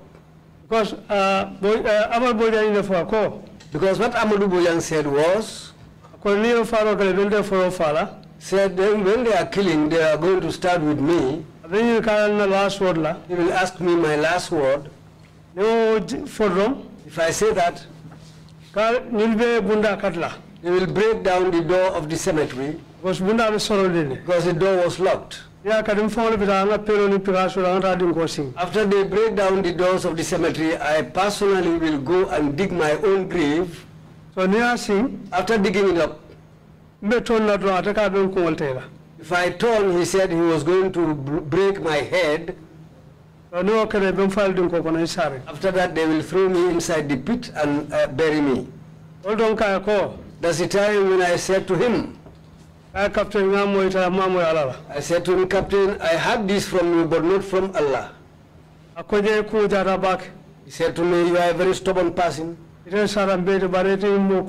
because uh, boy, uh, amad bojang ne fa ko Because what Amadou Bojang said was, ko faro kale foro fala said then when they are killing, they are going to start with me. then you can last word la They will ask me my last word. no fodrom If I say that, ka nilbe bunda katla they will break down the door of the cemetery because bunda be soro dine because the door was locked. Ya kadim fawle bita nga pero ni piraso la nga din ko sing After they break down the doors of the cemetery, I personally will go and dig my own grave. so ni a sing After digging it up, mbe ton na do ataka ben ko woltela if I turn, he said he was going to break my head. so ni o kede ben fal din ko kono sare After that, they will throw me inside the pit and uh, bury me. ol don kaya ko That's the time when I said to him, Uh, captain nga moyta ma moy uh, alala I said to him, Captain, I had this from you, but not from Allah. akoje ku jara bak He said to me, you are a very stubborn person. ite sara mbeyde bare ite mo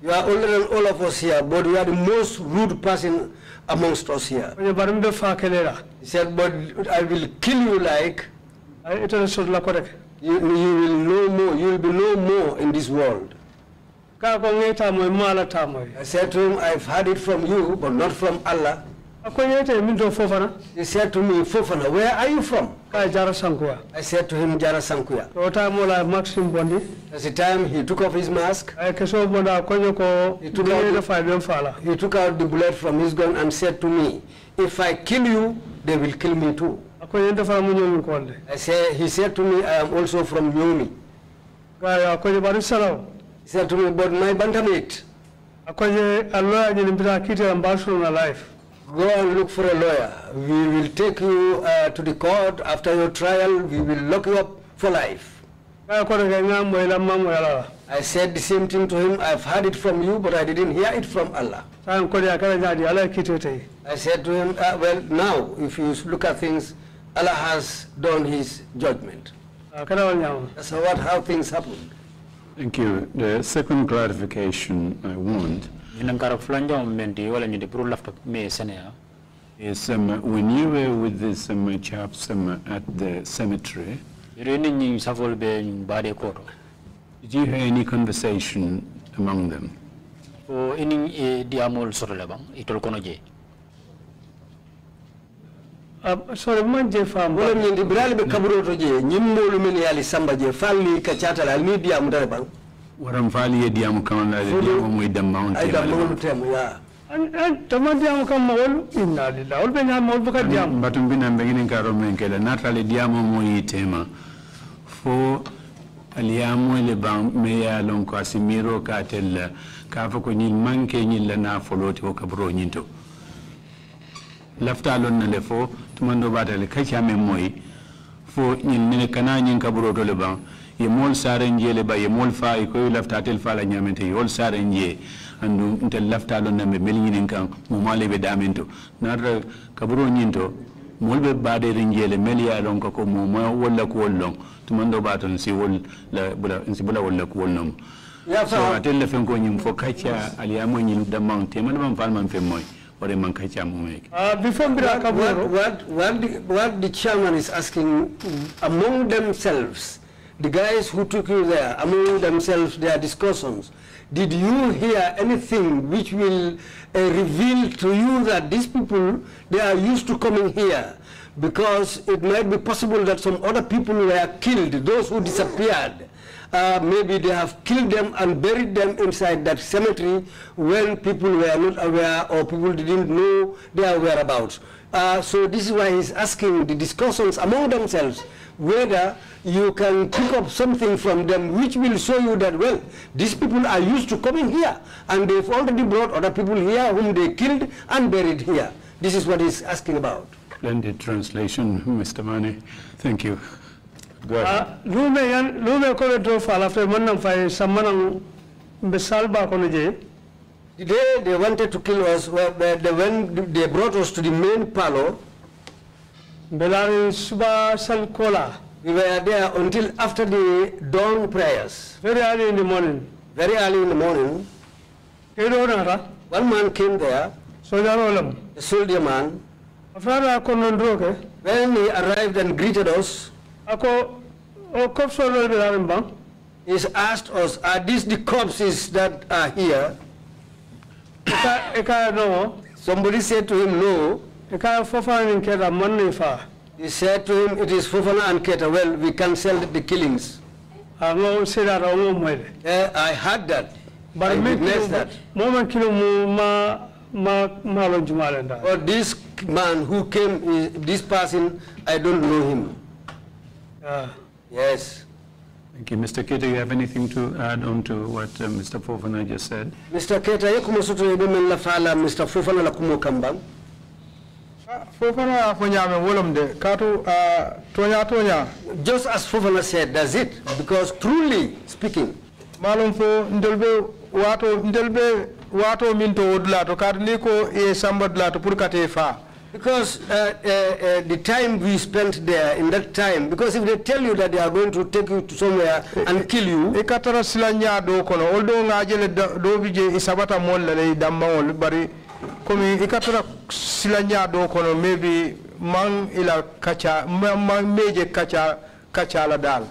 You are older than all of us here, but you are the most rude person amongst us here. oye bare mbe He said, but I will kill you like ay ite sodla ko rek you, you will no more, you will be no more in this world. I said to him, I've heard it from you, but not from Allah. ko ngeta min to fofana He said to me, Fofana, where are you from? ka jara sankuya I said to him, Jara Sankuya. to ta mo la maxim bondi At the time, he took off his mask, ay keso bonda ko ko He took out the- fa fala he took out the bullet from his gun and said to me, if I kill you, they will kill me too. ko yende fa mu nyol I say, he said to me, I am also from Yomi. Ga ya ko bare salaw He said to me, but my bantamate, ko je allah ni mbita kite ambassador na life go and look for a lawyer. We will take you uh, to the court after your trial. We will lock you up for life. ga ko de ngam moy lam mam wala I said the same thing to him. I've heard it from you, but I didn't hear it from Allah. tan ko de akara nyadi ala kite tay I said to him, uh, well, now, if you look at things, Allah has done his judgment. akara wal nyama That's what, how things happened. Thank you. The second clarification I want ñinen kara fulanjaŋo menti wala ñinde pour lafta me seneya is um, when you were with these um, chaps um, at the cemetery, ire ni ñiŋ safol be ñiŋ baade koto did you hear any conversation among them? fo iniŋ e diyamol soto le baŋ itol kono je sorry man je fam wala ñindi birali be kaburo to je ñimmolu men yali samba je falni ka catala al ni diamu dare bang. Waram fali ye diamu kawanda ye diamu mo idam ay mountain. da mawlu temu ya. Tama diyamu kam ma wol inna lillahi wol be ñaama wol buka diyamu Batum bina mbegini karo menkele natale diamu mo yitema fo aliyamu le bang me ya lon ko asimiro ka tel ka fa ko ñil manke ñil la na foloti o kabro ñinto lafta lon na le fo tumando batale kacha me moy fo ñil ne kana ñin kabro to le bang ye mol sare njele ba ye mol fa ko lafta tel fa la nyamente yol sare nje andu ntel lafta lon na me mel ñinin kan mo male be daminto nara kabro ñinto mol be baade rinjele mel ya lon ko ko mo mo walla ko wollon tumando baton si wol la bula si bula walla ko wollon ya fa atel le fen ko ñim fo kacca aliyamo ñil damman te man man fal man fe moy wore man kacca mo meke Ah, before mbira what, kaburo what, what, the, what the chairman is asking among themselves, the guys who took you there, among themselves, their discussions, did you hear anything which will uh, reveal to you that these people, they are used to coming here? Because it might be possible that some other people were killed, those who disappeared. Uh, maybe they have killed them and buried them inside that cemetery when people were not aware or people didn't know their whereabouts. Uh, so this is why he's asking the discussions among themselves whether you can pick up something from them which will show you that, well, these people are used to coming here and they've already brought other people here whom they killed and buried here. This is what he's asking about. Splendid translation, Mr. Mane. Thank you. Ah, lume yan lume ko be do fa la fe man nan fay samana be salba ko no je The day they wanted to kill us, well, they, they, when they brought us to the main belari suba sal kola we were there until after the dawn prayers. very early in the morning. Very early in the morning, one man came there, so jaro lam a soldier man. afara ko non When he arrived and greeted us, ako o kop so lo be larim bang he asked us, are these the corpses that are here? ka e ka no Somebody said to him, no. e ka fofa ni ke da fa He said to him, it is Fofana and Keita. Well, we cancelled the killings. a ngo se da ro ngo Eh, I heard that. I bar me witnessed that. mo man kilo mu ma ma ma lo jumale But this man who came, this person, I don't know him. Ah. Yes. Thank you. Mr. Keita, you have anything to add on to what uh, Mr. Fofana just said? Mr. Keita, ye kuma soto ye men la fala Mr. Fofana la kumo kambang. fofana fo ñaame wolom de kaatu ah, toña toña Just as Fofana said, that's it. Because truly speaking, malum fo ndel be wato ndelbe wato min to wodula to kaatu ni ko e samba dula to pour kate fa Because uh, uh, uh, the time we spent there, in that time, because if they tell you that they are going to take you to somewhere and kill you, tara do kono wol do ŋaajele do bi je i sabata mool la le dammaŋol bari komi tara do kono maybe maŋ ila kaca maŋ meje daal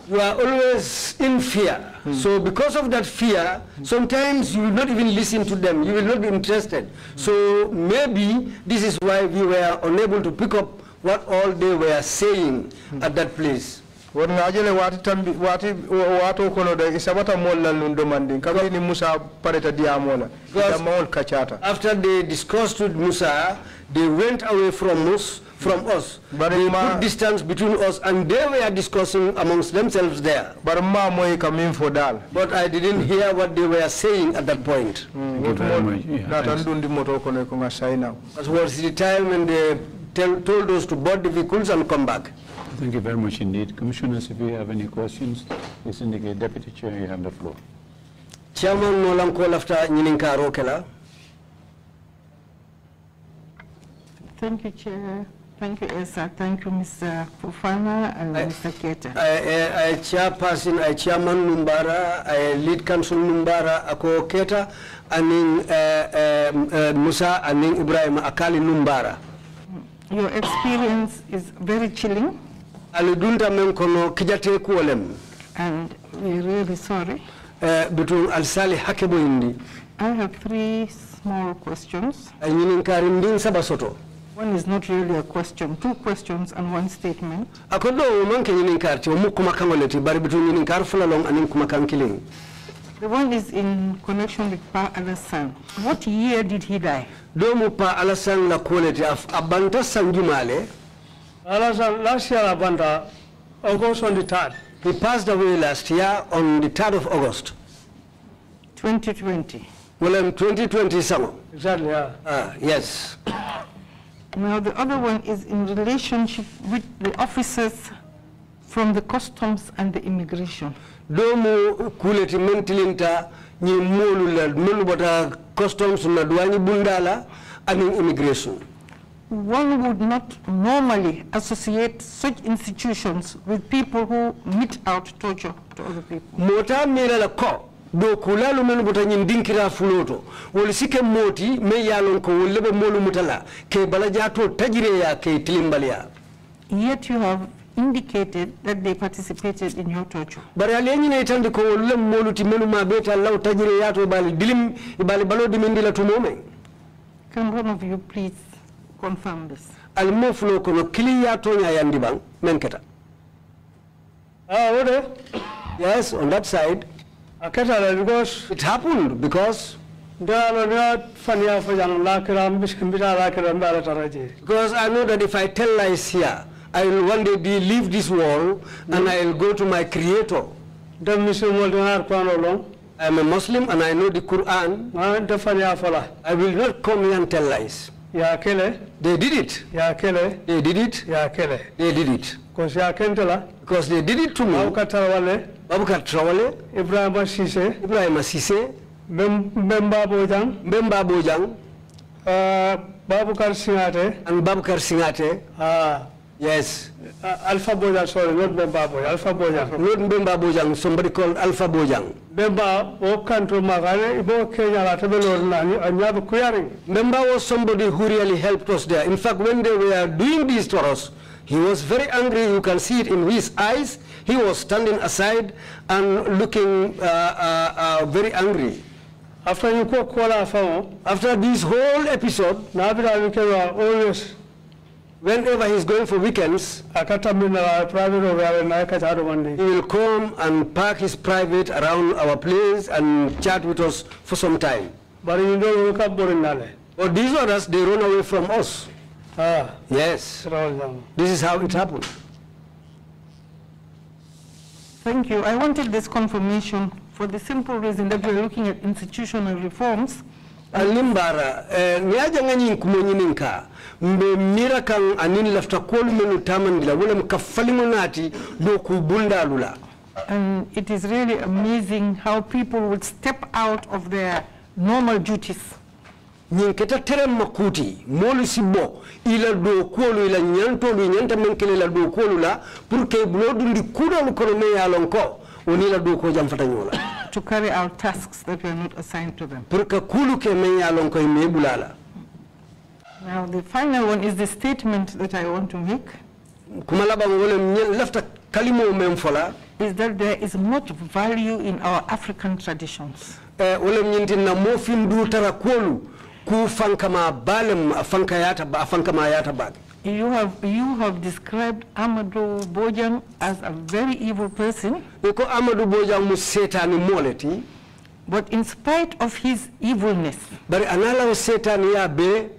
you are always in fear. Hmm. So because of that fear, sometimes you will not even listen to them. You will not be interested. So maybe this is why we were unable to pick up what all they were saying hmm. at that place. won ŋaajele waati tambi waati waato kono de i sabata mool la nun domandi kabiri ni musa pareta diyamo la i Because- After they discussed with Musa, they went away from us, from us. But they put distance between us and they were discussing amongst themselves there. bari maa moyi ka min fo daal But I didn't hear what they were saying at that point. Mm, Thank you. Yeah, naatan thanks. dundi moto kono ko nga saynaw That was the time when they tell, told us to board the vehicles and come back. Thank you very much indeed. Commissioners, if you have any questions, please indicate. Deputy Chair, you have the floor. Chairman Nolanko lafta nyininkaro kela. Thank you, Chair. Thank you, Esa. Thank you, Mr. Fofana and I- Mr. Keita. I, I, I chairperson, I chairman Numbara, I lead council Numbara, ako Keita, aning uh, uh, Musa, aning Ibrahim Akali Numbara. Your experience is very chilling, alidunta men kono kijate kuolem and we're really sorry. uh, between alsali hakebo indi I have three small questions. ay ñinin kari ndin saba soto One is not really a question, two questions and one statement. ako do wo manke ñinin kar ti wo mu kuma kangoleti bari between ñinin kar fulalong anin kuma killing The one is in connection with Pa Alassane. What year did he die? do mu pa alasan la kuoleti af abanta sanjumale Alasan, last year Abanda, August on the third. he passed away last year on the 3rd of august 2020. well 2020 sango Exactly, yeah. ah yes Now, the other one is in relationship with the officers from the customs and the immigration. do mu kuleti mentilinta ñi molu la melu bota customs na duwani bundala anin immigration One would not normally associate such institutions with people who mete out torture to other people. mota mira la ko do kulalu men buta nyin dinkira fuloto wol sike moti me yalon ko wolle be molu mutala ke bala jato tajire ya ke tilimbaliya Yet you have indicated that they participated in your torture. bari ale nyine tande ko wolle molu ti menu ma beta law tajire ya to bali dilim bali balo dimendi la tumo me Can one of you please confirm this? al mo fulo ko no kili ya to nya yandi bang men keta Ah, what? yes on that side Because it happened because because I know that if I tell lies here I will one day be, leave this world and I will go to my creator. I am a Muslim and I know the Quran. I will not come here and tell lies. They did it. They did it. They did it. Because they did it to me. Aukatarawale, Babukar Trawale, Ibrahim Sise, Ibrahim Sise, Bemba Bojang, Mbemba Bojang, uh, Babukar Singate, and Babukar Singate. uh, Yes. Alpha Bojang, sorry, not Bemba Bojang, Alpha Bojang. Not Mbemba Bojang, somebody called Alpha Bojang. Bemba, o kanto magane, ibo Kenya la tabelo na anyabu kuyaring. Mbemba was somebody who really helped us there. In fact, when they were doing this to us, he was very angry. You can see it in his eyes. He was standing aside and looking uh, uh, uh, very angry. After you ko kola famo, After this whole episode, wikewa always whenever he's going for weekends, akata mina private over na kata do he will come and park his private around our place and chat with us for some time. Bari you know ka borin nale. But these others, they run away from us. Ah, Yes, this is how it happened. Thank you. I wanted this confirmation for the simple reason that we're looking at institutional reforms. alimbara eh, niaja nga ñin kumo mbe mira kan anin lafta kolu menu tamandila wala ka faliŋo naati do ku bundalu And it is really amazing how people would step out of their normal duties ñin keta terem makuti molu sibbo ila do kolu ila nyantolu nyanta men kele la do kolu la pour que bulo dundi kudol kono me yalon ko woni la do ko jam fata nyola to carry out tasks that were not assigned to them. pour que kulu ke men yalon ko me bulala Now, the final one is the statement that I want to make, kuma laban wala ñen lafta kalimo men fola is that there is much value in our African traditions. eh, wala ñintin na mo findu tara kolu ku fankama balem a fanka yata ba a fankama yata ba. You have, you have described Amadou Bojang as a very evil person, ko amadou bojang mu setani moleti. But in spite of his evilness, bari anala setani ya be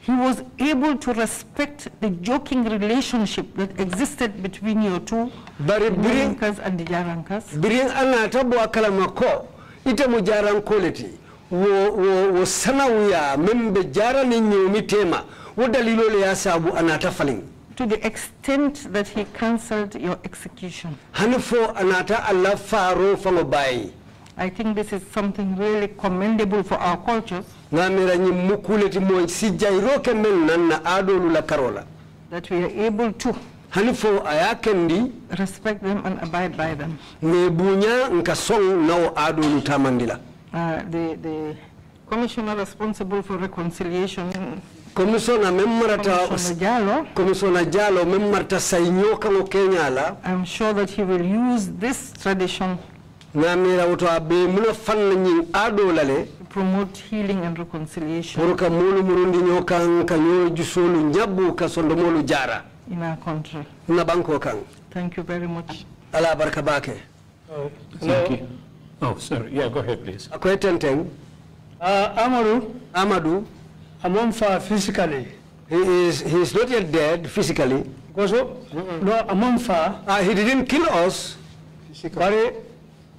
he was able to respect the joking relationship that existed between your two Bari the biri- and the Jarankas. birin ana tabo kalama ko ite mu jaran koleti wo wo wo sanawuya membe jarani nyomi tema. Wo dalilo le sabu anata falin to the extent that he cancelled your execution. hani anata allah faro fango bayi. I think this is something really commendable for our cultures, ngamira nyi mukuleti mo si jayro ke men nan na karola. That we are able to hani fo aya kendi respect them and abide by them. Me bunya nka song nawo adolu tamandila Uh, the, the commissioner responsible for reconciliation, commissioner memmarata Commissioner Jallo, commissioner jalo memmarta sayño kango kenyala I'm sure that he will use this tradition ngamira woto abe muna fanna nyin adola le. to promote healing and reconciliation pour ka molu murundi ño kan ka ño jusolu ñabbu ka sondo jara. in our country. na banko kan Thank you very much. ala barka bake. Thank you. Oh, sorry. Yeah, go ahead, please. akoy tenteng Uh, Amaru, amadou among fa physically, he is he is not yet dead physically. Because no among fa, uh, he didn't kill us. But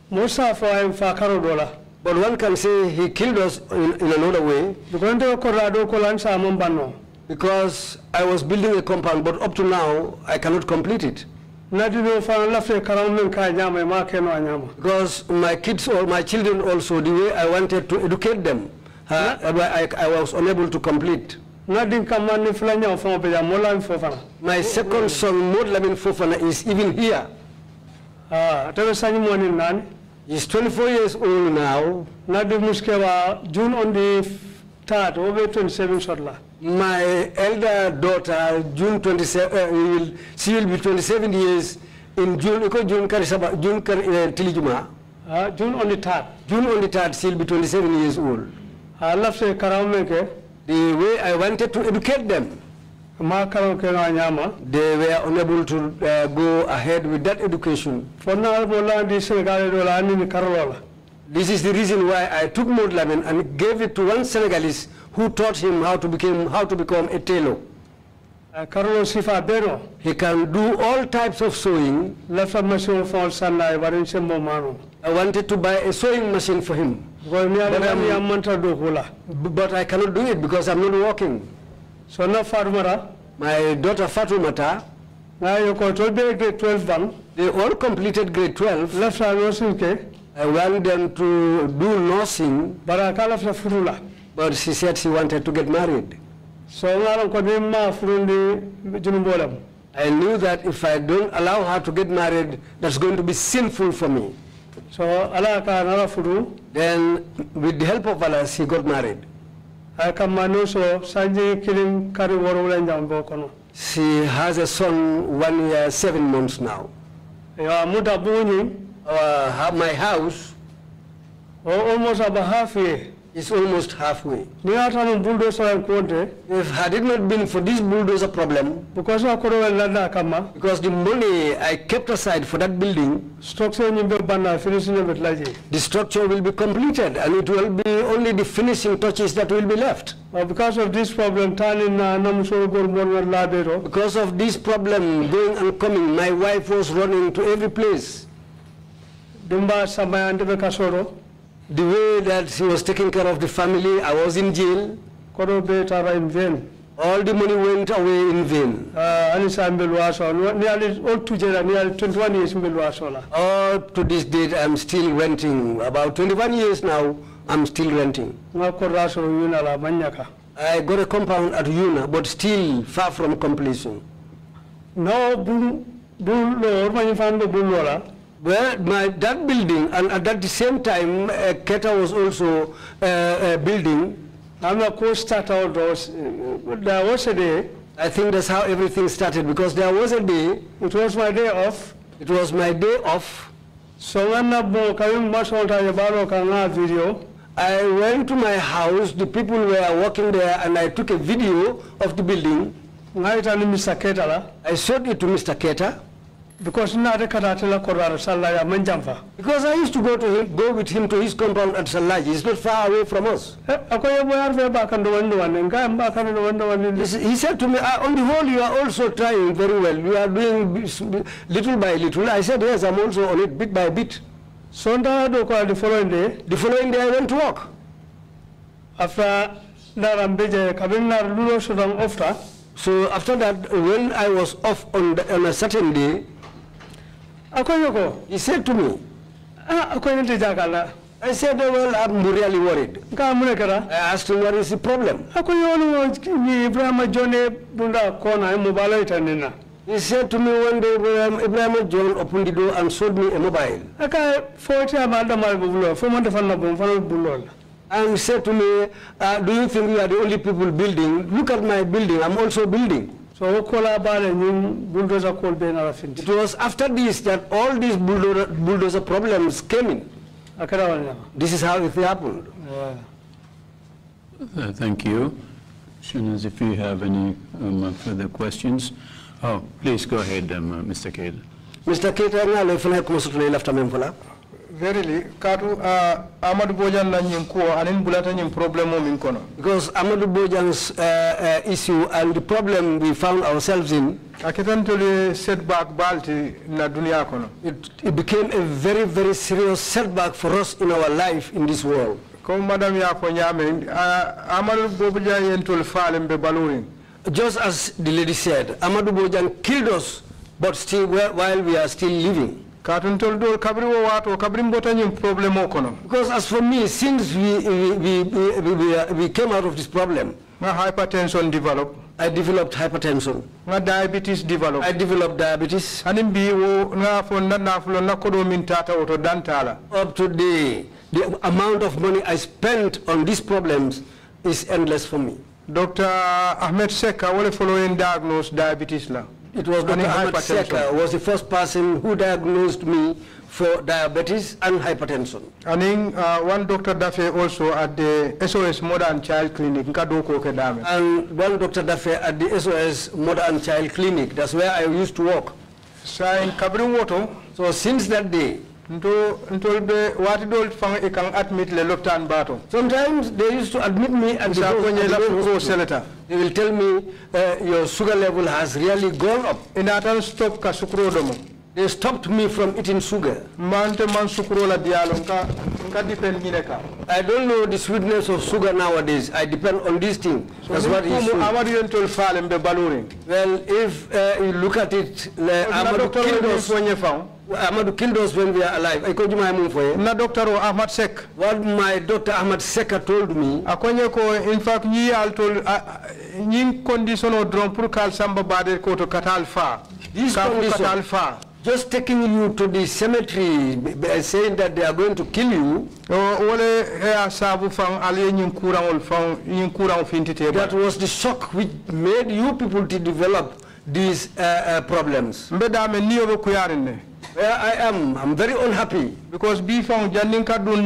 Musa for him fa karodola. but one can say he killed us in, in another way. Because the korado kolansa among bano. because I was building a compound but up to now I cannot complete it Nadino fa lafe karamin ka nyama ma keno anyama. because my kids or my children also the way I wanted to educate them uh, I, I was unable to complete Nadin kamani fulanya fa be ya mola fofana. my second son Maud Lamin Fofana is even here Ah, tabe sanyi moni nani. he's 24 years old now June on the third, over 27 shortla. my elder daughter June 27 uh, will, she will be 27 years in June iko June karisaba June kar, uh, tilijuma Ah, June only third. June on the 3rd she'll be 27 years old Ah, lafse karamin ke. the way I wanted to educate them Ma karam keno anyama. they were unable to uh, go ahead with that education Fonna bola di Senegal do la ni karola. This is the reason why I took Maud Lamin and gave it to one Senegalese who taught him how to become how to become a tailor. Uh, Beno. He can do all types of sewing. Lafta machine for sanna barin sembo mano. I wanted to buy a sewing machine for him, But I'm- mi amanta do kula. b- but I cannot do it because I'm not working. So na farmara. My daughter Fatumata, Na yo ko to grade 12 bang. they all completed grade 12. Lafta no sinke. I want them to do nursing, Bara kala lafta furula. but she said she wanted to get married. So ngaron ko ni ma furundi junumbolam. I knew that if I don't allow her to get married, that's going to be sinful for me. So ala ka nara furu. Then, with the help of Allah, she got married. Ay kam manu so sanji kilim kari woro wala njambo kono. She has a son, one year, seven months now. Yo muda buni. Uh, my house almost about halfway. is almost halfway. Ni ata no bulldozer en konte. If had it not been for this bulldozer problem, Because I could have lada kama. because the money I kept aside for that building, Structure ni be bana finishing of it laji. the structure will be completed and it will be only the finishing touches that will be left. Uh, because of this problem, turning na nam so gor mon labero. Because of this problem going and coming, my wife was running to every place. Dimba samayande be kasoro. The way that he was taking care of the family, I was in jail. Kodo be in vain. All the money went away in vain. Uh, ani sa mbelwaso. Nearly all together, nearly 21 years mbelwaso la. Up to this date, I'm still renting. About 21 years now, I'm still renting. nga korra so yuna la manyaka I got a compound at Yuna, but still far from completion. no Well, my, that building, and at the same time, uh, Keita was also uh, uh, building. I'm not co start out there was a day I think that's how everything started because there was a day, it was my day off it was my day off. so when kana video I went to my house, the people were working there, and I took a video of the building. I showed it to Mr. Keita because na de kata tela korra salla ya manjamfa because I used to go to him, go with him to his compound at Salaji. It's not far away from us. akoy bo yar fe ba kan do wando wan nga ba kan do wando wan He said to me, "Ah, on the whole, you are also trying very well. You are doing little by little. I said, yes, I'm also on it bit by bit. ko the following day The following day, I went to work. after daram beje kabin nar lulo sudan ofta So after that, when I was off on, the, on a certain day, akoy ko he said to me, ah akoy nte jakala I said, "Oh, well, I'm really worried. ka mune kara I asked him, what is the problem? akoy yolu ni Ibrahima Jone bunda kona mo balo itanina He said to me one day, Ibrahim, Ibrahim John opened the door and sold me a mobile. aka foti amalda mal bulo fo mon defal na bum fano bulo And said to me, uh, do you think we are the only people building? Look at my building, I'm also building. So wo kola bale ñun bulldozer kol be na It was after this that all these bulldozer, bulldozer problems came in. This is how it happened. Uh, Thank you. Shanaz, if you have any um, further questions, oh, please go ahead, um, uh, Mr. Kade. Mr. Keita, ngalo fana kuma sutule lafta memfola. Verily katu uh, amadou bodian na ñin kuwo anin bulata ñin problème min kono Because Amadou Bojang's uh, uh, issue and the problem we found ourselves in, a ketantole setback balti na duniya kono it, it became a very, very serious setback for us in our life in this world. comme madame ya fo ñaame uh, amadou bobodia yentol faalen be balurin Just as the lady said, Amadou Bojan killed us, but still while we are still living. Katun tol dol kabri wo wato kabri mbota ñin problème o kono Because as for me, since we, we, we, we, we, came out of this problem, nga hypertension develop I developed hypertension. nga diabetes develop I developed diabetes. anin bi wo nga fo na nafulo na kodo min tata oto dantala Up to the, the amount of money I spent on these problems is endless for me. dr ahmed seka wole folo en diagnose diabetes la It was And Dr. Hypertension. Seka was the first person who diagnosed me for diabetes and hypertension. anin uh, one doctor dafe also at the sos modern child clinic nka do ko And one Dr. Dafe at the SOS Mother and Child Clinic, that's where I used to work. sa en kabrin woto So since that day, nto ntol be wati dol fang kan admit le lopitan sometimes they used to admit me at the sa ko at nye the hospital. They will tell me uh, your sugar level has really gone up. ina tan stop ka sukro domo They stopped me from eating sugar. mante man sukro la dialo nka nka depend ñine ka I don't know the sweetness of sugar nowadays. I depend on this thing. That's what he's mu saying. amadu yentol falem be balurin Well, if uh, you look at it, uh, Amadou killed us. fo nye fang Amadou killed us when we are alive. I told you my move for you. na doctor ahmad sek What my doctor Ahmad Seka told me, akonye ko in fact ñi al tol ñi condition o dron pour kal samba bade ko to katal fa This condition- just taking you to the cemetery, saying that they are going to kill you, o wole he a sabu fan aliye ñin courantol fan ñin courant fintite ba that was the shock which made you people to develop these uh, uh, problems. mbe dame niyo ne Where I am, I'm very unhappy. Because bi fan jannin ka dun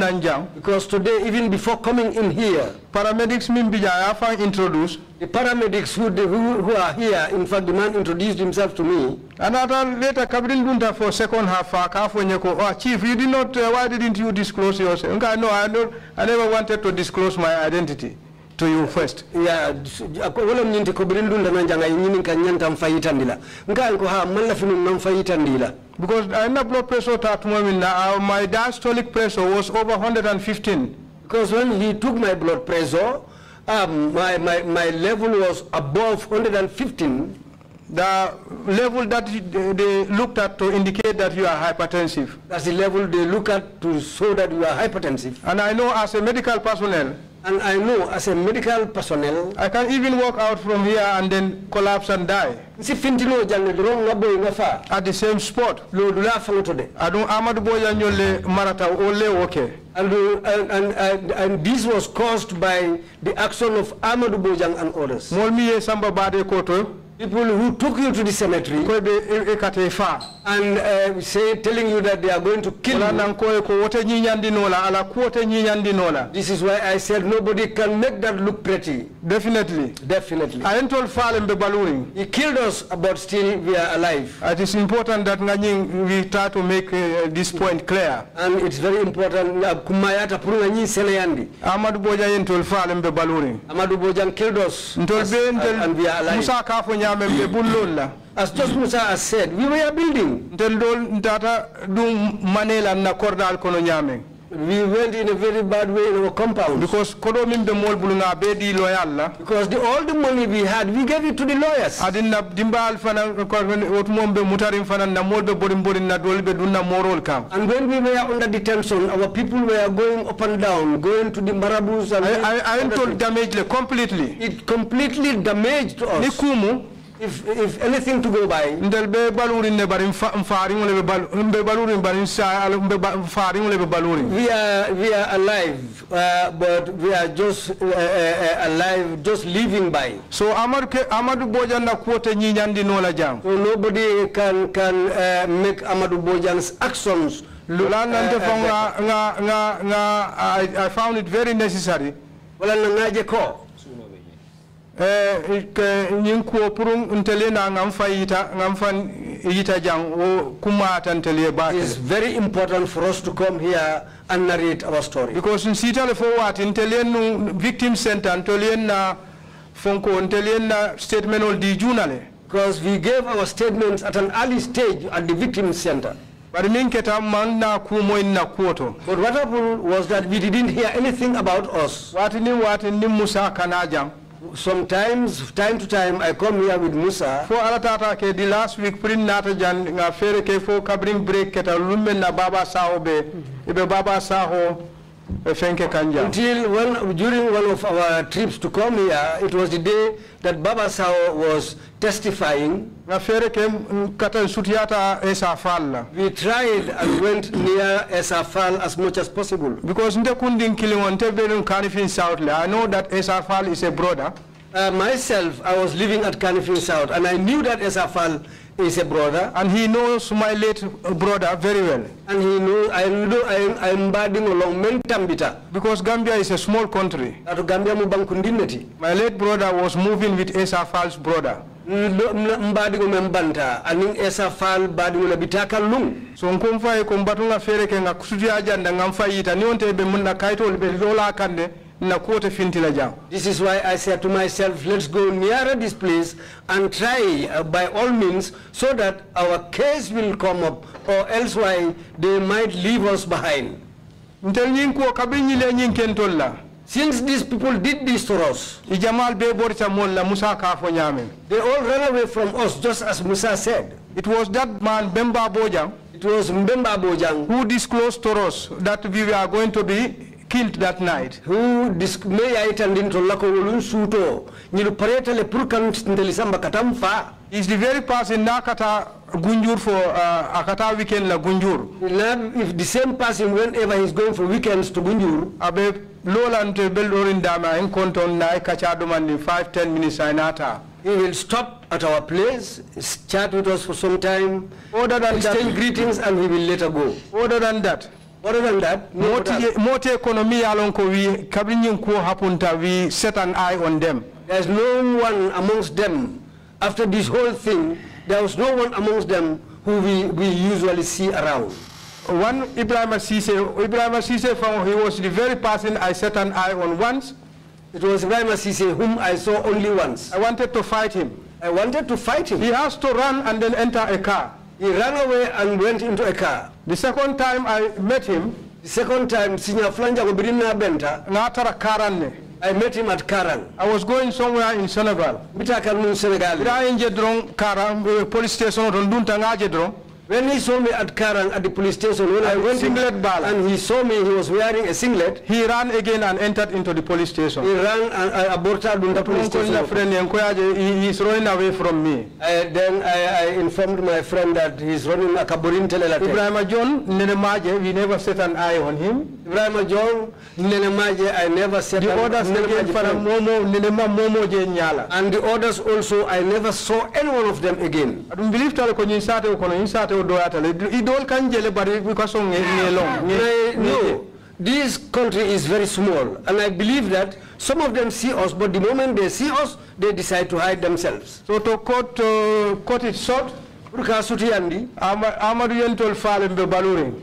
because today, even before coming in here, paramedics min bija ya fan introduce. the paramedics who, the, who, who are here, in fact, the man introduced himself to me. anata later kabrin dunta for second half fa ka fo nye oh chief you did not uh, why didn't you disclose yourself? No I, don't, I never wanted to disclose my identity to you first. Ya wala nyinti ko birin dunda nan janga nyinin kan nyanta fayitandila ngal ko ha malla finu nan fayitandila because I na blood pressure ta tuma min na uh, my diastolic pressure was over 115 because when he took my blood pressure um, my, my, my level was above 115 the level that they looked at to indicate that you are hypertensive. That's the level they look at to show that you are hypertensive. And I know as a medical personnel, And I know as a medical personnel, I can even walk out from here and then collapse and die si fintino jange doron nga boy nga fa. at the same spot. Lo dula fangoto de. Adun Amadou Boya Nyole Marata Ole okay. And, and, and, and, this was caused by the action of Amadou Bojang and others. Molmi ye samba bade koto People who took you to the cemetery ko be ekate fa. and uh, say, telling you that they are going to kill you. nan ko ko wote nyinyandi nola ala ko wote nyinyandi nola. This is why I said nobody can make that look pretty. Definitely. Definitely. I ain't told fallen be baluring. He killed us, but still we are alive. It is important that we try to make uh, this point clear. And it's very important. Kumayata purunga nyi senayandi. Amadou Boja yen tol falem be baluring. Amadou killed us. Ntol as- and, and we are alive. Musa nyame be bullol la. As just Musa has said, we were building. Ntel dol ntata dum manela na kordal kono. We went in a very bad way in our compound. Because kodo mol bulunga loyal la. Because the, all the money we had, we gave it to the lawyers. adinna dimbal fana ko wot mom be mutarim fana na molbe bodim bodim na dunna kam And when we were under detention, our people were going up and down, going to the marabouts and i i i told things. damage le completely it completely damaged us. kumu If, if anything to go by, ndel be ne ngole be bal be balurin bari sa al be mfaari ngole be we are, we are alive, uh, but we are just uh, uh, uh, alive, just living by. so amadu ke amadu bojan na kuote nyinyandi nola jam. So nobody can, can uh, make amadu Bojang's actions look, uh, uh, nga nga nga I, found it very necessary. Wala ko. Eh ke nyin ko pour ntele na ngam fan yita jang o kuma tan tele ba It is very important for us to come here and narrate our story. because in sitale fo wati ntelen nu victim center ntelen na fonko ntelen na statement ol di junale Because we gave our statements at an early stage at the victim center. bari min keta man na kumo na kuoto But what happened was that we didn't hear anything about us. Sometimes, time to time, I come here with Musa. fo ala tata ke di last week prin nata jan nga fere ke fo kabring break keta lummen na baba saho be ibe baba saho Until when, during one of our trips to come here, it was the day that Baba Sao was testifying. nga fere ke kata sutiyata esa We tried and went near Essa Faal as much as possible. because nte kundin kilingon te belun kanifin south i know that Essa Faal is a brother Uh, myself, I was living at Kanifing South, and I knew that Essa Faal is a brother, and he knows my late brother very well. And he knew I know I am bading along Mentambita. because gambia is a small country. Gambia my late brother was moving with Essa Faal's brother. Mbadigo membanta, aning Esafal badigo na bitaka lung. so nkom faye ko mbatunga fere ke nga sutiya janda ngam fayita ni onte be mun na kaytol be lola kande na kote fintila jang This is why I said to myself, let's go nearer this place and try uh, by all means so that our case will come up or else why they might leave us behind. ntel nyin ko kabin nyile nyin kentol la Since these people did this to us, jamal be borta musa ka they all ran away from us just as Musa said. it was that man bemba bojang It was Mbemba Bojang who disclosed to us that we were going to be killed that night. Who dis- me ya itandin to lako wolun suto nyilu pareta le purkan ndelisamba katamfa. Is the very person nakata gunjur for uh, akata weekend la gunjur? If the same person whenever he's going for weekends to Gunjur. Abe lolante beldorin dama en konton na kacha domandi 5 10 minutes ainata He will stop at our place, chat with us for some time, other than exchange that greetings, and he will later go. other than that Other than that, no moti other- moti economy alon ko wi kabrin ko hapunta we set an eye on them there's no one amongst them. After this whole thing, there was no one amongst them who we, we usually see around. one Ibrahim Sise Ibrahim Sise from he was the very person I set an eye on once It was Ibrahim Assisi whom I saw only once. I wanted to fight him I wanted to fight him. he has to run and then enter a car He ran away and went into a car. the second time I met him The second time, Sinya Flanja Gobirina Benta, ngatara karanne I met him at Karan. I was going somewhere in Senegal. Nun Senegal. Ira inje drong Karang eh, police station don dunta ngaje drong. When he saw me at Karang at the police station, when I went singlet in, bala. and he saw me, he was wearing a singlet. He ran again and entered into the police station. He ran and uh, I aborted the police station. friend he is running away from me. I, then I, I informed my friend that he's running a Kaburin Telelate. Ibrahim John nene maje we never set an eye on him. Ibrahim John, Nenemaje, I never said The others again fara momo nene ma momo nyala. And the others also, I never saw any one of them again. Adum believe tale ko nyin sate ko nyin sate o doya tale idol kan jele bari because of nge nge long. I this country is very small, and I believe that some of them see us, but the moment they see us, they decide to hide themselves. So to cut uh, cut it short. Ruka Suti Andi, Ama- Amadou yentol fale mbe baluring.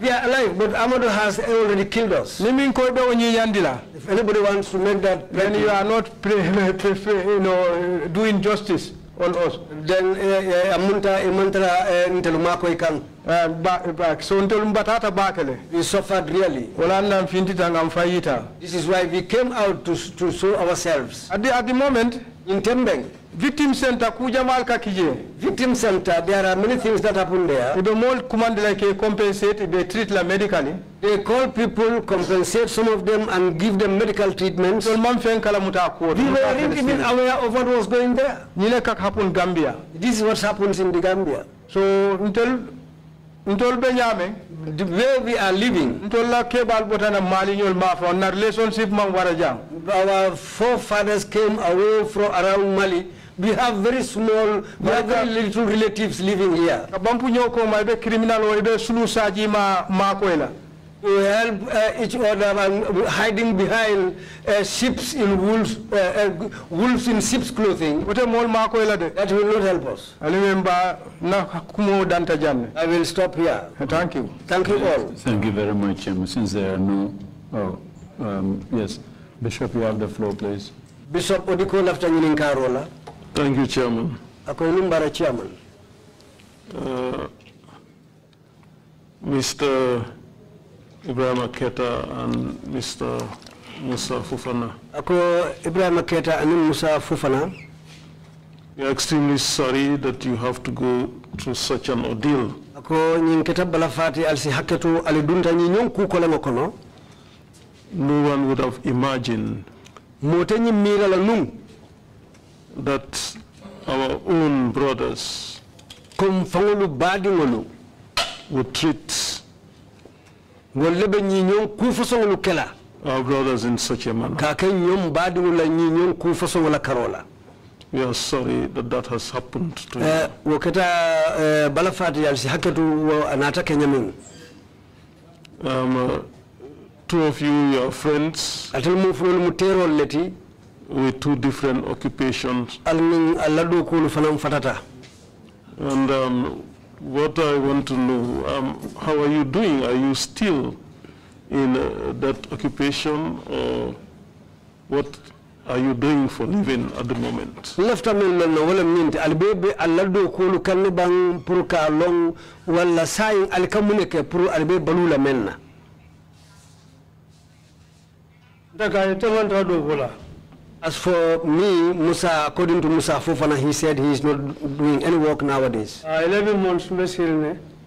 we are alive, but Amadou has already killed us. Nimin koy be o nyiyandila. If anybody wants to make that, Then you are not [LAUGHS] you know doing justice on us. then uh, Amunta Imantara Ntelumako Ikan. Uh, ba, ba, so ntol mbatata bakele. We suffered really. Wala nam fintita ngam fayita. This is why we came out to, to show ourselves. At the, at the moment, In Tembeng, victim center kujamal ka kije. Victim Center, there are many things that happen there. Ibe mol command like compensate, ibe treat la medically. They call people, compensate some of them, and give them medical treatments. Tol man fen kala muta ko. We weren't even aware of what was going there. Nyine kak happen Gambia. This is what happens in the Gambia. So ntol ntol be. The way we are living, Ntol la kebal botana mali nyol mafa na relationship man wara jang. our forefathers came away from around Mali. We have very small, we have very little relatives living here. Ka bampu nyoko maibe criminal o ibe sulu saji ma ma ko. To help uh, each other and hiding behind uh, ships in wolves, uh, uh, wolves in sheep's clothing, Wote mol ma ko that will not help us. Ali memba na kumo danta janne. I will stop here. Thank you. Thank you all. Thank you very much. Um, since there are no, oh, um, yes, Bishop, you have the floor, please. Bishop Odico lafta nyinin karola. Thank you, Chairman. Ako numbara chairman. Uh, Mr. Ibrahima Keita and Mr. Musa Fofana, Ako Ibrahim Keita and Musa Fofana. we are extremely sorry that you have to go through such an ordeal. Ako balafati alsi haketu alidunta nyinyon kukola ngokono. No one would have imagined Mote la. That our own brothers Kum fangulu would treat nyinyon kufasongulu kela. our brothers in such a manner. Kake nyom badi ngula nyinyon kufasongula karola. We are sorry that that has happened to you. Eh, Woketa eh, balafati alsi haketu wo anata kenyamin. Um, uh, two of you, your friends, Atel mu fulul mu terol leti. With two different occupations. Alning aladu kulu fanam fatata. And um, what I want to know, um, how are you doing? Are you still in uh, that occupation or what are you doing for living at the moment? lafta min non no wala min albebe alladdo kulu kanne bang pour ka long wala sayin alkamune ke pour albe balula menna daga temanta do bola as for me musa according to musa fofana he said he is not doing any work nowadays uh, 11 months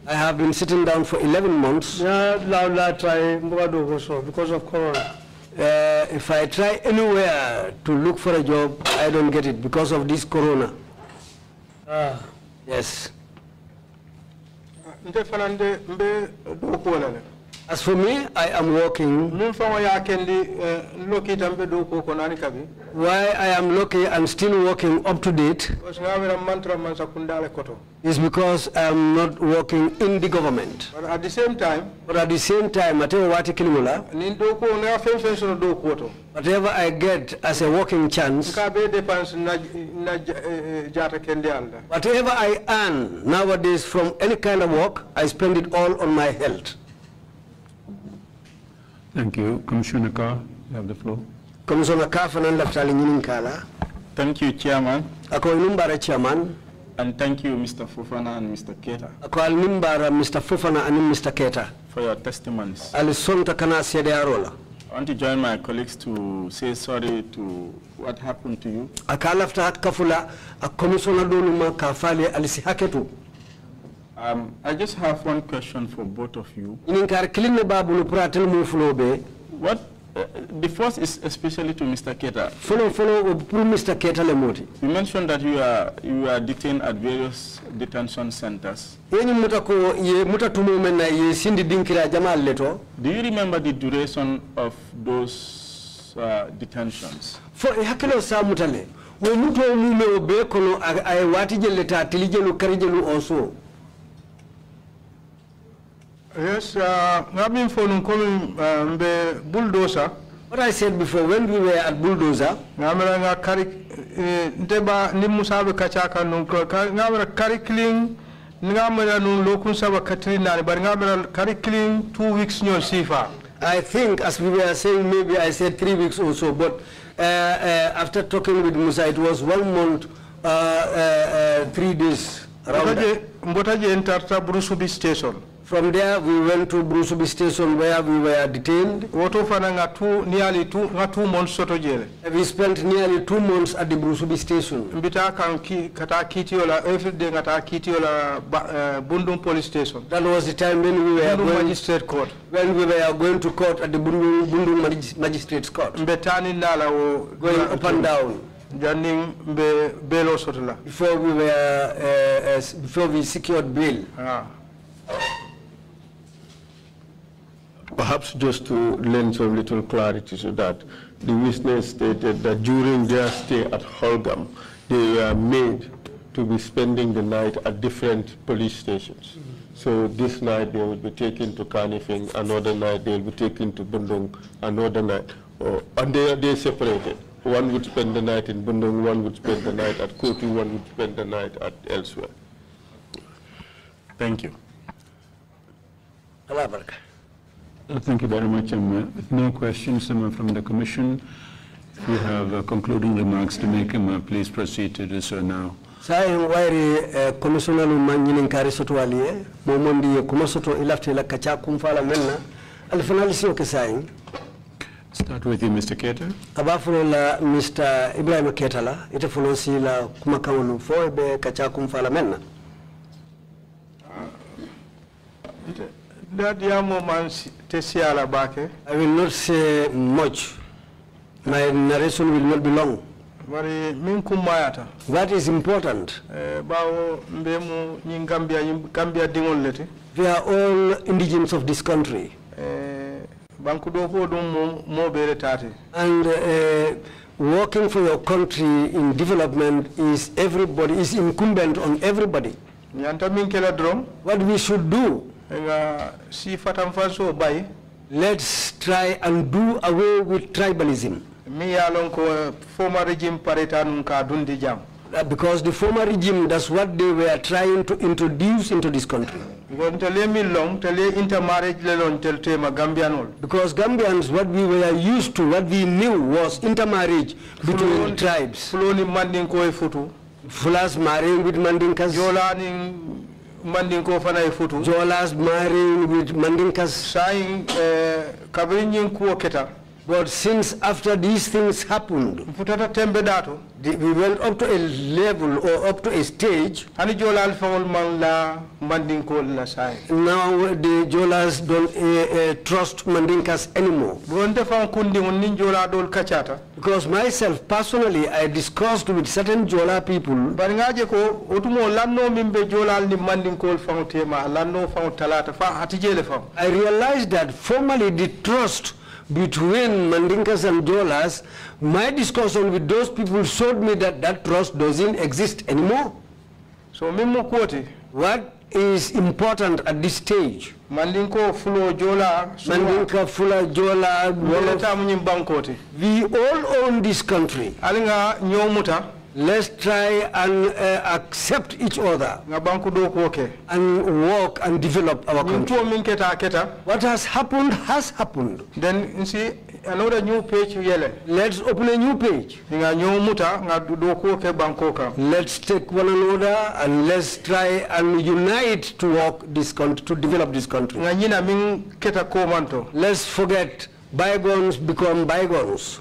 i have been sitting down for 11 months ya la la try mbuga do because of corona uh, if i try anywhere to look for a job i don't get it because of this corona ah yes Nte fanande mbe do ko la le. as for me i am working Nun fango ya kendi eh, loki tambe do ko ko nani kabi. why i am lucky and still working up to date Because ngawira mantra man sakundale koto. is because i am not working in the government But at the same time, But at the same time, Mateo Wati Kilimula, nin do ko na fen fen sono do ko to. whatever I get as a working chance, Ka be dépense na na ja- eh, eh, jata kendi alda. whatever I earn nowadays from any kind of work, I spend it all on my health. Thank you. Commissioner Carr, you have the floor. Commissioner Kafanan Laftali Nyininkala, Thank you, Chairman, ako inimbara chairman, and thank you, Mr. Fofana and Mr. Keita, ako alimbara Mr. Fofana and Mr. Keita. for your testimonies. Ali sonta kana sede arola. I want to join my colleagues to say sorry to what happened to you. aka lafta kafula a commissioner dolu ma ka fale alisi haketu Um, I just have one question for both of you. inin kar kilinne babulu pratel mu fulo be What, uh, the first is especially to Mr. Keita. Follow, follow, mr keta le moti You mentioned that you are, you are detained at various detention centers. yeni muta ko ye muta tumu men ye sindi dinkira jamal leto Do you remember the duration of those uh, detentions? fo e sa mutale wo muto mume o be kono ay wati jelle ta tilijelu karijelu o so Yes, uh, ngabin for nung komi mbe bulldozer. what i said before when we were at bulldozer Ngamera nga kari eh, nteba ni musabe kachaka nung ko ka- ngamera kari clean ngamera nung lokun saba katri nani ngamera kari clean two weeks nyo sifa. I think, as we were saying, maybe I said three weeks or so, but uh, uh, after talking with Musa, it was one month, uh, uh, uh, three days. Around that. Mbotaje mbotaje entarta Brusubi station. From there, we went to Brusubi station where we were detained. Woto fana nga nearly two nga two months soto jele. We spent nearly two months at the Brusubi station. Mbita kan ki kata kitiola every day ngata kitiola ba- eh, police station. That was the time when we were Bundung going, magistrate court. when we were going to court at the Bundu, Bundu Magis- Magistrates Court, Mbetani nala wo going up and down Janning soto la. before we were, uh, uh, before we secured bail. Ah. Perhaps just to lend some little clarity to that, the witness stated that during their stay at Holgam, they were made to be spending the night at different police stations. So this night they will be taken to Kanifing, another night they will be taken to Bundung, another night, or, and they are they separated. One would spend the night in Bundung, one would spend the night at Kotu, one would spend the night at elsewhere. Thank you. Allah Barak. Uh, Thank you very much. Um, uh, With no questions um, from the commission, if you have uh, concluding remarks to make, um, uh, please proceed to do so now. sayin wayri commissioner lu man ñinin kari soto ali e mo mondi ye kuma soto ilafte la kacha kum fala menna al fanal sio ke sayin Start with you, Mr. Keita. aba fulo la mr ibrahima ketala ite fulo si la kuma kawlu fo be kacha kum fala menna That yamo man si- bake. i will not say much. My narration will not be long. What is important. Eh, bawo mbe mu ñin Gambia ñin Gambia dingol lete. we are all indigenous of this country. Eh, banku do ko dum mo mo bere tati. and uh, working for your country in development is everybody is incumbent on everybody. Ñanta min kela drom what we should do nga si fatam faso bay let's try and do away with tribalism. Mi ya former regime pareta nun ka dundi. Uh, because the former regime that's what they were trying to introduce into this country. Gon tele mi long tele intermarriage le lon tel tema because gambians what we were used to what we knew was intermarriage between tribes. Fuloni mandin ko futu. fulas marrying with mandinkas Jola ni mandin ko fana e futu. jolas marrying with mandinkas Sayin eh, kabiri ñin kuwo keta. But since after these things happened Futata tembe dato. the, we went up to a level or up to a stage. Hani jolal fawol man la mandinkol la say now the jolas don't uh, uh, trust mandinkas anymore. Bon defan kundi on nin jola dol kacata because myself personally i discussed with certain jola people. Bari ngaje ko otumo lanno min be jolal ni mandinkol faw tema lanno faw talata fa hatijele faw i realized that formally the trust between mandinkas and jolas my discussion with those people showed me that that trust doesn't exist anymore. So min mo koti what is important at this stage? Mandinko fulo jola mandinka fula jola wala Wolof, tamu nyim bankoti we all own this country. Ali nga ñowmuta let's try and uh, accept each other nga banku do ko ke and work and develop our country. Ko min keta keta what has happened has happened. Then you see another new page let's open a new page. Nga ñowmuta nga do ko ke banko kam let's take one another and let's try and unite to work this country to develop this country. Nga ñina min keta ko manto let's forget bygones become bygones.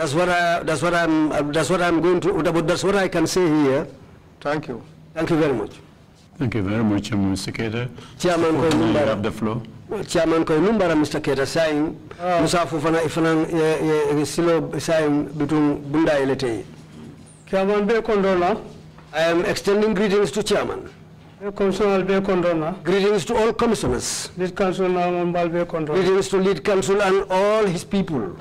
Wala mun na kumoti That's what I, that's what I'm, uh, that's what I'm going to, that's what I can say here. thank you Thank you very much. Thank you very much, Mr. Keita. Chairman Koy You Numbara. have the floor. Chairman Koy Numbara, Mr. Keita, saying, Musa Fofana Ifanan Silo saying between Bunda Elete. Chairman be kondona, I am extending greetings to Chairman. be commissioner be kondona, Greetings to all commissioners. lead council na mambal be kondona. Greetings to lead council and all his people.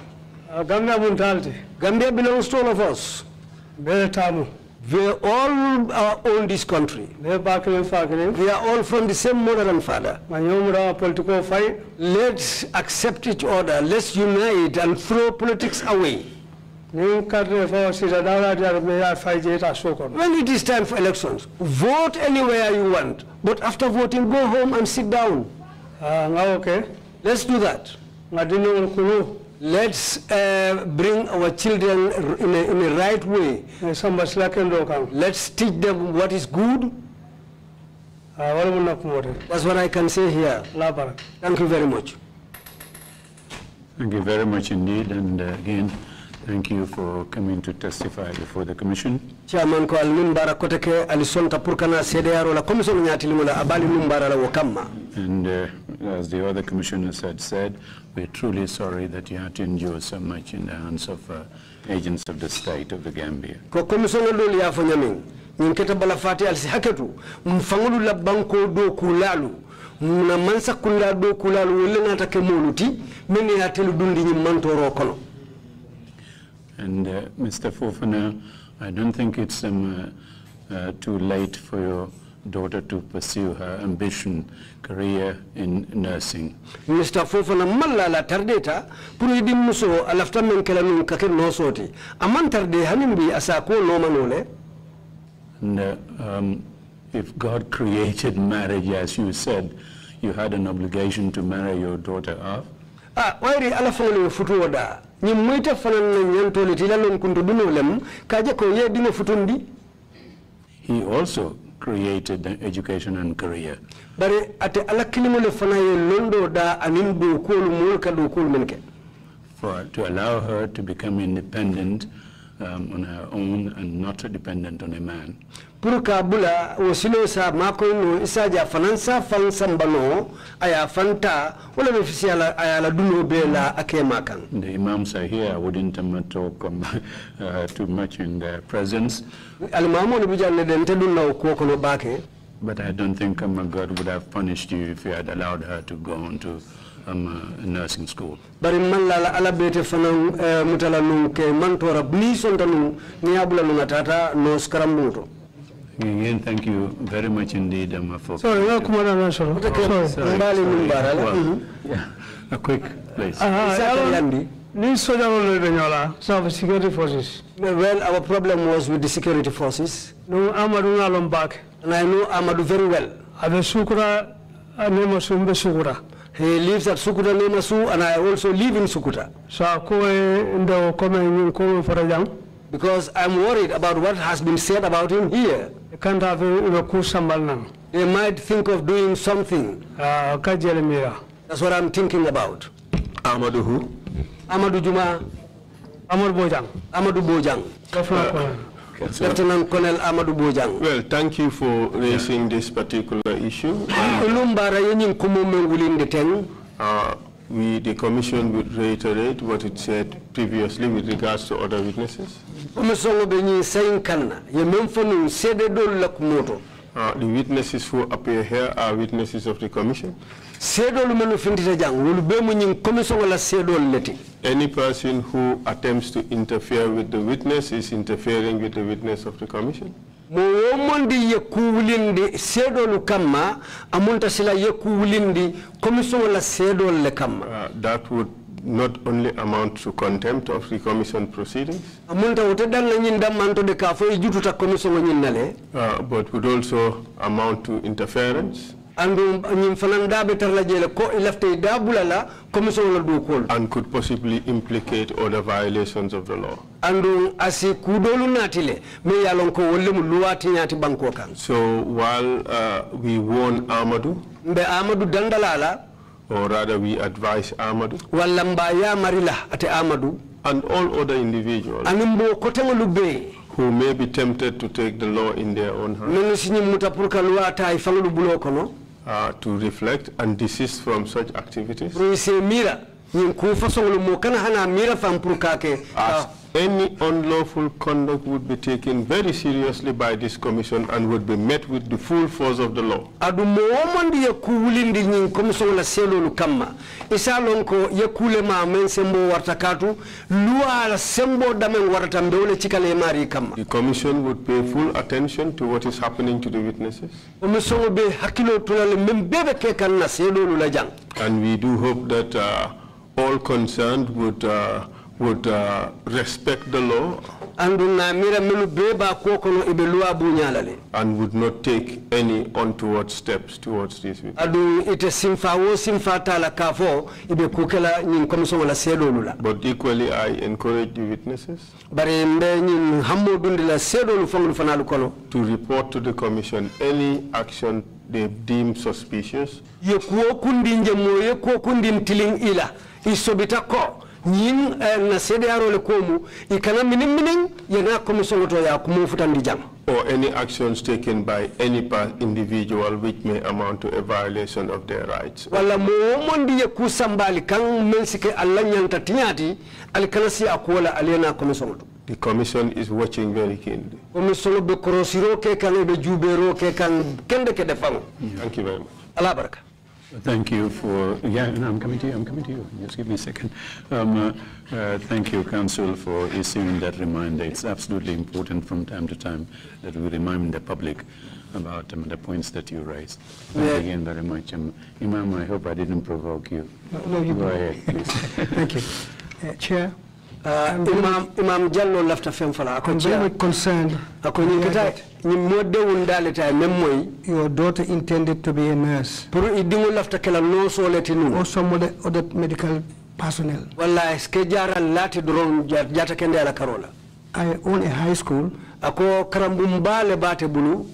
Uh, Gambia buntalti, Gambia belongs to all of us. We all uh, own this country. be bakilin fakilin, We are all from the same mother and father. ma nyomura political fight, Let's accept each other. Let's unite and throw politics away. ni kadre fo sita dawla diar be ya fight je ta sokon. When it is time for elections, vote anywhere you want. But after voting, go home and sit down. Nga okay, Let's do that. Nga dinu kulu, Let's uh, bring our children in a, in a right way. ni samba slaken do kan. Let's teach them what is good. Ah wala mun nakumote. That's what I can say here. Thank you very much. Thank you very much indeed, and uh, again, thank you for coming to testify before the commission. Chairman ko al numbara koteke alisonta purkana CDR la commission nyati limola abali numbara la wakama. And uh, as the other commissioners had said, we're truly sorry that you had to endure so much in the hands of uh, agents of the state of the Gambia. Mfangulu la banko do kulalu. Muna mansa kunda do kulalu dundi nyi mantoro kono. And uh, Mr. Fofana, I don't think it's um, uh, uh, too late for your daughter to pursue her ambition career in nursing. Mr. Fofana malla la tardeta pour muso alafta men kala nun kake no soti. Tarde no manole. Uh, um, if God created marriage, as you said, you had an obligation to marry your daughter off. Ah, wairi ala fangole futu wada. Fanan na nyantole tilalon kuntu duno lem. Kaje ko ye dino futundi. He also created education and career. Bare ate ala kilimole fana ye londo da anin do kolu mulka do kolu menke. for, to allow her to become independent um, on her own and not dependent on a man. Pour ka bula wasilo sa mako isaja fanansa fan sambano aya fanta wala no aya la duno be la. The imams are here. I wouldn't um, talk um, [LAUGHS] uh, too much in their presence, bijanne den te dunna ko kono bake. but I don't think um, God would have punished you if you had allowed her to go on to um, uh, nursing school. bari man la la ala bete fanan eh, mutala nun ke mantora ni sonta nun ni abula nun atata no skaram muto. Again, thank you very much indeed um, for. Sorry, nga kumada na solo. Sorry. Mbali numbara la. Well, yeah, a quick, please. Ah, Isaka yalo- yandi. Ni soja lo be nyola, sa security forces. Well, our problem was with the security forces, No amadu ngalom back. and I know Amadou very well. Abe sukura, anemo sumbe sukura. He lives at Sukuta Nemasu, and I also live in Sukuta. So ko ndo kome nyin ko farajang. Because I'm worried about what has been said about him here. Kanta fe ube ku sambal nang. They might think of doing something. Ah, ka jele mira. That's what I'm thinking about. Amadou who? Amadou Juma, Amor Bojang. Amadou Bojang, Lieutenant Colonel. Lieutenant Colonel Amadou Bojang. Well, thank you for raising this particular issue. Lumbara yenying kumume wulinde ten. Uh, we, the commission would reiterate what it said previously with regards to other witnesses. Komisongo benyi sayin kanna, ye memfonu sede dol lakumoto. Uh, the witnesses who appear here are witnesses of the commission. Sedol menu fintita jang, wulu bemu nying komisongo la sedol leti. Any person who attempts to interfere with the witness is interfering with the witness of the commission. Mo womondi yekku wulindi seedolu kamma amunta sila yekku wulindi commission la le kamma Uh, that would not only amount to contempt of the commission proceedings, amunta wote dalla ñin dammanto de ka fo e jututa commission o ñin nale but would also amount to interference andu ñin fanan daɓe tarla jeele ko da bulala commission la dow kol. And could possibly implicate other violations of the law. andu asi mais yalon ko wolle mu luwati banko kan. So while uh, we warn Amadou, mbe amadou dandalala or rather we advise Amadou walla mba yamarila ate amadou and all other individuals anin mbo koteŋolu bee who may be tempted to take the law in their own hands nonu siñin muta pour que loi ta faŋolu buloo kono uh, to reflect and desist from such activities. Se mira ñin ku façonŋolu mo kana hana mira fan pour ka ke As any unlawful conduct would be taken very seriously by this commission and would be met with the full force of the law. adu mo womondi ye ku wulindi ñin commission la seelolu kamma isa lon ko ye kule ma men sembo warta katu loi la sembo damen warata mbewle cikale mari kamma The commission would pay full attention to what is happening to the witnesses. commission be hakkilo tulale men bebe ke na seelolu la jang And we do hope that uh, all concerned would, uh, would uh, respect the law andu na mira menu be ba ko kono ibe loi buñalale and would not take any untoward steps towards these witnesses. adu ite simfa wo simfa tala ka fo ibe kukela ñin commission la seedolu la But equally, I encourage the witnesses bari mbe ñin hammo dundi la seedolu fangolu fanalu kono. to report to the commission any action they deem suspicious ye kuwo kundi je mo ye kuwo kundi tilin ila i sobita ko ñin eh, na seedeyaro le komu i kana minin minin yena commission to ya futandi jang or any actions taken by any individual which may amount to a violation of their rights. walla mo mondi ye ku sambali kan men sike alla ñanta tiñati ali kana si a commission to The commission is watching very keenly. commission be korosiro ke kan be juubero ke kan kende ke Thank you very much. ala baraka Thank you for, yeah, no, I'm coming to you, I'm coming to you. Just give me a second. Um, uh, uh, Thank you, Council, for issuing that reminder. It's absolutely important from time to time that we remind the public about um, the points that you raised. Thank you Yeah. again very much. Um, Imam, I hope I didn't provoke you. no, you Go ahead, please. [LAUGHS] Thank you. Uh, Chair, Uh, imam imam jallo lafta fen fala ako I'm very concerned. Ako ñinkita ñi modde dalita mem moy. Your daughter intended to be a nurse. Pour i diŋo lafta kela noosoleti nu or some other, other medical personnel. walla est ce que jaran laati doron ja- jata kende ala karola. I own a high school. Ako karambum bulu.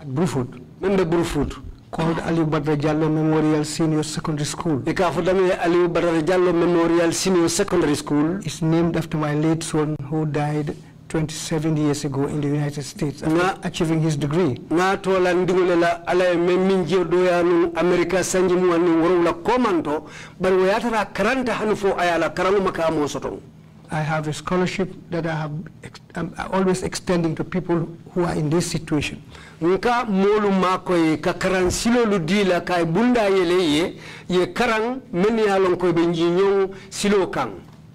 At Brufut. Men be Brufut called Ali Badra Jallo Memorial Senior Secondary School. ka aliou diallo memorial senior secondary school It's named after my late son who died 27 years ago in the United States after Na- achieving his degree. ŋa tola ndiŋole la ala ye men min doya nu america sanji mu ani worowula komanto bari wo yatara karanta hani fo a ye a la karaŋo maka mo sotoŋ I have a scholarship that I have I'm always extending to people who are in this situation. Nka moolu makoye ka karan silolu di la ka bunda yele ye ye karan men ye a lon ɓe jiñoŋ silo kaŋ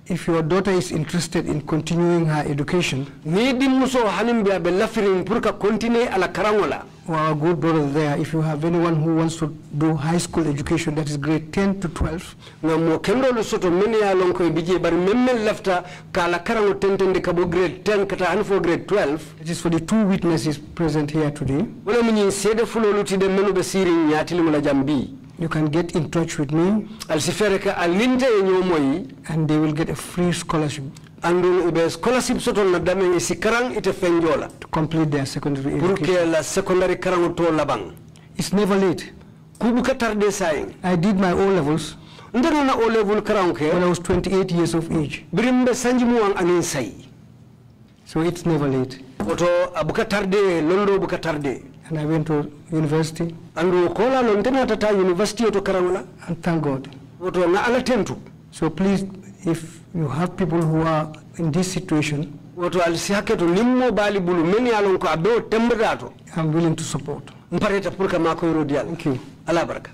If your daughter is interested in continuing her education, ni dimmuso hanin be a ɓe lafirin pour continue ala karaŋo la our good brother there, if you have anyone who wants to do high school education, that is grade 10 to 12, nga mo kendolu soto men ye a lon koye bije bari men men lafta ka ala karaŋo tentende ka grade 10 kata hani fo grade 12 it is for the two witnesses present here today. wala mu ñiŋ seede fulolu ti de menu be siiriŋ ñaatilimu la jam bii You can get in touch with me. Ali si fere ka ali ninte ye ñoo moyi and they will get a free scholarship. Andu ɓe scholarship sotol na damen isi karaŋ ite fenjoo la to complete their secondary education. la secondary karaŋo to It's never late. kuɓu ka tarde sayin I did my O levels ndenona o level ke? when I was 28 years of age, birim be sanji muwaŋ aniŋ sayi. So it's never late. woto a buka tarde londo buka tarde And I went to university, andu kola lo ntenata ta university o to karaŋo la and thank God. woto na ala tentu So please, if you have people who are in this situation, woto ali to nimmo baali bulu men ye a lon ko a be o tembata to I'm willing to support. mpareta pour que makoyro diyal Thank you. ala baraka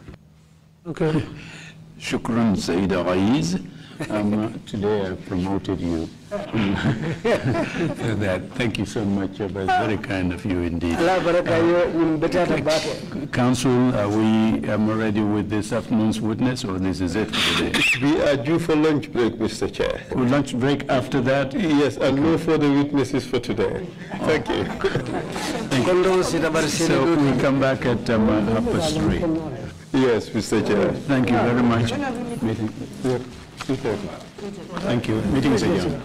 Okay. [LAUGHS] Shukran, Saida Raiz. [LAUGHS] Um, Today I promoted you. For that. Thank you so much. uh, That's very kind of you indeed. ala baraka yo ñim betata baate Council, are we um, ready with this afternoon's witness, or this is it for today? We are due for lunch break, Mr. Chair. Will lunch break after that? Yes, and no further witnesses for today. Thank you. kon ɗon sita bar seeɗa So we'll come back at um, uh, half past three. Yes, Mr. Chair. Thank you very much. Meeting- Thank you. Meeting is adjourned.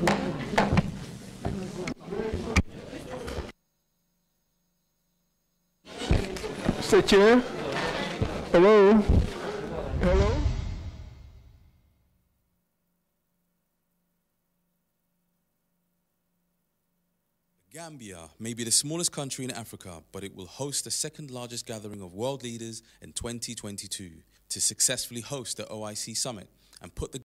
Mr. Chair? Hello? Hello? Gambia may be the smallest country in Africa, but it will host the second largest gathering of world leaders in 2022 to successfully host the OIC summit and put the